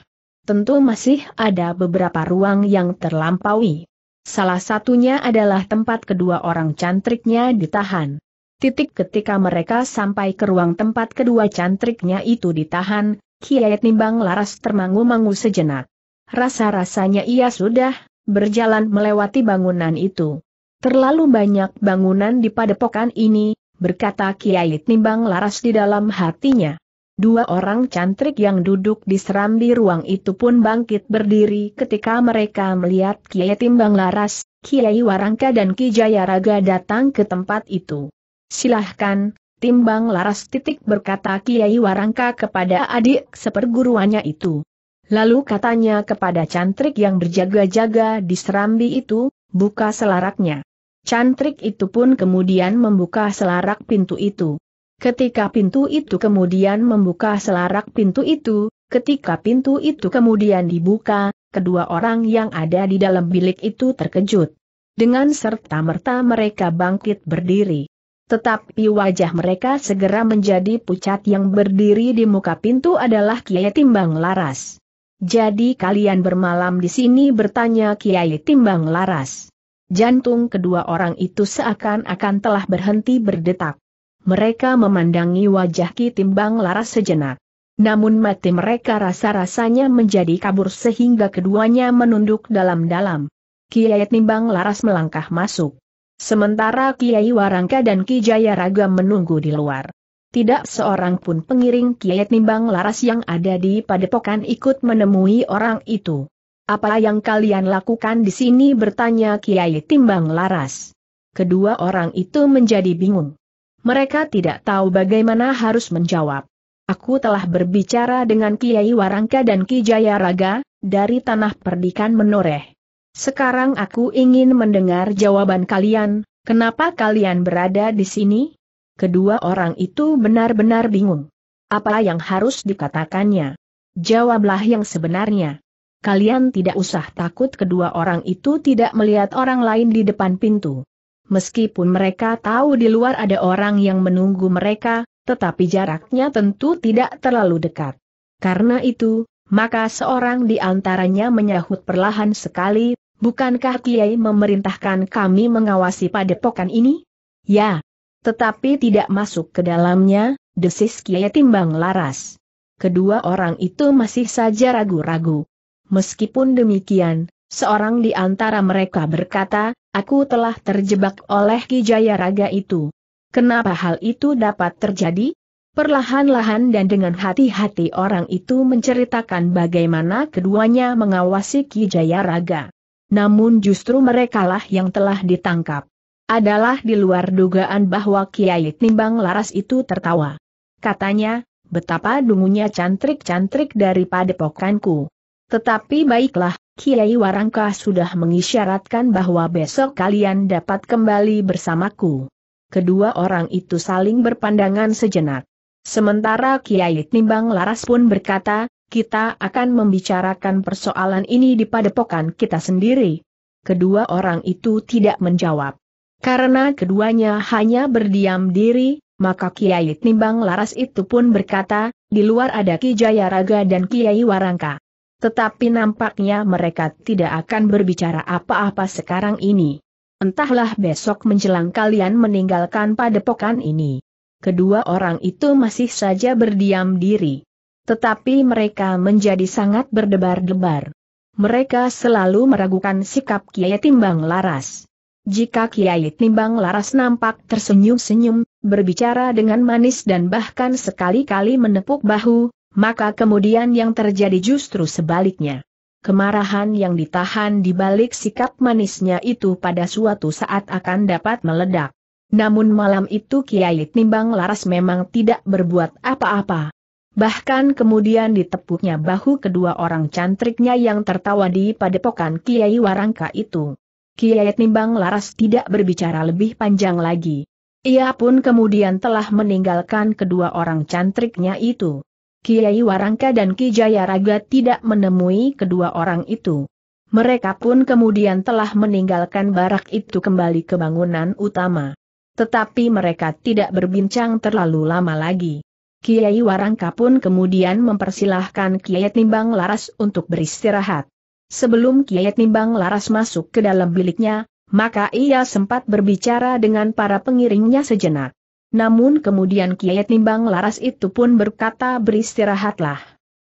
Tentu masih ada beberapa ruang yang terlampaui. Salah satunya adalah tempat kedua orang cantriknya ditahan. Titik ketika mereka sampai ke ruang tempat kedua cantriknya itu ditahan, Kiai Nimbang Laras termangu-mangu sejenak. Rasa-rasanya ia sudah berjalan melewati bangunan itu. Terlalu banyak bangunan di padepokan ini, berkata Kiai Nimbang Laras di dalam hatinya. Dua orang cantrik yang duduk di serambi ruang itu pun bangkit berdiri ketika mereka melihat Kiai Timbang Laras, Kiai Warangka dan Ki Jayaraga datang ke tempat itu. Silahkan, Timbang Laras titik berkata Kiai Warangka kepada adik seperguruannya itu. Lalu katanya kepada cantrik yang berjaga-jaga di serambi itu, buka selaraknya. Cantrik itu pun kemudian membuka selarak pintu itu. Ketika pintu itu kemudian membuka selarak pintu itu, ketika pintu itu kemudian dibuka, kedua orang yang ada di dalam bilik itu terkejut. Dengan serta-merta mereka bangkit berdiri. Tetapi wajah mereka segera menjadi pucat yang berdiri di muka pintu adalah Kiai Timbang Laras. Jadi kalian bermalam di sini bertanya Kiai Timbang Laras. Jantung kedua orang itu seakan-akan telah berhenti berdetak. Mereka memandangi wajah Ki Timbang Laras sejenak. Namun mati mereka rasa-rasanya menjadi kabur sehingga keduanya menunduk dalam-dalam. Kiai Timbang Laras melangkah masuk. Sementara Kiai Warangka dan Ki Jaya Raga menunggu di luar. Tidak seorang pun pengiring Kiai Timbang Laras yang ada di padepokan ikut menemui orang itu. Apa yang kalian lakukan di sini bertanya Kiai Timbang Laras. Kedua orang itu menjadi bingung. Mereka tidak tahu bagaimana harus menjawab. Aku telah berbicara dengan Kiai Warangka dan Ki Jaya Raga, dari Tanah Perdikan Menoreh. Sekarang aku ingin mendengar jawaban kalian, kenapa kalian berada di sini? Kedua orang itu benar-benar bingung. Apa yang harus dikatakannya? Jawablah yang sebenarnya. Kalian tidak usah takut kedua orang itu tidak melihat orang lain di depan pintu. Meskipun mereka tahu di luar ada orang yang menunggu mereka, tetapi jaraknya tentu tidak terlalu dekat. Karena itu, maka seorang di antaranya menyahut perlahan sekali, bukankah Kiai memerintahkan kami mengawasi padepokan ini? Ya. Tetapi tidak masuk ke dalamnya, desis Kiai Timbang Laras. Kedua orang itu masih saja ragu-ragu. Meskipun demikian, Seorang di antara mereka berkata, aku telah terjebak oleh Ki Jaya Raga itu. Kenapa hal itu dapat terjadi? Perlahan-lahan dan dengan hati-hati orang itu menceritakan bagaimana keduanya mengawasi Ki Jaya Raga. Namun justru merekalah yang telah ditangkap. Adalah di luar dugaan bahwa Kiai Timbang Laras itu tertawa. Katanya, betapa dungunya cantrik-cantrik dari padepokanku. Tetapi baiklah, Kiai Warangka sudah mengisyaratkan bahwa besok kalian dapat kembali bersamaku. Kedua orang itu saling berpandangan sejenak. Sementara Kiai Timbang Laras pun berkata, kita akan membicarakan persoalan ini di padepokan kita sendiri. Kedua orang itu tidak menjawab. Karena keduanya hanya berdiam diri, maka Kiai Timbang Laras itu pun berkata, di luar ada Ki Jaya Raga dan Kiai Warangka. Tetapi nampaknya mereka tidak akan berbicara apa-apa sekarang ini. Entahlah besok menjelang kalian meninggalkan padepokan ini. Kedua orang itu masih saja berdiam diri. Tetapi mereka menjadi sangat berdebar-debar. Mereka selalu meragukan sikap Kiai Timbang Laras. Jika Kiai Timbang Laras nampak tersenyum-senyum, berbicara dengan manis dan bahkan sekali-kali menepuk bahu, maka kemudian yang terjadi justru sebaliknya. Kemarahan yang ditahan di balik sikap manisnya itu pada suatu saat akan dapat meledak. Namun malam itu Kiai Timbang Laras memang tidak berbuat apa-apa. Bahkan kemudian ditepuknya bahu kedua orang cantriknya yang tertawa di padepokan Kiai Warangka itu. Kiai Timbang Laras tidak berbicara lebih panjang lagi. Ia pun kemudian telah meninggalkan kedua orang cantriknya itu. Kiai Warangka dan Ki Jayaraga tidak menemui kedua orang itu. Mereka pun kemudian telah meninggalkan barak itu kembali ke bangunan utama. Tetapi mereka tidak berbincang terlalu lama lagi. Kiai Warangka pun kemudian mempersilahkan Kiai Timbang Laras untuk beristirahat. Sebelum Kiai Timbang Laras masuk ke dalam biliknya, maka ia sempat berbicara dengan para pengiringnya sejenak. Namun kemudian Kiai Timbang Laras itu pun berkata beristirahatlah.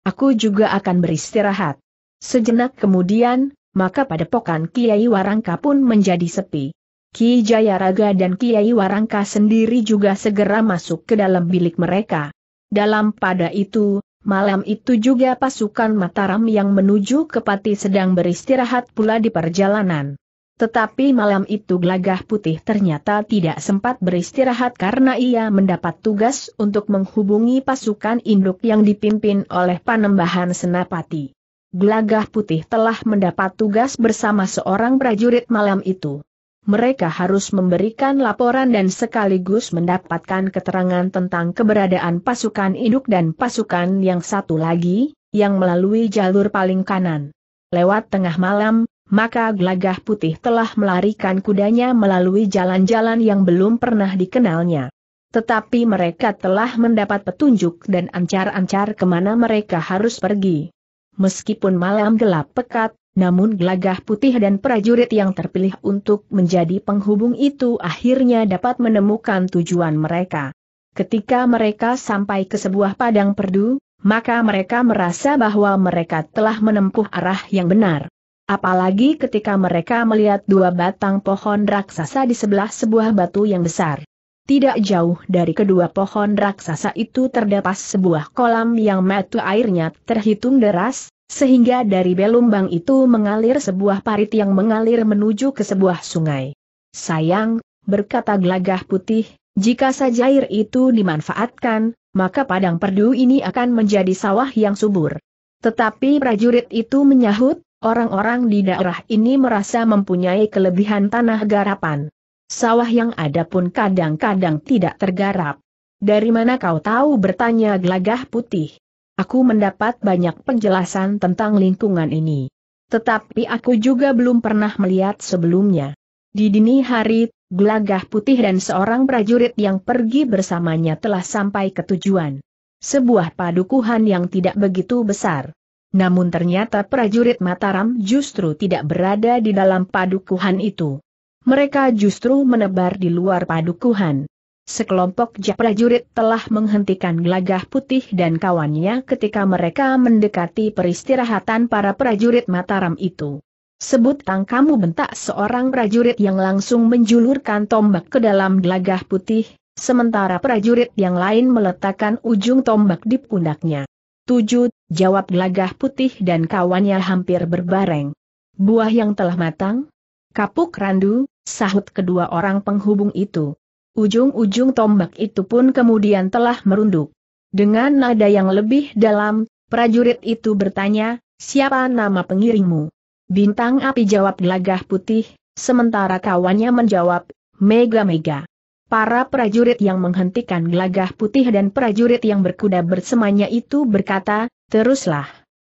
Aku juga akan beristirahat. Sejenak kemudian, maka pada pokan Kiai Warangka pun menjadi sepi. Ki Jayaraga dan Kiai Warangka sendiri juga segera masuk ke dalam bilik mereka. Dalam pada itu, Malam itu juga pasukan Mataram yang menuju ke Pati sedang beristirahat pula di perjalanan. Tetapi malam itu Gelagah Putih ternyata tidak sempat beristirahat karena ia mendapat tugas untuk menghubungi pasukan induk yang dipimpin oleh Panembahan Senapati. Gelagah Putih telah mendapat tugas bersama seorang prajurit malam itu mereka harus memberikan laporan dan sekaligus mendapatkan keterangan tentang keberadaan pasukan induk dan pasukan yang satu lagi, yang melalui jalur paling kanan. Lewat tengah malam, maka gelagah putih telah melarikan kudanya melalui jalan-jalan yang belum pernah dikenalnya. Tetapi mereka telah mendapat petunjuk dan ancar-ancar ke mana mereka harus pergi. Meskipun malam gelap pekat, namun gelagah putih dan prajurit yang terpilih untuk menjadi penghubung itu akhirnya dapat menemukan tujuan mereka. Ketika mereka sampai ke sebuah padang perdu, maka mereka merasa bahwa mereka telah menempuh arah yang benar. Apalagi ketika mereka melihat dua batang pohon raksasa di sebelah sebuah batu yang besar. Tidak jauh dari kedua pohon raksasa itu terdapat sebuah kolam yang mata airnya terhitung deras, sehingga dari belumbang itu mengalir sebuah parit yang mengalir menuju ke sebuah sungai. Sayang, berkata gelagah putih, jika saja air itu dimanfaatkan, maka padang perdu ini akan menjadi sawah yang subur. Tetapi prajurit itu menyahut, orang-orang di daerah ini merasa mempunyai kelebihan tanah garapan. Sawah yang ada pun kadang-kadang tidak tergarap. Dari mana kau tahu bertanya gelagah putih? Aku mendapat banyak penjelasan tentang lingkungan ini. Tetapi aku juga belum pernah melihat sebelumnya. Di dini hari, Gelagah Putih dan seorang prajurit yang pergi bersamanya telah sampai ke tujuan. Sebuah padukuhan yang tidak begitu besar. Namun ternyata prajurit Mataram justru tidak berada di dalam padukuhan itu. Mereka justru menebar di luar padukuhan sekelompok prajurit telah menghentikan gelagah putih dan kawannya ketika mereka mendekati peristirahatan para prajurit Mataram itu. Sebut kamu bentak seorang prajurit yang langsung menjulurkan tombak ke dalam gelagah putih, sementara prajurit yang lain meletakkan ujung tombak di pundaknya. Tujuh, jawab gelagah putih dan kawannya hampir berbareng. Buah yang telah matang? Kapuk randu, sahut kedua orang penghubung itu. Ujung-ujung tombak itu pun kemudian telah merunduk. Dengan nada yang lebih dalam, prajurit itu bertanya, siapa nama pengiringmu? Bintang api jawab gelagah putih, sementara kawannya menjawab, Mega-Mega. Para prajurit yang menghentikan gelagah putih dan prajurit yang berkuda bersemanya itu berkata, teruslah.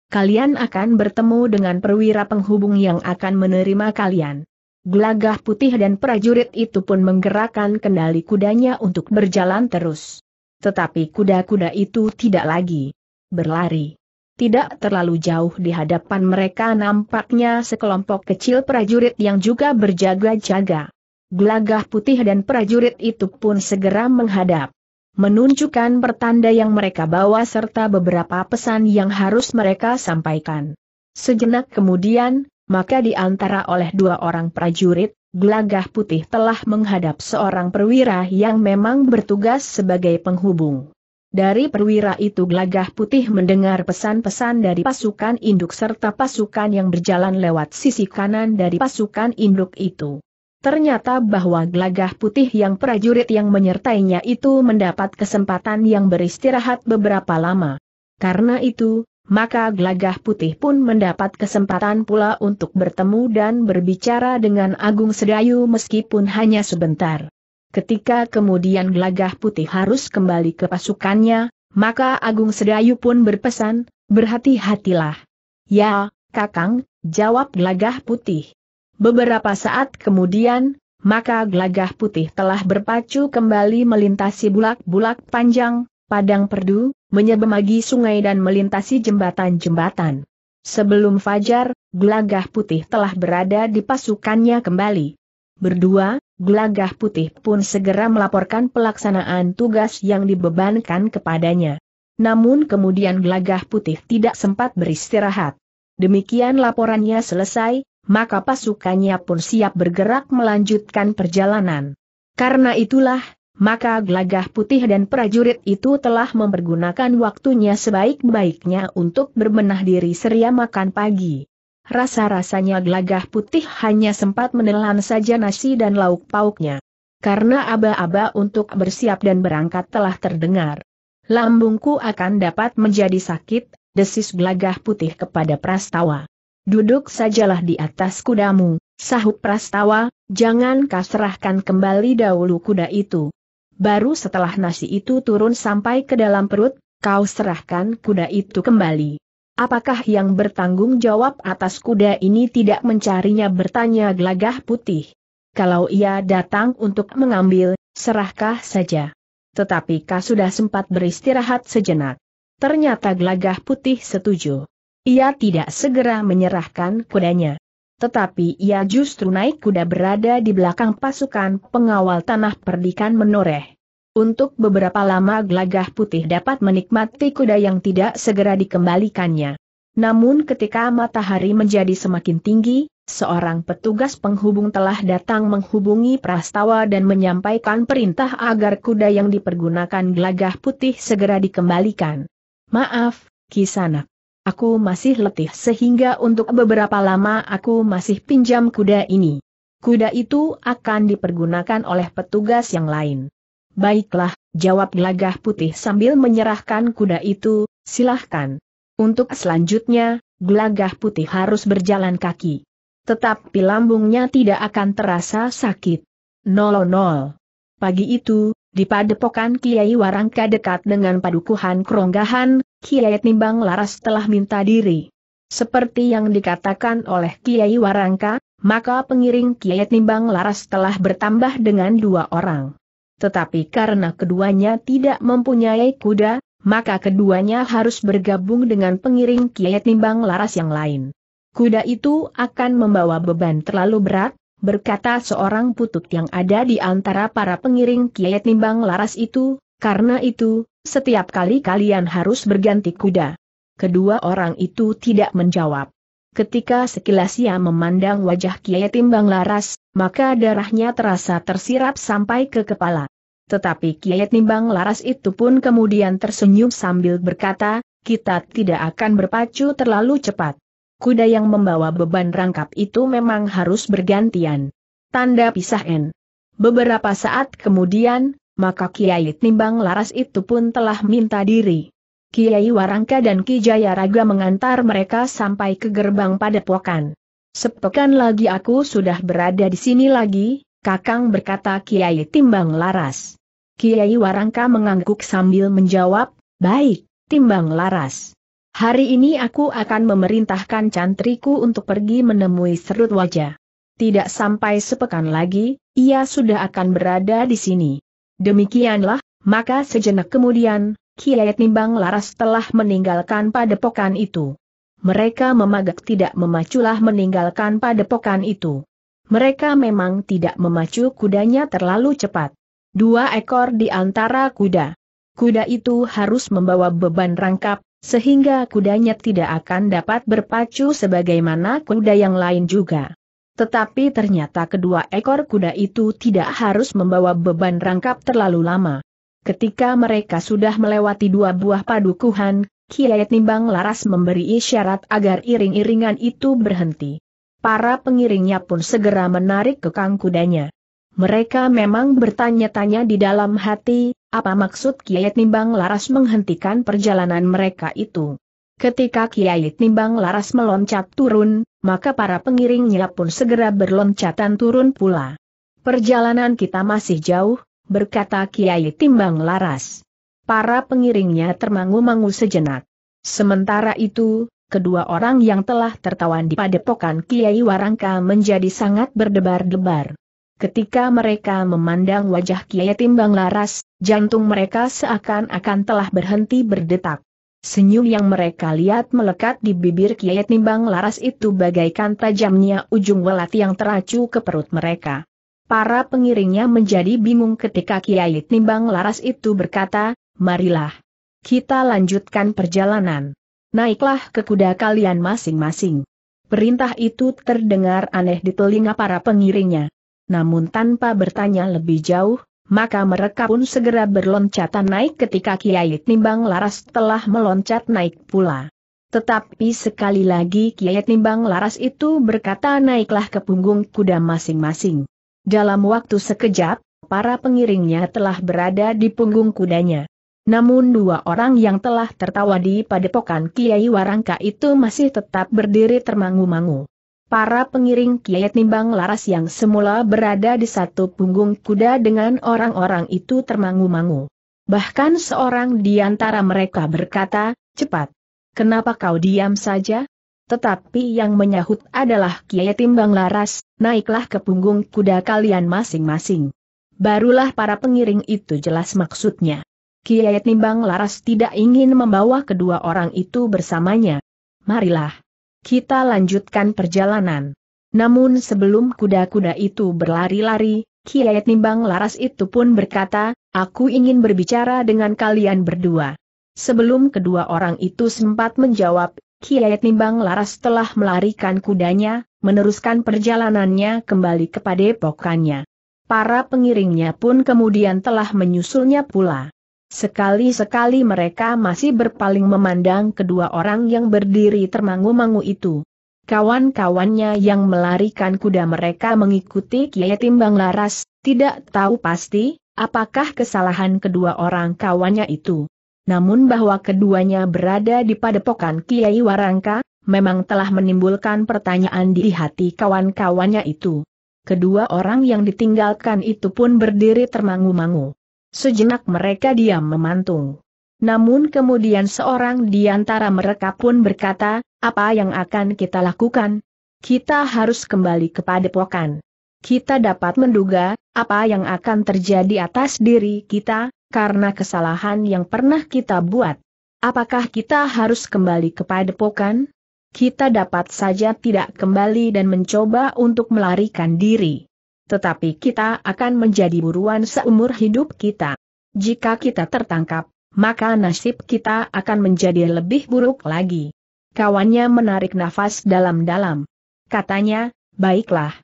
Kalian akan bertemu dengan perwira penghubung yang akan menerima kalian. Gelagah putih dan prajurit itu pun menggerakkan kendali kudanya untuk berjalan terus. Tetapi kuda-kuda itu tidak lagi berlari. Tidak terlalu jauh di hadapan mereka nampaknya sekelompok kecil prajurit yang juga berjaga-jaga. Gelagah putih dan prajurit itu pun segera menghadap. Menunjukkan pertanda yang mereka bawa serta beberapa pesan yang harus mereka sampaikan. Sejenak kemudian, maka di antara oleh dua orang prajurit, gelagah putih telah menghadap seorang perwira yang memang bertugas sebagai penghubung. Dari perwira itu gelagah putih mendengar pesan-pesan dari pasukan induk serta pasukan yang berjalan lewat sisi kanan dari pasukan induk itu. Ternyata bahwa gelagah putih yang prajurit yang menyertainya itu mendapat kesempatan yang beristirahat beberapa lama. Karena itu, maka gelagah putih pun mendapat kesempatan pula untuk bertemu dan berbicara dengan Agung Sedayu meskipun hanya sebentar. Ketika kemudian gelagah putih harus kembali ke pasukannya, maka Agung Sedayu pun berpesan, berhati-hatilah. Ya, Kakang, jawab gelagah putih. Beberapa saat kemudian, maka gelagah putih telah berpacu kembali melintasi bulak-bulak panjang, padang perdu, menyebemagi sungai dan melintasi jembatan-jembatan. Sebelum fajar, gelagah putih telah berada di pasukannya kembali. Berdua, gelagah putih pun segera melaporkan pelaksanaan tugas yang dibebankan kepadanya. Namun kemudian gelagah putih tidak sempat beristirahat. Demikian laporannya selesai, maka pasukannya pun siap bergerak melanjutkan perjalanan. Karena itulah, maka gelagah putih dan prajurit itu telah mempergunakan waktunya sebaik-baiknya untuk berbenah diri seria makan pagi. Rasa-rasanya gelagah putih hanya sempat menelan saja nasi dan lauk pauknya. Karena aba-aba untuk bersiap dan berangkat telah terdengar. Lambungku akan dapat menjadi sakit, desis gelagah putih kepada Prastawa. Duduk sajalah di atas kudamu, sahut Prastawa, jangan kasrahkan kembali dahulu kuda itu. Baru setelah nasi itu turun sampai ke dalam perut, kau serahkan kuda itu kembali. Apakah yang bertanggung jawab atas kuda ini tidak mencarinya bertanya gelagah putih. Kalau ia datang untuk mengambil, serahkah saja. Tetapi kau sudah sempat beristirahat sejenak. Ternyata gelagah putih setuju. Ia tidak segera menyerahkan kudanya. Tetapi ia justru naik kuda berada di belakang pasukan pengawal tanah perdikan menoreh. Untuk beberapa lama gelagah putih dapat menikmati kuda yang tidak segera dikembalikannya. Namun ketika matahari menjadi semakin tinggi, seorang petugas penghubung telah datang menghubungi Prastawa dan menyampaikan perintah agar kuda yang dipergunakan gelagah putih segera dikembalikan. Maaf, Kisanak. Aku masih letih sehingga untuk beberapa lama aku masih pinjam kuda ini. Kuda itu akan dipergunakan oleh petugas yang lain. Baiklah, jawab gelagah putih sambil menyerahkan kuda itu, silahkan. Untuk selanjutnya, gelagah putih harus berjalan kaki. Tetapi lambungnya tidak akan terasa sakit. 00. Pagi itu, di padepokan Kiai Warangka dekat dengan padukuhan Keronggahan, Kiai Timbang Laras telah minta diri. Seperti yang dikatakan oleh Kiai Warangka, maka pengiring Kiai Timbang Laras telah bertambah dengan dua orang. Tetapi karena keduanya tidak mempunyai kuda, maka keduanya harus bergabung dengan pengiring Kiai Timbang Laras yang lain. Kuda itu akan membawa beban terlalu berat, berkata seorang putut yang ada di antara para pengiring Kiai Timbang Laras itu, karena itu, setiap kali kalian harus berganti kuda. Kedua orang itu tidak menjawab. Ketika sekilas ia memandang wajah Kiai Timbang Laras, maka darahnya terasa tersirat sampai ke kepala. Tetapi Kiai Timbang Laras itu pun kemudian tersenyum sambil berkata, kita tidak akan berpacu terlalu cepat. Kuda yang membawa beban rangkap itu memang harus bergantian. Tanda pisah N. Beberapa saat kemudian, maka Kiai Timbang Laras itu pun telah minta diri. Kiai Warangka dan Ki Jaya Raga mengantar mereka sampai ke gerbang padepokan. Sepekan lagi aku sudah berada di sini lagi, Kakang berkata Kiai Timbang Laras. Kiai Warangka mengangguk sambil menjawab, baik, Timbang Laras. Hari ini aku akan memerintahkan cantriku untuk pergi menemui serut wajah. Tidak sampai sepekan lagi, ia sudah akan berada di sini. Demikianlah, maka sejenak kemudian, Kiai Timbang Laras telah meninggalkan padepokan itu. Mereka memagak tidak memaculah meninggalkan padepokan itu. Mereka memang tidak memacu kudanya terlalu cepat. Dua ekor di antara kuda. Kuda itu harus membawa beban rangkap, sehingga kudanya tidak akan dapat berpacu sebagaimana kuda yang lain juga. Tetapi ternyata kedua ekor kuda itu tidak harus membawa beban rangkap terlalu lama. Ketika mereka sudah melewati dua buah padukuhan, Kiai Timbang Laras memberi isyarat agar iring-iringan itu berhenti. Para pengiringnya pun segera menarik kekang kudanya. Mereka memang bertanya-tanya di dalam hati, apa maksud Kiai Timbang Laras menghentikan perjalanan mereka itu. Ketika Kiai Timbang Laras meloncat turun, maka para pengiringnya pun segera berloncatan turun pula. Perjalanan kita masih jauh, berkata Kiai Timbang Laras. Para pengiringnya termangu-mangu sejenak. Sementara itu, kedua orang yang telah tertawan di padepokan Kiai Warangka menjadi sangat berdebar-debar. Ketika mereka memandang wajah Kiai Timbang Laras, jantung mereka seakan-akan telah berhenti berdetak. Senyum yang mereka lihat melekat di bibir Kiai Timbang Laras itu bagaikan tajamnya ujung welat yang teracu ke perut mereka. Para pengiringnya menjadi bingung ketika Kiai Timbang Laras itu berkata, marilah. Kita lanjutkan perjalanan. Naiklah ke kuda kalian masing-masing. Perintah itu terdengar aneh di telinga para pengiringnya namun tanpa bertanya lebih jauh, maka mereka pun segera berloncatan naik ketika Kiai Timbang Laras telah meloncat naik pula. Tetapi sekali lagi Kiai Timbang Laras itu berkata naiklah ke punggung kuda masing-masing. Dalam waktu sekejap, para pengiringnya telah berada di punggung kudanya. Namun dua orang yang telah tertawa di padepokan Kiai Warangka itu masih tetap berdiri termangu-mangu. Para pengiring Kiai Timbang Laras yang semula berada di satu punggung kuda dengan orang-orang itu termangu-mangu. Bahkan seorang di antara mereka berkata, cepat. Kenapa kau diam saja? Tetapi yang menyahut adalah Kiai Timbang Laras, naiklah ke punggung kuda kalian masing-masing. Barulah para pengiring itu jelas maksudnya. Kiai Timbang Laras tidak ingin membawa kedua orang itu bersamanya. Marilah kita lanjutkan perjalanan. Namun sebelum kuda-kuda itu berlari-lari, Kiai Timbang Laras itu pun berkata, aku ingin berbicara dengan kalian berdua. Sebelum kedua orang itu sempat menjawab, Kiai Timbang Laras telah melarikan kudanya, meneruskan perjalanannya kembali kepada epokannya. Para pengiringnya pun kemudian telah menyusulnya pula. Sekali-sekali mereka masih berpaling memandang kedua orang yang berdiri termangu-mangu itu. Kawan-kawannya yang melarikan kuda mereka mengikuti Kiai Timbang Laras, tidak tahu pasti, apakah kesalahan kedua orang kawannya itu. Namun bahwa keduanya berada di padepokan Kiai Warangka, memang telah menimbulkan pertanyaan di hati kawan-kawannya itu. Kedua orang yang ditinggalkan itu pun berdiri termangu-mangu. Sejenak mereka diam memantung. Namun kemudian seorang di antara mereka pun berkata, apa yang akan kita lakukan? Kita harus kembali ke padepokan. Kita dapat menduga, apa yang akan terjadi atas diri kita, karena kesalahan yang pernah kita buat. Apakah kita harus kembali ke padepokan? Kita dapat saja tidak kembali dan mencoba untuk melarikan diri tetapi kita akan menjadi buruan seumur hidup kita. Jika kita tertangkap, maka nasib kita akan menjadi lebih buruk lagi. Kawannya menarik nafas dalam-dalam. Katanya, baiklah.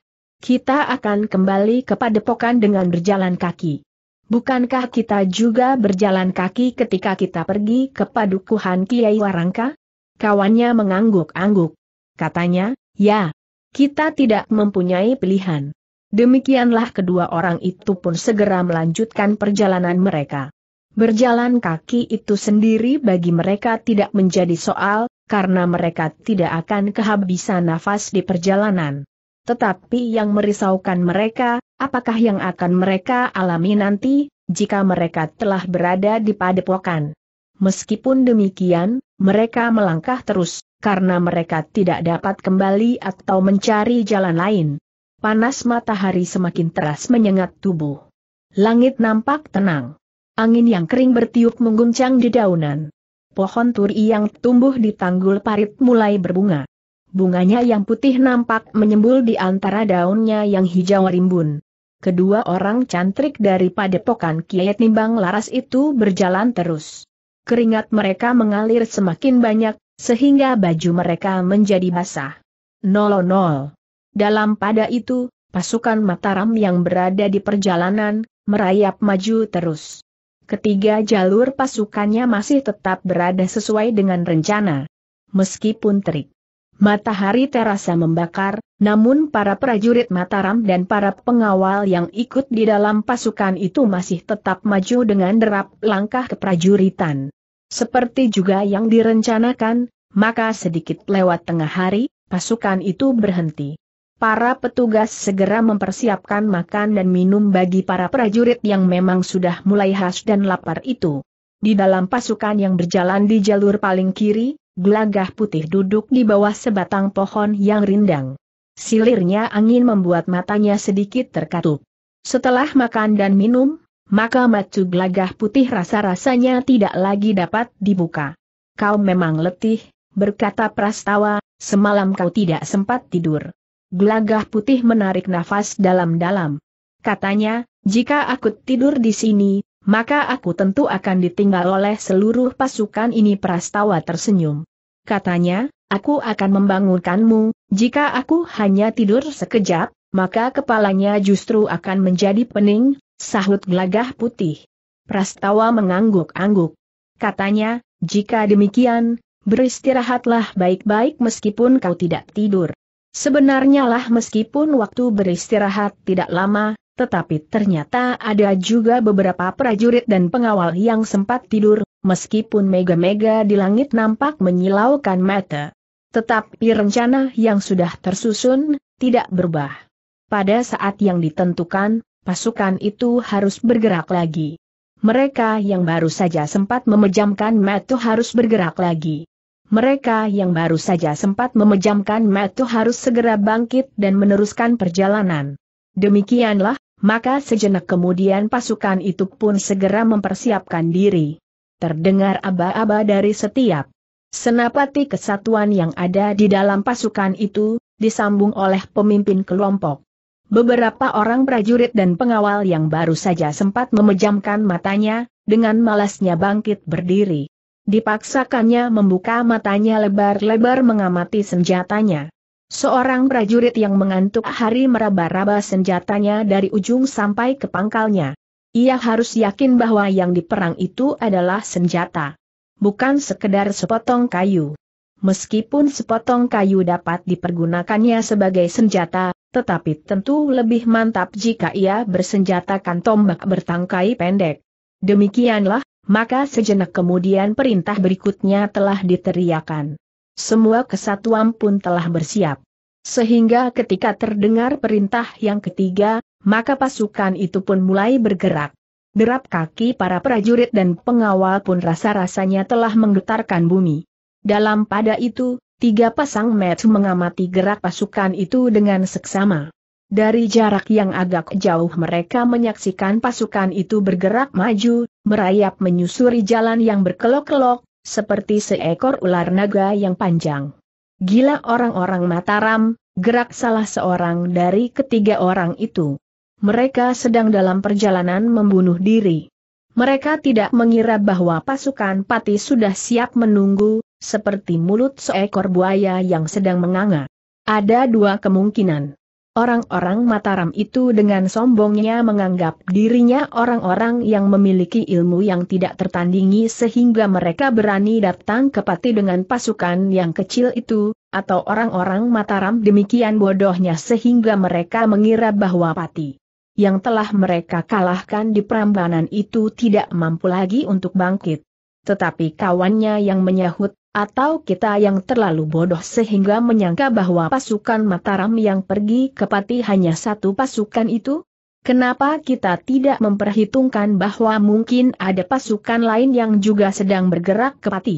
Kita akan kembali ke padepokan dengan berjalan kaki. Bukankah kita juga berjalan kaki ketika kita pergi ke padukuhan Kiai Warangka? Kawannya mengangguk-angguk. Katanya, ya. Kita tidak mempunyai pilihan. Demikianlah kedua orang itu pun segera melanjutkan perjalanan mereka. Berjalan kaki itu sendiri bagi mereka tidak menjadi soal, karena mereka tidak akan kehabisan nafas di perjalanan. Tetapi yang merisaukan mereka, apakah yang akan mereka alami nanti, jika mereka telah berada di padepokan. Meskipun demikian, mereka melangkah terus, karena mereka tidak dapat kembali atau mencari jalan lain. Panas matahari semakin teras menyengat tubuh. Langit nampak tenang. Angin yang kering bertiup mengguncang di daunan. Pohon turi yang tumbuh di tanggul parit mulai berbunga. Bunganya yang putih nampak menyembul di antara daunnya yang hijau rimbun. Kedua orang cantrik dari padepokan Kiai Timbang Laras itu berjalan terus. Keringat mereka mengalir semakin banyak, sehingga baju mereka menjadi basah. 00. Dalam pada itu, pasukan Mataram yang berada di perjalanan, merayap maju terus. Ketiga jalur pasukannya masih tetap berada sesuai dengan rencana. Meskipun terik. Matahari terasa membakar, namun para prajurit Mataram dan para pengawal yang ikut di dalam pasukan itu masih tetap maju dengan derap langkah keprajuritan. Seperti juga yang direncanakan, maka sedikit lewat tengah hari, pasukan itu berhenti. Para petugas segera mempersiapkan makan dan minum bagi para prajurit yang memang sudah mulai khas dan lapar itu. Di dalam pasukan yang berjalan di jalur paling kiri, Gelagah putih duduk di bawah sebatang pohon yang rindang. Silirnya angin membuat matanya sedikit terkatup. Setelah makan dan minum, maka mata gelagah putih rasa-rasanya tidak lagi dapat dibuka. Kau memang letih, berkata Prastawa, semalam kau tidak sempat tidur. Gelagah putih menarik nafas dalam-dalam. Katanya, jika aku tidur di sini, maka aku tentu akan ditinggal oleh seluruh pasukan ini Prastawa tersenyum. Katanya, aku akan membangunkanmu, jika aku hanya tidur sekejap, maka kepalanya justru akan menjadi pening, sahut gelagah putih. Prastawa mengangguk-angguk. Katanya, jika demikian, beristirahatlah baik-baik meskipun kau tidak tidur. Sebenarnya lah meskipun waktu beristirahat tidak lama, tetapi ternyata ada juga beberapa prajurit dan pengawal yang sempat tidur, meskipun mega-mega di langit nampak menyilaukan mata. Tetapi rencana yang sudah tersusun, tidak berubah. Pada saat yang ditentukan, pasukan itu harus bergerak lagi. Mereka yang baru saja sempat memejamkan mata harus bergerak lagi. Mereka yang baru saja sempat memejamkan mata harus segera bangkit dan meneruskan perjalanan. Demikianlah, maka sejenak kemudian pasukan itu pun segera mempersiapkan diri. Terdengar aba-aba dari setiap senapati kesatuan yang ada di dalam pasukan itu, disambung oleh pemimpin kelompok. Beberapa orang prajurit dan pengawal yang baru saja sempat memejamkan matanya, dengan malasnya bangkit berdiri. Dipaksakannya membuka matanya lebar-lebar mengamati senjatanya. Seorang prajurit yang mengantuk hari meraba-raba senjatanya dari ujung sampai ke pangkalnya. Ia harus yakin bahwa yang diperang itu adalah senjata. Bukan sekedar sepotong kayu. Meskipun sepotong kayu dapat dipergunakannya sebagai senjata, tetapi tentu lebih mantap jika ia bersenjatakan tombak bertangkai pendek. Demikianlah, maka sejenak kemudian perintah berikutnya telah diteriakan. Semua kesatuan pun telah bersiap. Sehingga ketika terdengar perintah yang ketiga, maka pasukan itu pun mulai bergerak. Derap kaki para prajurit dan pengawal pun rasa-rasanya telah menggetarkan bumi. Dalam pada itu, tiga pasang met mengamati gerak pasukan itu dengan seksama. Dari jarak yang agak jauh mereka menyaksikan pasukan itu bergerak maju, merayap menyusuri jalan yang berkelok-kelok, seperti seekor ular naga yang panjang. Gila orang-orang Mataram, gerak salah seorang dari ketiga orang itu. Mereka sedang dalam perjalanan membunuh diri. Mereka tidak mengira bahwa pasukan Pati sudah siap menunggu, seperti mulut seekor buaya yang sedang menganga. Ada dua kemungkinan. Orang-orang Mataram itu dengan sombongnya menganggap dirinya orang-orang yang memiliki ilmu yang tidak tertandingi sehingga mereka berani datang ke Pati dengan pasukan yang kecil itu, atau orang-orang Mataram demikian bodohnya sehingga mereka mengira bahwa Pati yang telah mereka kalahkan di Prambanan itu tidak mampu lagi untuk bangkit. Tetapi kawannya yang menyahut, atau kita yang terlalu bodoh sehingga menyangka bahwa pasukan Mataram yang pergi ke Pati hanya satu pasukan itu? Kenapa kita tidak memperhitungkan bahwa mungkin ada pasukan lain yang juga sedang bergerak ke Pati?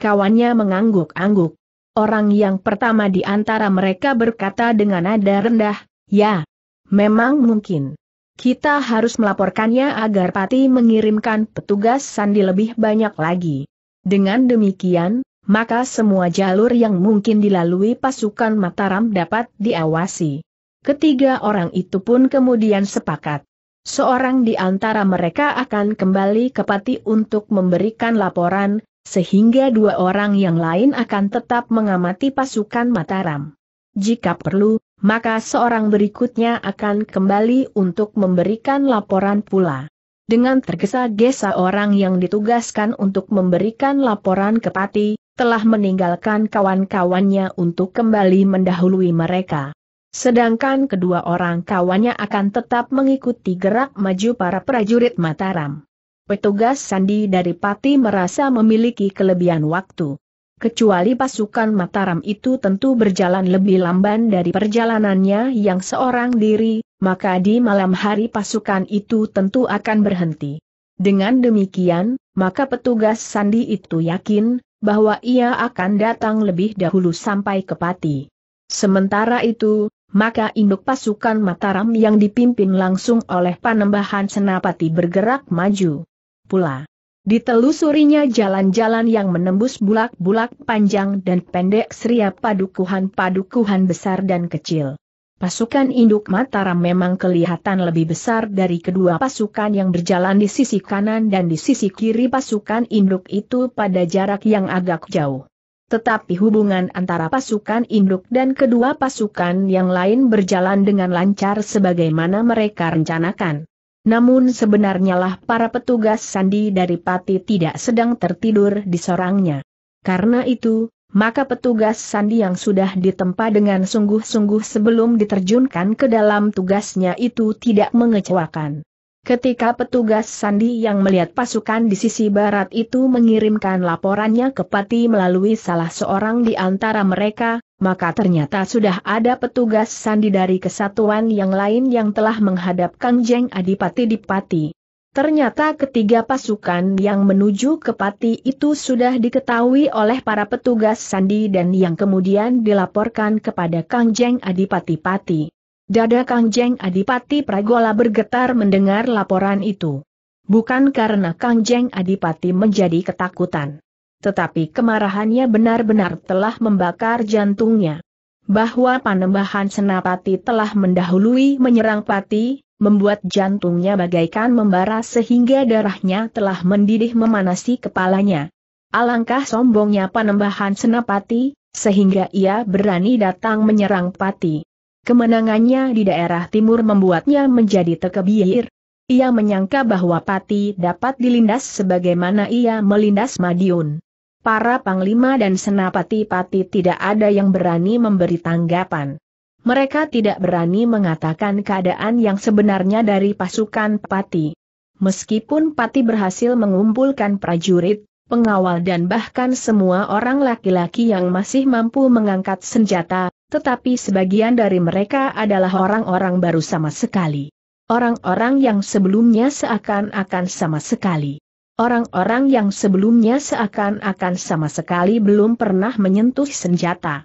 Kawannya mengangguk-angguk. Orang yang pertama di antara mereka berkata dengan nada rendah, ya, memang mungkin. Kita harus melaporkannya agar Pati mengirimkan petugas sandi lebih banyak lagi. Dengan demikian, maka semua jalur yang mungkin dilalui pasukan Mataram dapat diawasi. Ketiga orang itu pun kemudian sepakat. Seorang di antara mereka akan kembali ke Pati untuk memberikan laporan, sehingga dua orang yang lain akan tetap mengamati pasukan Mataram. Jika perlu, maka seorang berikutnya akan kembali untuk memberikan laporan pula. Dengan tergesa-gesa orang yang ditugaskan untuk memberikan laporan ke Pati, telah meninggalkan kawan-kawannya untuk kembali mendahului mereka. Sedangkan kedua orang kawannya akan tetap mengikuti gerak maju para prajurit Mataram. Petugas Sandi dari Pati merasa memiliki kelebihan waktu. Kecuali pasukan Mataram itu tentu berjalan lebih lamban dari perjalanannya yang seorang diri, maka di malam hari pasukan itu tentu akan berhenti. Dengan demikian, maka petugas Sandi itu yakin, bahwa ia akan datang lebih dahulu sampai ke Pati. Sementara itu, maka induk pasukan Mataram yang dipimpin langsung oleh Panembahan Senapati bergerak maju. Pula, ditelusurinya jalan-jalan yang menembus bulak-bulak panjang dan pendek seria padukuhan-padukuhan besar dan kecil. Pasukan induk Mataram memang kelihatan lebih besar dari kedua pasukan yang berjalan di sisi kanan dan di sisi kiri pasukan induk itu pada jarak yang agak jauh tetapi hubungan antara pasukan induk dan kedua pasukan yang lain berjalan dengan lancar sebagaimana mereka rencanakan. Namun sebenarnya lah para petugas sandi dari Pati tidak sedang tertidur di sorangnya. Karena itu, maka petugas sandi yang sudah ditempa dengan sungguh-sungguh sebelum diterjunkan ke dalam tugasnya itu tidak mengecewakan. Ketika petugas sandi yang melihat pasukan di sisi barat itu mengirimkan laporannya ke Pati melalui salah seorang di antara mereka, maka ternyata sudah ada petugas sandi dari kesatuan yang lain yang telah menghadap Kang Jeng Adipati di Pati. Ternyata ketiga pasukan yang menuju ke Pati itu sudah diketahui oleh para petugas sandi dan yang kemudian dilaporkan kepada Kang Jeng Adipati Pati. Dada Kang Jeng Adipati Pragola bergetar mendengar laporan itu. Bukan karena Kang Jeng Adipati menjadi ketakutan. Tetapi kemarahannya benar-benar telah membakar jantungnya. Bahwa Panembahan Senapati telah mendahului menyerang Pati, membuat jantungnya bagaikan membara sehingga darahnya telah mendidih memanasi kepalanya. Alangkah sombongnya Panembahan Senapati, sehingga ia berani datang menyerang Pati. Kemenangannya di daerah timur membuatnya menjadi tekebir. Ia menyangka bahwa Pati dapat dilindas sebagaimana ia melindas Madiun. Para panglima dan senapati Pati tidak ada yang berani memberi tanggapan. Mereka tidak berani mengatakan keadaan yang sebenarnya dari pasukan Pati. Meskipun Pati berhasil mengumpulkan prajurit, pengawal dan bahkan semua orang laki-laki yang masih mampu mengangkat senjata, tetapi sebagian dari mereka adalah orang-orang baru sama sekali. Orang-orang yang sebelumnya seakan-akan sama sekali. Orang-orang yang sebelumnya seakan-akan sama sekali belum pernah menyentuh senjata.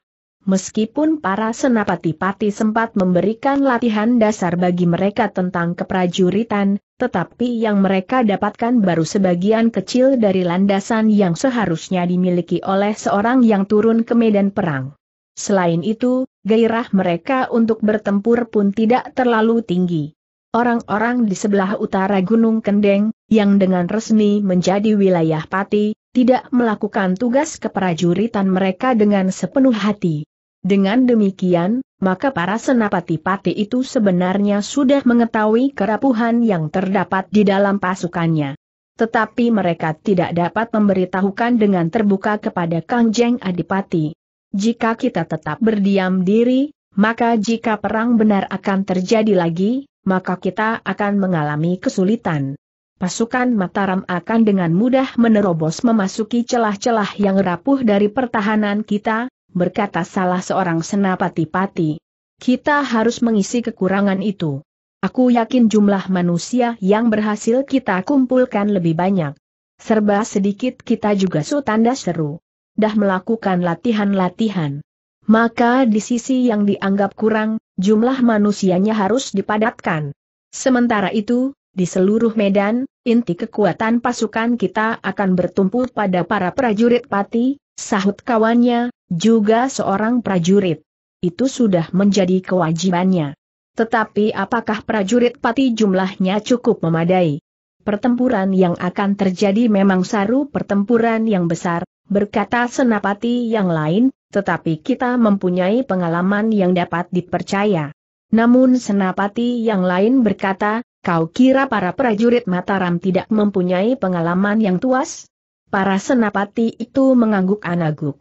Meskipun para senapati-pati sempat memberikan latihan dasar bagi mereka tentang keprajuritan, tetapi yang mereka dapatkan baru sebagian kecil dari landasan yang seharusnya dimiliki oleh seorang yang turun ke medan perang. Selain itu, gairah mereka untuk bertempur pun tidak terlalu tinggi. Orang-orang di sebelah utara Gunung Kendeng, yang dengan resmi menjadi wilayah Pati, tidak melakukan tugas keprajuritan mereka dengan sepenuh hati. Dengan demikian, maka para senapati Pati itu sebenarnya sudah mengetahui kerapuhan yang terdapat di dalam pasukannya. Tetapi mereka tidak dapat memberitahukan dengan terbuka kepada Kang Jeng Adipati. Jika kita tetap berdiam diri, maka jika perang benar akan terjadi lagi, maka kita akan mengalami kesulitan. Pasukan Mataram akan dengan mudah menerobos memasuki celah-celah yang rapuh dari pertahanan kita, berkata salah seorang senapati-pati. Kita harus mengisi kekurangan itu. Aku yakin jumlah manusia yang berhasil kita kumpulkan lebih banyak. Serba sedikit kita juga su tanda seru dah melakukan latihan-latihan. Maka di sisi yang dianggap kurang, jumlah manusianya harus dipadatkan. Sementara itu, di seluruh medan, inti kekuatan pasukan kita akan bertumpu pada para prajurit pati, sahut kawannya, juga seorang prajurit. Itu sudah menjadi kewajibannya. Tetapi apakah prajurit pati jumlahnya cukup memadai? Pertempuran yang akan terjadi memang saru pertempuran yang besar, berkata senapati yang lain, tetapi kita mempunyai pengalaman yang dapat dipercaya. Namun senapati yang lain berkata, kau kira para prajurit Mataram tidak mempunyai pengalaman yang tuas? Para senapati itu mengangguk-anaguk.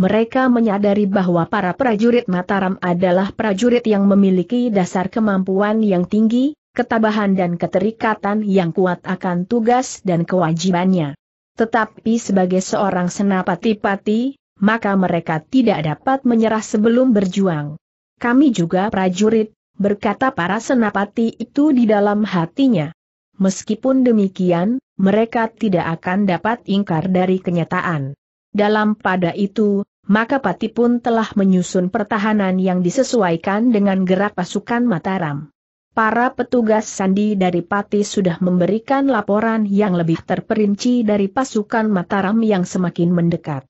Mereka menyadari bahwa para prajurit Mataram adalah prajurit yang memiliki dasar kemampuan yang tinggi, ketabahan dan keterikatan yang kuat akan tugas dan kewajibannya. Tetapi sebagai seorang senapati-pati, maka mereka tidak dapat menyerah sebelum berjuang. Kami juga prajurit, berkata para senapati itu di dalam hatinya. Meskipun demikian, mereka tidak akan dapat ingkar dari kenyataan. Dalam pada itu, maka Pati pun telah menyusun pertahanan yang disesuaikan dengan gerak pasukan Mataram. Para petugas sandi dari Pati sudah memberikan laporan yang lebih terperinci dari pasukan Mataram yang semakin mendekat.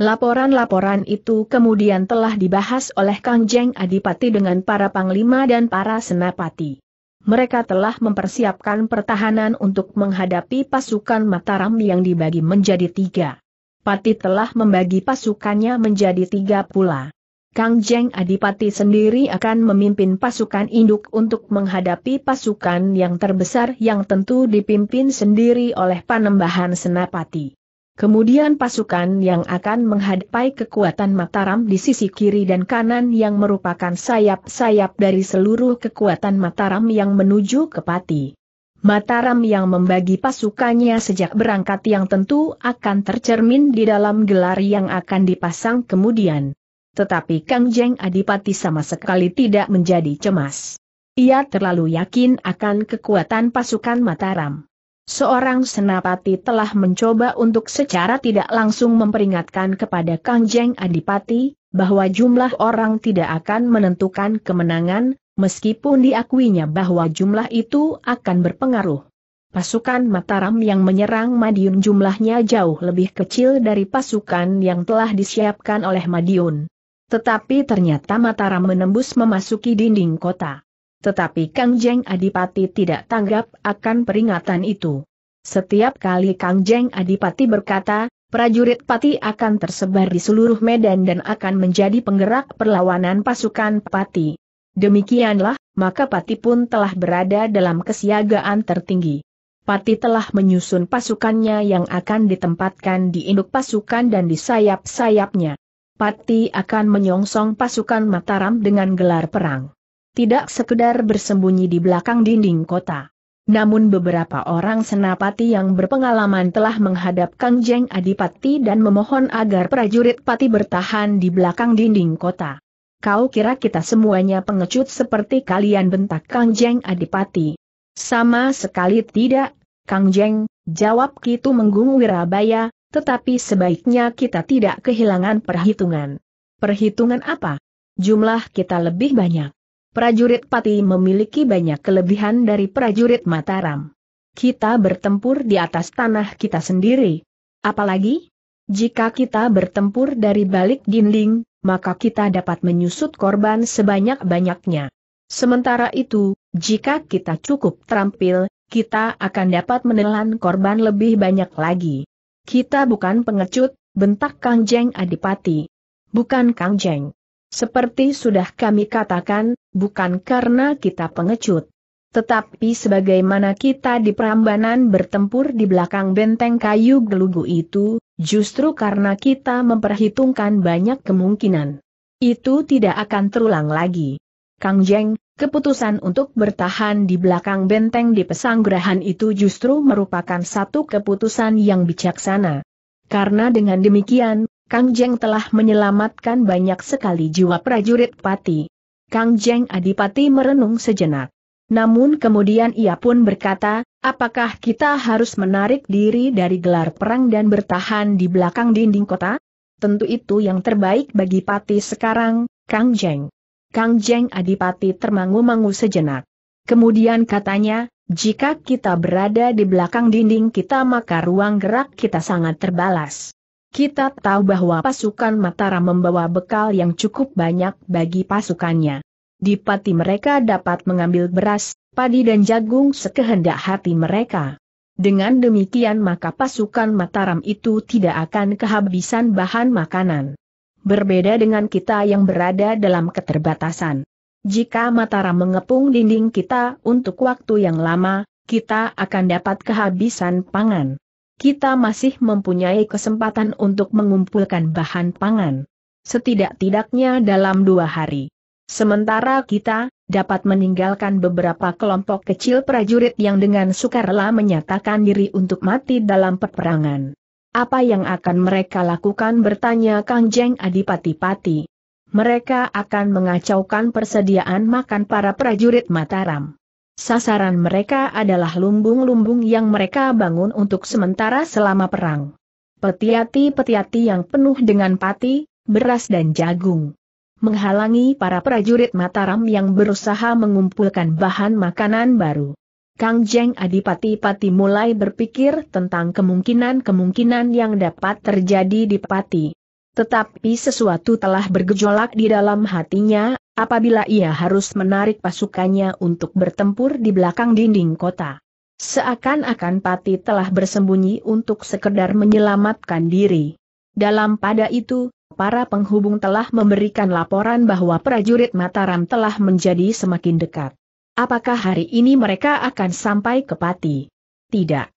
Laporan-laporan itu kemudian telah dibahas oleh Kang Jeng Adipati dengan para panglima dan para senapati. Mereka telah mempersiapkan pertahanan untuk menghadapi pasukan Mataram yang dibagi menjadi tiga. Pati telah membagi pasukannya menjadi tiga pula. Kang Jeng Adipati sendiri akan memimpin pasukan induk untuk menghadapi pasukan yang terbesar yang tentu dipimpin sendiri oleh Panembahan Senapati. Kemudian pasukan yang akan menghadapi kekuatan Mataram di sisi kiri dan kanan yang merupakan sayap-sayap dari seluruh kekuatan Mataram yang menuju ke Pati. Mataram yang membagi pasukannya sejak berangkat yang tentu akan tercermin di dalam gelar yang akan dipasang kemudian. Tetapi Kang Jeng Adipati sama sekali tidak menjadi cemas. Ia terlalu yakin akan kekuatan pasukan Mataram. Seorang senapati telah mencoba untuk secara tidak langsung memperingatkan kepada Kang Jeng Adipati, bahwa jumlah orang tidak akan menentukan kemenangan, meskipun diakuinya bahwa jumlah itu akan berpengaruh. Pasukan Mataram yang menyerang Madiun jumlahnya jauh lebih kecil dari pasukan yang telah disiapkan oleh Madiun. Tetapi ternyata Mataram menembus memasuki dinding kota. Tetapi Kang Jeng Adipati tidak tanggap akan peringatan itu. Setiap kali Kang Jeng Adipati berkata, prajurit Pati akan tersebar di seluruh medan dan akan menjadi penggerak perlawanan pasukan Pati. Demikianlah, maka Pati pun telah berada dalam kesiagaan tertinggi. Pati telah menyusun pasukannya yang akan ditempatkan di induk pasukan dan di sayap-sayapnya. Pati akan menyongsong pasukan Mataram dengan gelar perang. Tidak sekedar bersembunyi di belakang dinding kota. Namun beberapa orang senapati yang berpengalaman telah menghadap Kang Jeng Adipati dan memohon agar prajurit Pati bertahan di belakang dinding kota. Kau kira kita semuanya pengecut seperti kalian bentak Kang Jeng Adipati. Sama sekali tidak, Kang Jeng, jawab Kitu Menggung Wirabaya, tetapi sebaiknya kita tidak kehilangan perhitungan. Perhitungan apa? Jumlah kita lebih banyak. Prajurit Pati memiliki banyak kelebihan dari prajurit Mataram. Kita bertempur di atas tanah kita sendiri. Apalagi? Jika kita bertempur dari balik dinding, maka kita dapat menyusut korban sebanyak-banyaknya. Sementara itu, jika kita cukup terampil, kita akan dapat menelan korban lebih banyak lagi. Kita bukan pengecut, bentak Kang Jeng Adipati. Bukan Kang Jeng. Seperti sudah kami katakan, bukan karena kita pengecut. Tetapi sebagaimana kita di Prambanan bertempur di belakang benteng kayu gelugu itu, justru karena kita memperhitungkan banyak kemungkinan. Itu tidak akan terulang lagi. Kang Jeng, keputusan untuk bertahan di belakang benteng di pesanggerahan itu justru merupakan satu keputusan yang bijaksana. Karena dengan demikian, Kang Jeng telah menyelamatkan banyak sekali jiwa prajurit pati. Kang Jeng Adipati merenung sejenak. Namun kemudian ia pun berkata, apakah kita harus menarik diri dari gelar perang dan bertahan di belakang dinding kota? Tentu itu yang terbaik bagi Pati sekarang, Kang Jeng. Kang Jeng Adipati termangu-mangu sejenak. Kemudian katanya, jika kita berada di belakang dinding kita maka ruang gerak kita sangat terbalas. Kita tahu bahwa pasukan Mataram membawa bekal yang cukup banyak bagi pasukannya. Dipati mereka dapat mengambil beras, padi dan jagung sekehendak hati mereka. Dengan demikian maka pasukan Mataram itu tidak akan kehabisan bahan makanan. Berbeda dengan kita yang berada dalam keterbatasan. Jika Mataram mengepung dinding kita untuk waktu yang lama, kita akan dapat kehabisan pangan. Kita masih mempunyai kesempatan untuk mengumpulkan bahan pangan. Setidak-tidaknya dalam dua hari. Sementara kita, dapat meninggalkan beberapa kelompok kecil prajurit yang dengan sukarela menyatakan diri untuk mati dalam peperangan. Apa yang akan mereka lakukan bertanya Kang Jeng Adipati-Pati mereka akan mengacaukan persediaan makan para prajurit Mataram. Sasaran mereka adalah lumbung-lumbung yang mereka bangun untuk sementara selama perang. Petiati-petiati yang penuh dengan pati, beras dan jagung. Menghalangi para prajurit Mataram yang berusaha mengumpulkan bahan makanan baru. Kang Jeng Adipati-Pati mulai berpikir tentang kemungkinan-kemungkinan yang dapat terjadi di Pati. Tetapi sesuatu telah bergejolak di dalam hatinya, apabila ia harus menarik pasukannya untuk bertempur di belakang dinding kota. Seakan-akan Pati telah bersembunyi untuk sekedar menyelamatkan diri. Dalam pada itu, para penghubung telah memberikan laporan bahwa prajurit Mataram telah menjadi semakin dekat. Apakah hari ini mereka akan sampai ke Pati? Tidak.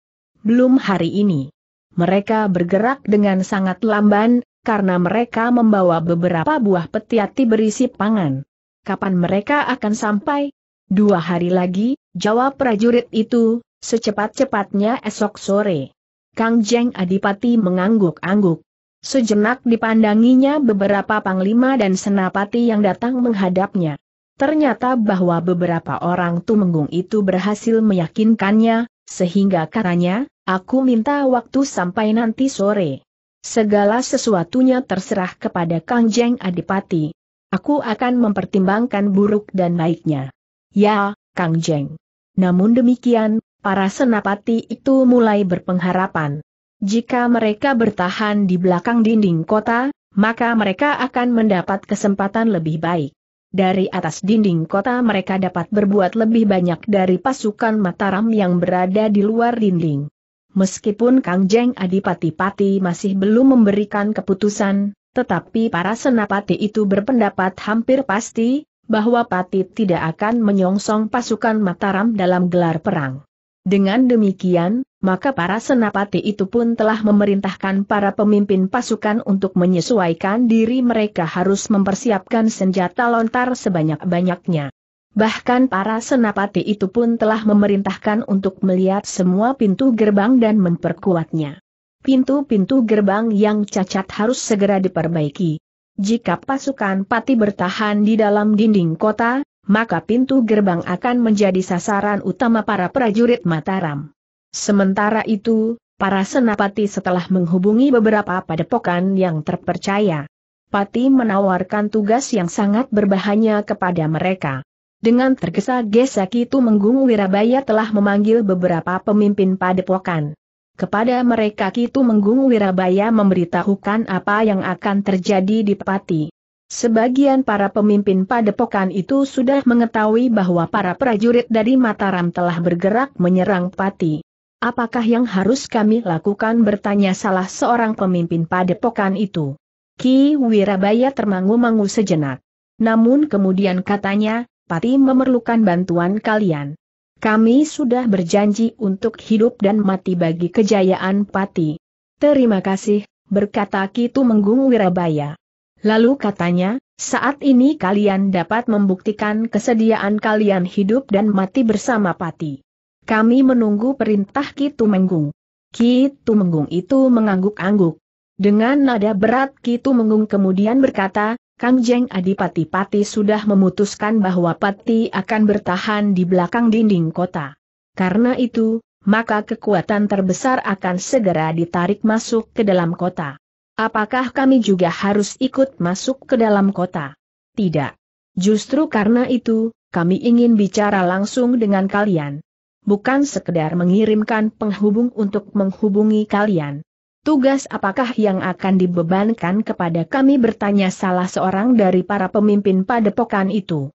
Belum hari ini. Mereka bergerak dengan sangat lamban, karena mereka membawa beberapa buah petiati berisi pangan. Kapan mereka akan sampai? Dua hari lagi, jawab prajurit itu, secepat-cepatnya esok sore. Kang Jeng Adipati mengangguk-angguk. Sejenak dipandanginya beberapa panglima dan senapati yang datang menghadapnya. Ternyata bahwa beberapa orang Tumenggung itu berhasil meyakinkannya, sehingga katanya, aku minta waktu sampai nanti sore. Segala sesuatunya terserah kepada Kang Jeng Adipati. Aku akan mempertimbangkan buruk dan baiknya. Ya, Kang Jeng. Namun demikian, para senapati itu mulai berpengharapan. Jika mereka bertahan di belakang dinding kota, maka mereka akan mendapat kesempatan lebih baik. Dari atas dinding kota mereka dapat berbuat lebih banyak dari pasukan Mataram yang berada di luar dinding. Meskipun Kang Jeng Adipati-Pati masih belum memberikan keputusan, tetapi para senapati itu berpendapat hampir pasti, bahwa Pati tidak akan menyongsong pasukan Mataram dalam gelar perang. Dengan demikian, maka para senapati itu pun telah memerintahkan para pemimpin pasukan untuk menyesuaikan diri mereka harus mempersiapkan senjata lontar sebanyak-banyaknya. Bahkan para senapati itu pun telah memerintahkan untuk melihat semua pintu gerbang dan memperkuatnya. Pintu-pintu gerbang yang cacat harus segera diperbaiki. Jika pasukan pati bertahan di dalam dinding kota, maka pintu gerbang akan menjadi sasaran utama para prajurit Mataram. Sementara itu, para senapati setelah menghubungi beberapa padepokan yang terpercaya, Pati menawarkan tugas yang sangat berbahaya kepada mereka. Dengan tergesa-gesa Kitu Menggung Wirabaya telah memanggil beberapa pemimpin padepokan. Kepada mereka Kitu Menggung Wirabaya memberitahukan apa yang akan terjadi di Pati. Sebagian para pemimpin padepokan itu sudah mengetahui bahwa para prajurit dari Mataram telah bergerak menyerang Pati. Apakah yang harus kami lakukan bertanya salah seorang pemimpin padepokan itu. Ki Wirabaya termangu-mangu sejenak. Namun kemudian katanya, Pati memerlukan bantuan kalian. Kami sudah berjanji untuk hidup dan mati bagi kejayaan Pati. Terima kasih, berkata Kitu Menggung Wirabaya. Lalu katanya, saat ini kalian dapat membuktikan kesediaan kalian hidup dan mati bersama Pati. Kami menunggu perintah Kitu Menggung. Kitu Menggung itu mengangguk-angguk. Dengan nada berat Kitu Menggung kemudian berkata, Kang Jeng Adipati-Pati sudah memutuskan bahwa Pati akan bertahan di belakang dinding kota. Karena itu, maka kekuatan terbesar akan segera ditarik masuk ke dalam kota. Apakah kami juga harus ikut masuk ke dalam kota? Tidak. Justru karena itu, kami ingin bicara langsung dengan kalian. Bukan sekedar mengirimkan penghubung untuk menghubungi kalian. Tugas apakah yang akan dibebankan kepada kami bertanya salah seorang dari para pemimpin padepokan itu.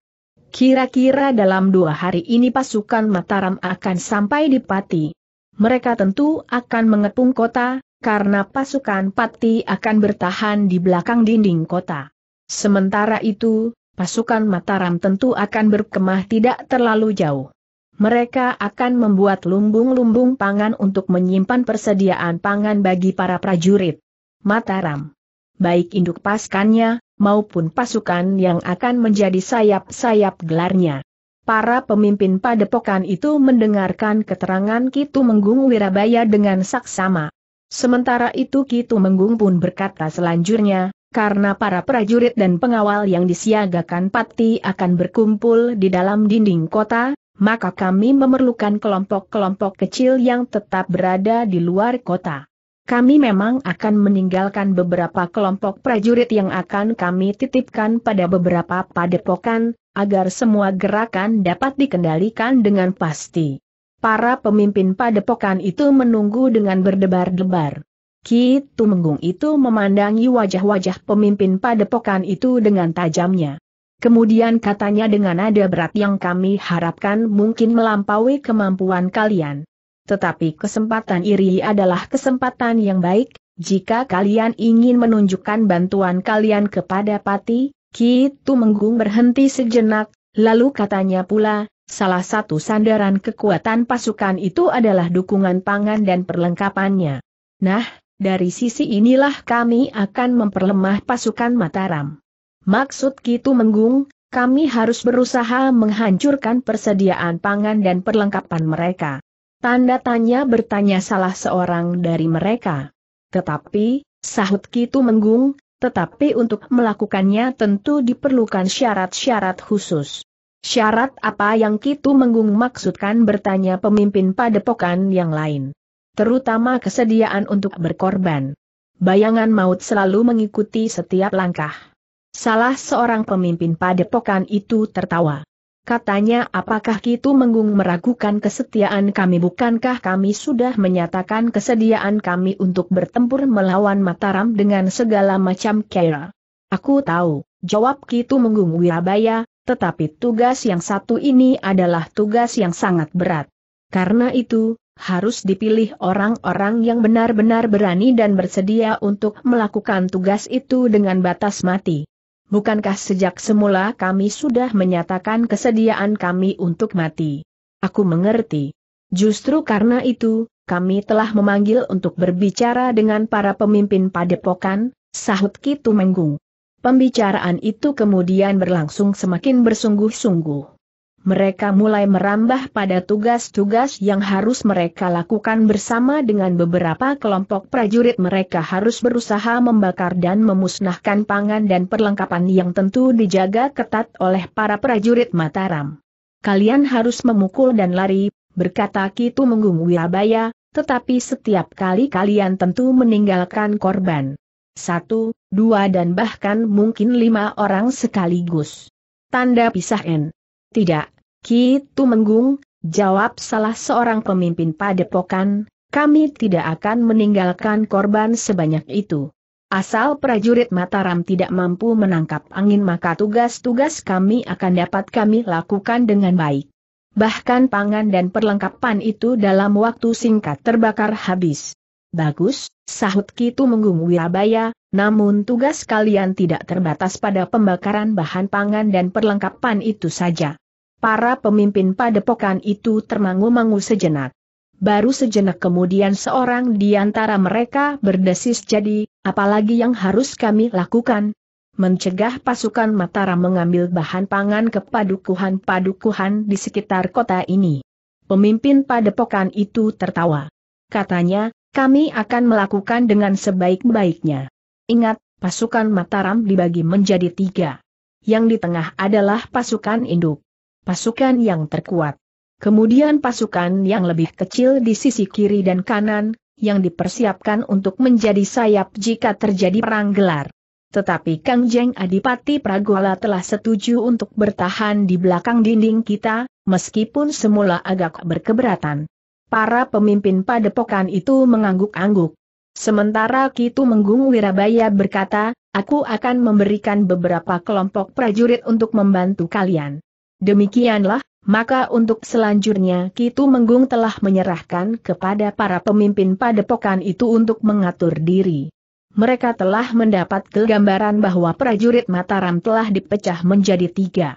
Kira-kira dalam dua hari ini pasukan Mataram akan sampai di Pati. Mereka tentu akan mengepung kota, karena pasukan Pati akan bertahan di belakang dinding kota. Sementara itu, pasukan Mataram tentu akan berkemah tidak terlalu jauh. Mereka akan membuat lumbung-lumbung pangan untuk menyimpan persediaan pangan bagi para prajurit. Mataram. Baik induk paskannya, maupun pasukan yang akan menjadi sayap-sayap gelarnya. Para pemimpin padepokan itu mendengarkan keterangan Kitu Menggung Wirabaya dengan saksama. Sementara itu Kitu Menggung pun berkata selanjutnya, karena para prajurit dan pengawal yang disiagakan Pati akan berkumpul di dalam dinding kota, maka kami memerlukan kelompok-kelompok kecil yang tetap berada di luar kota kami memang akan meninggalkan beberapa kelompok prajurit yang akan kami titipkan pada beberapa padepokan, agar semua gerakan dapat dikendalikan dengan pasti. Para pemimpin padepokan itu menunggu dengan berdebar-debar. Ki Tumenggung itu memandangi wajah-wajah pemimpin padepokan itu dengan tajamnya. Kemudian katanya dengan nada berat yang kami harapkan mungkin melampaui kemampuan kalian. Tetapi kesempatan iri adalah kesempatan yang baik, jika kalian ingin menunjukkan bantuan kalian kepada Pati, Ki Tumenggung berhenti sejenak, lalu katanya pula, salah satu sandaran kekuatan pasukan itu adalah dukungan pangan dan perlengkapannya. Nah, dari sisi inilah kami akan memperlemah pasukan Mataram. Maksud Ki Tumenggung, kami harus berusaha menghancurkan persediaan pangan dan perlengkapan mereka. Tanda tanya bertanya salah seorang dari mereka. Tetapi, sahut Kitu Menggung, tetapi untuk melakukannya tentu diperlukan syarat-syarat khusus. Syarat apa yang Kitu Menggung maksudkan bertanya pemimpin padepokan yang lain. Terutama kesediaan untuk berkorban. Bayangan maut selalu mengikuti setiap langkah. Salah seorang pemimpin padepokan itu tertawa. Katanya apakah Kitu Menggung meragukan kesetiaan kami bukankah kami sudah menyatakan kesediaan kami untuk bertempur melawan Mataram dengan segala macam cara. Aku tahu, jawab Kitu Menggung Wirabaya, tetapi tugas yang satu ini adalah tugas yang sangat berat. Karena itu, harus dipilih orang-orang yang benar-benar berani dan bersedia untuk melakukan tugas itu dengan batas mati. Bukankah sejak semula kami sudah menyatakan kesediaan kami untuk mati? Aku mengerti. Justru karena itu, kami telah memanggil untuk berbicara dengan para pemimpin padepokan, sahut Kitu Menggung. Pembicaraan itu kemudian berlangsung semakin bersungguh-sungguh mereka mulai merambah pada tugas-tugas yang harus mereka lakukan bersama dengan beberapa kelompok prajurit mereka harus berusaha membakar dan memusnahkan pangan dan perlengkapan yang tentu dijaga ketat oleh para prajurit Mataram. Kalian harus memukul dan lari, berkata Kitu Menggung Wirabaya, tetapi setiap kali kalian tentu meninggalkan korban. Satu, dua dan bahkan mungkin lima orang sekaligus. Tanda pisah N. Tidak, Ki Tumenggung, jawab salah seorang pemimpin padepokan, kami tidak akan meninggalkan korban sebanyak itu. Asal prajurit Mataram tidak mampu menangkap angin maka tugas-tugas kami akan dapat kami lakukan dengan baik. Bahkan pangan dan perlengkapan itu dalam waktu singkat terbakar habis. Bagus, sahut Kitu Menggung Wirabaya, namun tugas kalian tidak terbatas pada pembakaran bahan pangan dan perlengkapan itu saja. Para pemimpin padepokan itu termangu-mangu sejenak. Baru sejenak kemudian seorang di antara mereka berdesis jadi, apalagi yang harus kami lakukan? Mencegah pasukan Mataram mengambil bahan pangan ke padukuhan-padukuhan di sekitar kota ini. Pemimpin padepokan itu tertawa. Katanya, kami akan melakukan dengan sebaik-baiknya. Ingat, pasukan Mataram dibagi menjadi tiga. Yang di tengah adalah pasukan induk. Pasukan yang terkuat. Kemudian pasukan yang lebih kecil di sisi kiri dan kanan, yang dipersiapkan untuk menjadi sayap jika terjadi perang gelar. Tetapi Kang Jeng Adipati Pragola telah setuju untuk bertahan di belakang dinding kita, meskipun semula agak berkeberatan. Para pemimpin padepokan itu mengangguk-angguk. Sementara Kitu Menggung Wirabaya berkata, aku akan memberikan beberapa kelompok prajurit untuk membantu kalian. Demikianlah, maka untuk selanjutnya Kitu Menggung telah menyerahkan kepada para pemimpin padepokan itu untuk mengatur diri. Mereka telah mendapat kegambaran bahwa prajurit Mataram telah dipecah menjadi tiga.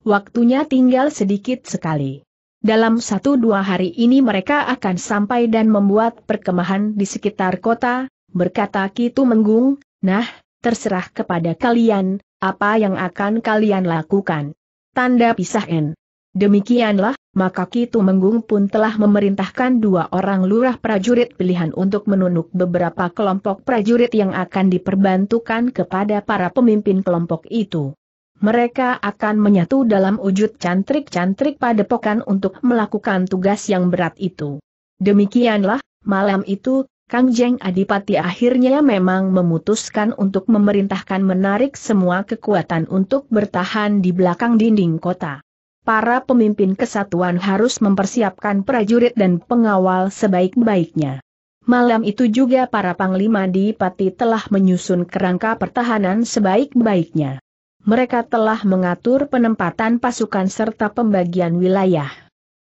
Waktunya tinggal sedikit sekali. Dalam satu dua hari ini mereka akan sampai dan membuat perkemahan di sekitar kota, berkata Kitu Menggung, nah, terserah kepada kalian, apa yang akan kalian lakukan. Tanda pisah N. Demikianlah, maka Kitu Menggung pun telah memerintahkan dua orang lurah prajurit pilihan untuk menunuk beberapa kelompok prajurit yang akan diperbantukan kepada para pemimpin kelompok itu mereka akan menyatu dalam wujud cantrik-cantrik padepokan untuk melakukan tugas yang berat itu. Demikianlah, malam itu, Kang Jeng Adipati akhirnya memang memutuskan untuk memerintahkan menarik semua kekuatan untuk bertahan di belakang dinding kota. Para pemimpin kesatuan harus mempersiapkan prajurit dan pengawal sebaik-baiknya. Malam itu juga para panglima di Pati telah menyusun kerangka pertahanan sebaik-baiknya mereka telah mengatur penempatan pasukan serta pembagian wilayah.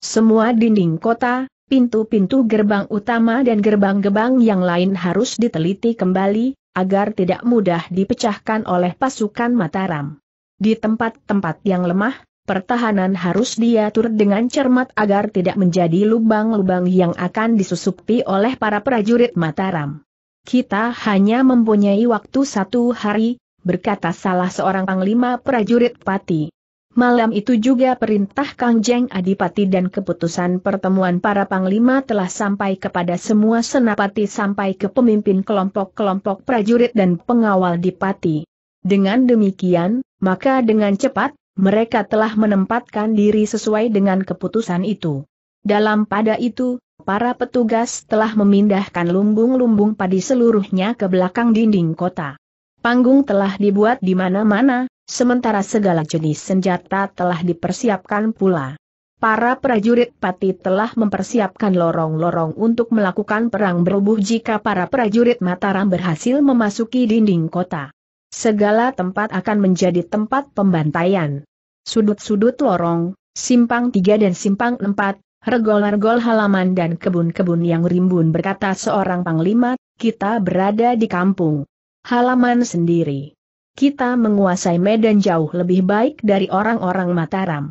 Semua dinding kota, pintu-pintu gerbang utama dan gerbang-gerbang yang lain harus diteliti kembali, agar tidak mudah dipecahkan oleh pasukan Mataram. Di tempat-tempat yang lemah, pertahanan harus diatur dengan cermat agar tidak menjadi lubang-lubang yang akan disusupi oleh para prajurit Mataram. Kita hanya mempunyai waktu satu hari, berkata salah seorang panglima prajurit pati. Malam itu juga perintah Kang Jeng Adipati dan keputusan pertemuan para panglima telah sampai kepada semua senapati sampai ke pemimpin kelompok-kelompok prajurit dan pengawal di pati. Dengan demikian, maka dengan cepat, mereka telah menempatkan diri sesuai dengan keputusan itu. Dalam pada itu, para petugas telah memindahkan lumbung-lumbung padi seluruhnya ke belakang dinding kota. Panggung telah dibuat di mana-mana, sementara segala jenis senjata telah dipersiapkan pula. Para prajurit pati telah mempersiapkan lorong-lorong untuk melakukan perang berubuh jika para prajurit Mataram berhasil memasuki dinding kota. Segala tempat akan menjadi tempat pembantaian. Sudut-sudut lorong, simpang tiga dan simpang empat, regol-regol halaman dan kebun-kebun yang rimbun berkata seorang panglima, kita berada di kampung halaman sendiri. Kita menguasai medan jauh lebih baik dari orang-orang Mataram.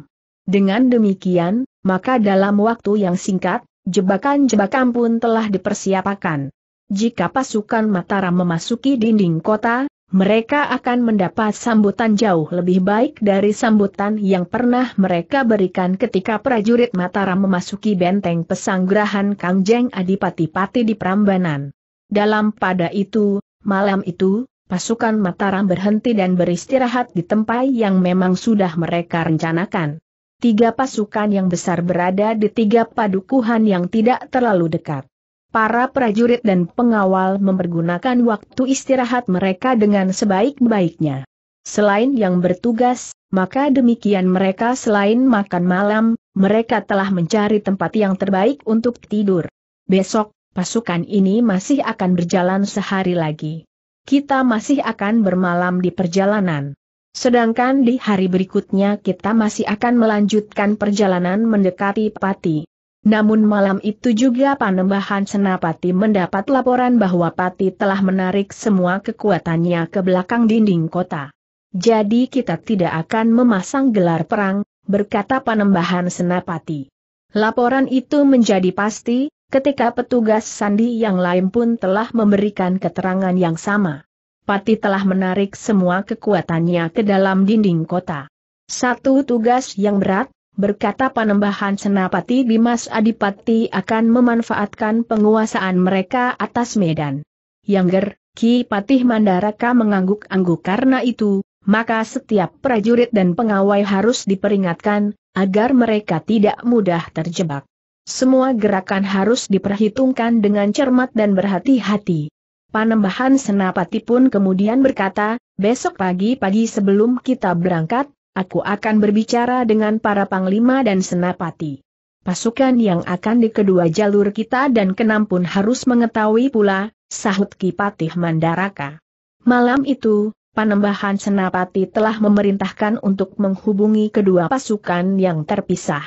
Dengan demikian, maka dalam waktu yang singkat, jebakan-jebakan pun telah dipersiapkan. Jika pasukan Mataram memasuki dinding kota, mereka akan mendapat sambutan jauh lebih baik dari sambutan yang pernah mereka berikan ketika prajurit Mataram memasuki benteng pesanggrahan Kangjeng Adipati Pati di Prambanan. Dalam pada itu, Malam itu, pasukan Mataram berhenti dan beristirahat di tempat yang memang sudah mereka rencanakan. Tiga pasukan yang besar berada di tiga padukuhan yang tidak terlalu dekat. Para prajurit dan pengawal mempergunakan waktu istirahat mereka dengan sebaik-baiknya. Selain yang bertugas, maka demikian mereka selain makan malam, mereka telah mencari tempat yang terbaik untuk tidur. Besok, pasukan ini masih akan berjalan sehari lagi. Kita masih akan bermalam di perjalanan. Sedangkan di hari berikutnya kita masih akan melanjutkan perjalanan mendekati Pati. Namun malam itu juga Panembahan Senapati mendapat laporan bahwa Pati telah menarik semua kekuatannya ke belakang dinding kota. Jadi kita tidak akan memasang gelar perang, berkata Panembahan Senapati. Laporan itu menjadi pasti, ketika petugas sandi yang lain pun telah memberikan keterangan yang sama. Pati telah menarik semua kekuatannya ke dalam dinding kota. Satu tugas yang berat, berkata Panembahan Senapati Bimas Adipati akan memanfaatkan penguasaan mereka atas medan. Yang Ki Patih Mandaraka mengangguk-angguk karena itu, maka setiap prajurit dan pengawai harus diperingatkan, agar mereka tidak mudah terjebak. Semua gerakan harus diperhitungkan dengan cermat dan berhati-hati. Panembahan Senapati pun kemudian berkata, besok pagi-pagi sebelum kita berangkat, aku akan berbicara dengan para panglima dan senapati. Pasukan yang akan di kedua jalur kita dan kenam pun harus mengetahui pula, sahut Kipatih Mandaraka. Malam itu, Panembahan Senapati telah memerintahkan untuk menghubungi kedua pasukan yang terpisah.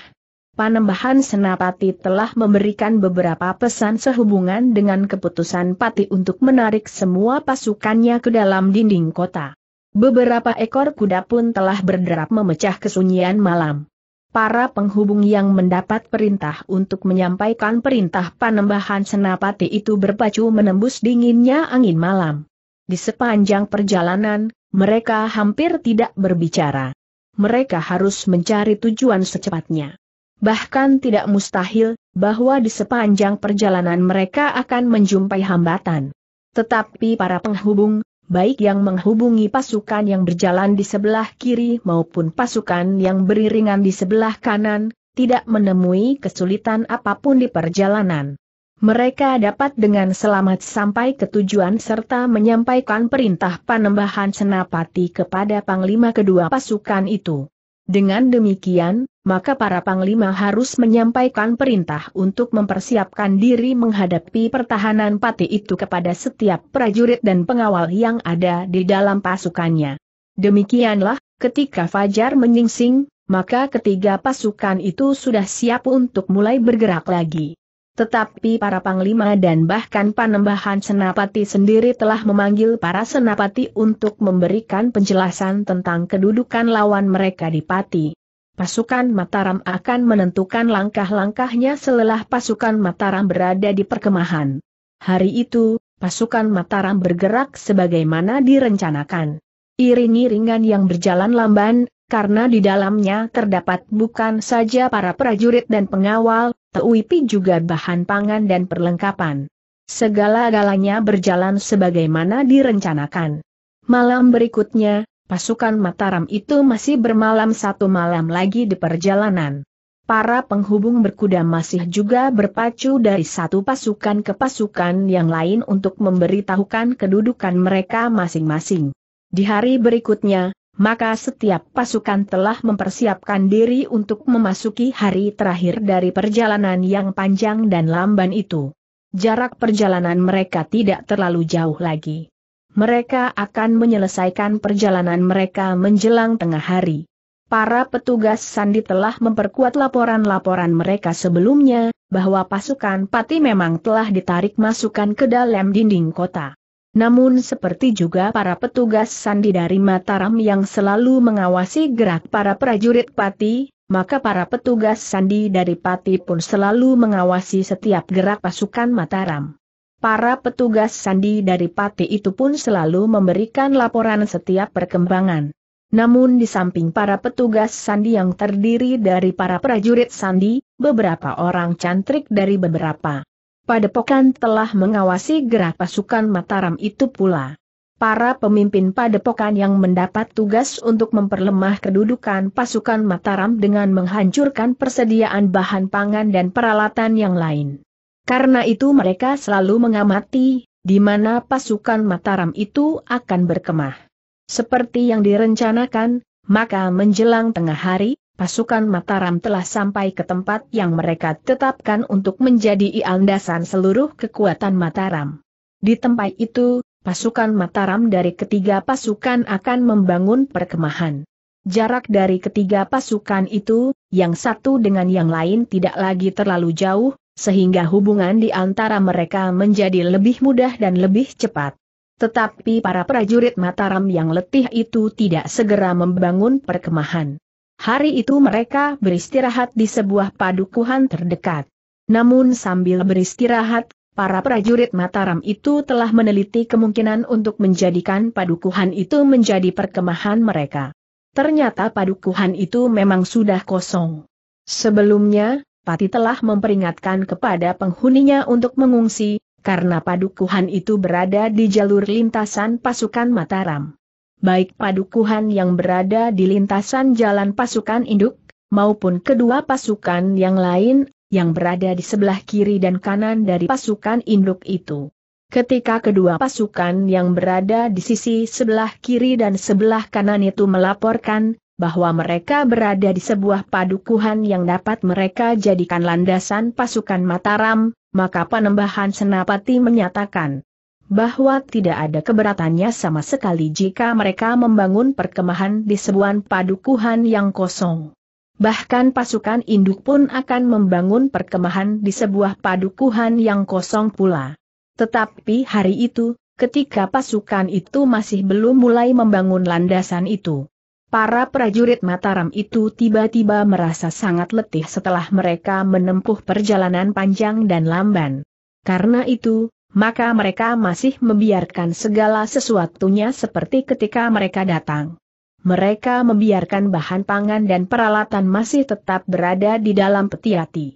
Panembahan Senapati telah memberikan beberapa pesan sehubungan dengan keputusan Pati untuk menarik semua pasukannya ke dalam dinding kota. Beberapa ekor kuda pun telah berderap memecah kesunyian malam. Para penghubung yang mendapat perintah untuk menyampaikan perintah Panembahan Senapati itu berpacu menembus dinginnya angin malam. Di sepanjang perjalanan, mereka hampir tidak berbicara. Mereka harus mencari tujuan secepatnya. Bahkan tidak mustahil, bahwa di sepanjang perjalanan mereka akan menjumpai hambatan. Tetapi para penghubung, baik yang menghubungi pasukan yang berjalan di sebelah kiri maupun pasukan yang beriringan di sebelah kanan, tidak menemui kesulitan apa pun di perjalanan mereka dapat dengan selamat sampai ke tujuan serta menyampaikan perintah panembahan senapati kepada panglima kedua pasukan itu. Dengan demikian, maka para panglima harus menyampaikan perintah untuk mempersiapkan diri menghadapi pertahanan pati itu kepada setiap prajurit dan pengawal yang ada di dalam pasukannya. Demikianlah, ketika Fajar menyingsing, maka ketiga pasukan itu sudah siap untuk mulai bergerak lagi. Tetapi para panglima dan bahkan panembahan senapati sendiri telah memanggil para senapati untuk memberikan penjelasan tentang kedudukan lawan mereka di Pati. Pasukan Mataram akan menentukan langkah-langkahnya selelah pasukan Mataram berada di perkemahan. Hari itu, pasukan Mataram bergerak sebagaimana direncanakan. Iring-iringan yang berjalan lamban, karena di dalamnya terdapat bukan saja para prajurit dan pengawal, tetapi juga bahan pangan dan perlengkapan. Segala-galanya berjalan sebagaimana direncanakan. Malam berikutnya, pasukan Mataram itu masih bermalam satu malam lagi di perjalanan. Para penghubung berkuda masih juga berpacu dari satu pasukan ke pasukan yang lain untuk memberitahukan kedudukan mereka masing-masing. Di hari berikutnya, maka setiap pasukan telah mempersiapkan diri untuk memasuki hari terakhir dari perjalanan yang panjang dan lamban itu. Jarak perjalanan mereka tidak terlalu jauh lagi. Mereka akan menyelesaikan perjalanan mereka menjelang tengah hari. Para petugas sandi telah memperkuat laporan-laporan mereka sebelumnya, bahwa pasukan Pati memang telah ditarik masukkan ke dalam dinding kota. Namun seperti juga para petugas sandi dari Mataram yang selalu mengawasi gerak para prajurit Pati, maka para petugas sandi dari Pati pun selalu mengawasi setiap gerak pasukan Mataram. Para petugas sandi dari Pati itu pun selalu memberikan laporan setiap perkembangan. Namun di samping para petugas sandi yang terdiri dari para prajurit sandi, beberapa orang cantrik dari beberapa Padepokan telah mengawasi gerak pasukan Mataram itu pula. Para pemimpin padepokan yang mendapat tugas untuk memperlemah kedudukan pasukan Mataram dengan menghancurkan persediaan bahan pangan dan peralatan yang lain. Karena itu mereka selalu mengamati, di mana pasukan Mataram itu akan berkemah. Seperti yang direncanakan, maka menjelang tengah hari, pasukan Mataram telah sampai ke tempat yang mereka tetapkan untuk menjadi iandasan seluruh kekuatan Mataram. Di tempat itu, pasukan Mataram dari ketiga pasukan akan membangun perkemahan. Jarak dari ketiga pasukan itu, yang satu dengan yang lain tidak lagi terlalu jauh, sehingga hubungan di antara mereka menjadi lebih mudah dan lebih cepat. Tetapi para prajurit Mataram yang letih itu tidak segera membangun perkemahan. Hari itu mereka beristirahat di sebuah padukuhan terdekat. Namun sambil beristirahat, para prajurit Mataram itu telah meneliti kemungkinan untuk menjadikan padukuhan itu menjadi perkemahan mereka. Ternyata padukuhan itu memang sudah kosong. Sebelumnya, Pati telah memperingatkan kepada penghuninya untuk mengungsi, karena padukuhan itu berada di jalur lintasan pasukan Mataram baik padukuhan yang berada di lintasan jalan pasukan induk, maupun kedua pasukan yang lain, yang berada di sebelah kiri dan kanan dari pasukan induk itu. Ketika kedua pasukan yang berada di sisi sebelah kiri dan sebelah kanan itu melaporkan, bahwa mereka berada di sebuah padukuhan yang dapat mereka jadikan landasan pasukan Mataram, maka Panembahan Senapati menyatakan, bahwa tidak ada keberatannya sama sekali jika mereka membangun perkemahan di sebuah padukuhan yang kosong. Bahkan pasukan induk pun akan membangun perkemahan di sebuah padukuhan yang kosong pula. Tetapi hari itu, ketika pasukan itu masih belum mulai membangun landasan itu, para prajurit Mataram itu tiba-tiba merasa sangat letih setelah mereka menempuh perjalanan panjang dan lamban. Karena itu, maka mereka masih membiarkan segala sesuatunya seperti ketika mereka datang. Mereka membiarkan bahan pangan dan peralatan masih tetap berada di dalam peti hati.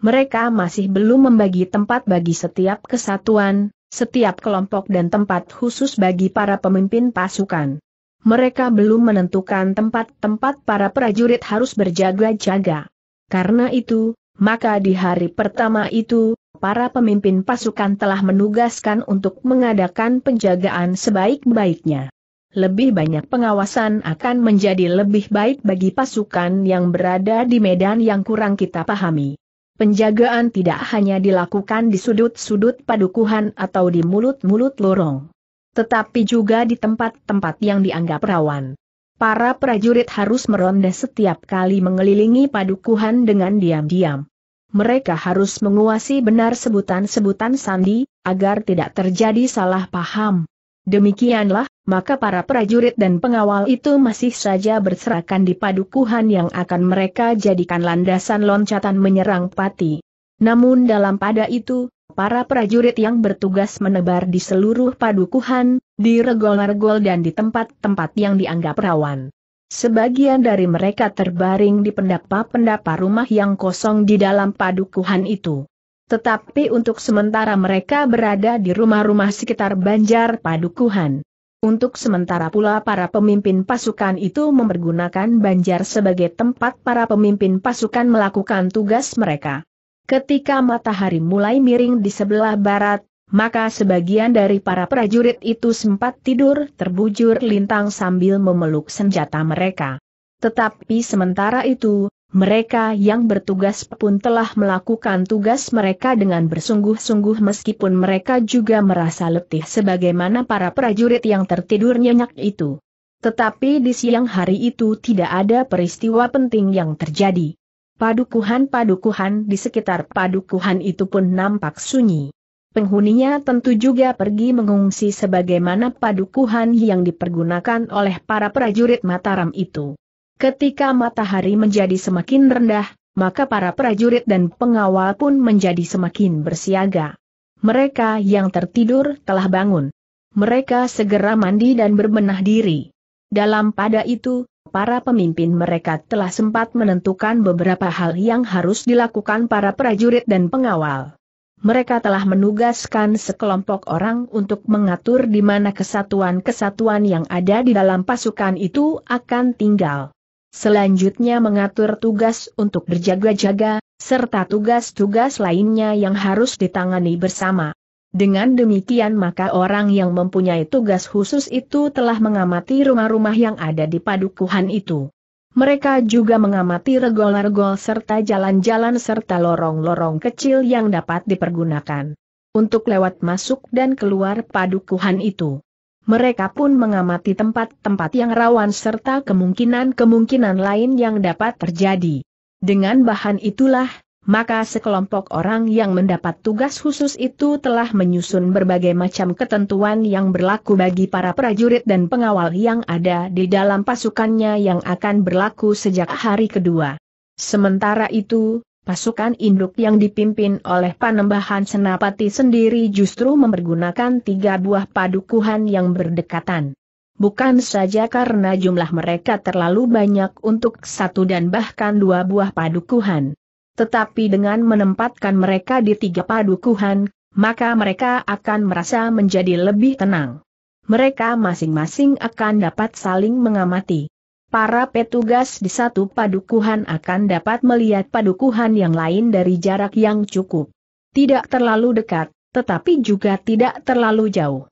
Mereka masih belum membagi tempat bagi setiap kesatuan, setiap kelompok dan tempat khusus bagi para pemimpin pasukan. Mereka belum menentukan tempat-tempat para prajurit harus berjaga-jaga. Karena itu, maka di hari pertama itu, para pemimpin pasukan telah menugaskan untuk mengadakan penjagaan sebaik-baiknya. Lebih banyak pengawasan akan menjadi lebih baik bagi pasukan yang berada di medan yang kurang kita pahami. Penjagaan tidak hanya dilakukan di sudut-sudut padukuhan atau di mulut-mulut lorong. Tetapi juga di tempat-tempat yang dianggap rawan. Para prajurit harus meronda setiap kali mengelilingi padukuhan dengan diam-diam mereka harus menguasai benar sebutan-sebutan sandi, agar tidak terjadi salah paham. Demikianlah, maka para prajurit dan pengawal itu masih saja berserakan di padukuhan yang akan mereka jadikan landasan loncatan menyerang pati. Namun dalam pada itu, para prajurit yang bertugas menebar di seluruh padukuhan, di regol-regol dan di tempat-tempat yang dianggap rawan. Sebagian dari mereka terbaring di pendapa-pendapa rumah yang kosong di dalam padukuhan itu. Tetapi untuk sementara mereka berada di rumah-rumah sekitar Banjar Padukuhan. Untuk sementara pula para pemimpin pasukan itu mempergunakan Banjar sebagai tempat para pemimpin pasukan melakukan tugas mereka. Ketika matahari mulai miring di sebelah barat, maka sebagian dari para prajurit itu sempat tidur terbujur lintang sambil memeluk senjata mereka. Tetapi sementara itu, mereka yang bertugas pun telah melakukan tugas mereka dengan bersungguh-sungguh meskipun mereka juga merasa letih sebagaimana para prajurit yang tertidur nyenyak itu. Tetapi di siang hari itu tidak ada peristiwa penting yang terjadi. Padukuhan-padukuhan di sekitar padukuhan itu pun nampak sunyi penghuninya tentu juga pergi mengungsi sebagaimana padukuhan yang dipergunakan oleh para prajurit Mataram itu. Ketika matahari menjadi semakin rendah, maka para prajurit dan pengawal pun menjadi semakin bersiaga. Mereka yang tertidur telah bangun. Mereka segera mandi dan berbenah diri. Dalam pada itu, para pemimpin mereka telah sempat menentukan beberapa hal yang harus dilakukan para prajurit dan pengawal mereka telah menugaskan sekelompok orang untuk mengatur di mana kesatuan-kesatuan yang ada di dalam pasukan itu akan tinggal. Selanjutnya mengatur tugas untuk berjaga-jaga, serta tugas-tugas lainnya yang harus ditangani bersama. Dengan demikian maka orang yang mempunyai tugas khusus itu telah mengamati rumah-rumah yang ada di padukuhan itu. Mereka juga mengamati regol-regol serta jalan-jalan serta lorong-lorong kecil yang dapat dipergunakan untuk lewat masuk dan keluar padukuhan itu. Mereka pun mengamati tempat-tempat yang rawan serta kemungkinan-kemungkinan lain yang dapat terjadi. Dengan bahan itulah, maka sekelompok orang yang mendapat tugas khusus itu telah menyusun berbagai macam ketentuan yang berlaku bagi para prajurit dan pengawal yang ada di dalam pasukannya yang akan berlaku sejak hari kedua. Sementara itu, pasukan induk yang dipimpin oleh Panembahan Senapati sendiri justru mempergunakan tiga buah padukuhan yang berdekatan. Bukan saja karena jumlah mereka terlalu banyak untuk satu dan bahkan dua buah padukuhan tetapi dengan menempatkan mereka di tiga padukuhan, maka mereka akan merasa menjadi lebih tenang. Mereka masing-masing akan dapat saling mengamati. Para petugas di satu padukuhan akan dapat melihat padukuhan yang lain dari jarak yang cukup. Tidak terlalu dekat, tetapi juga tidak terlalu jauh.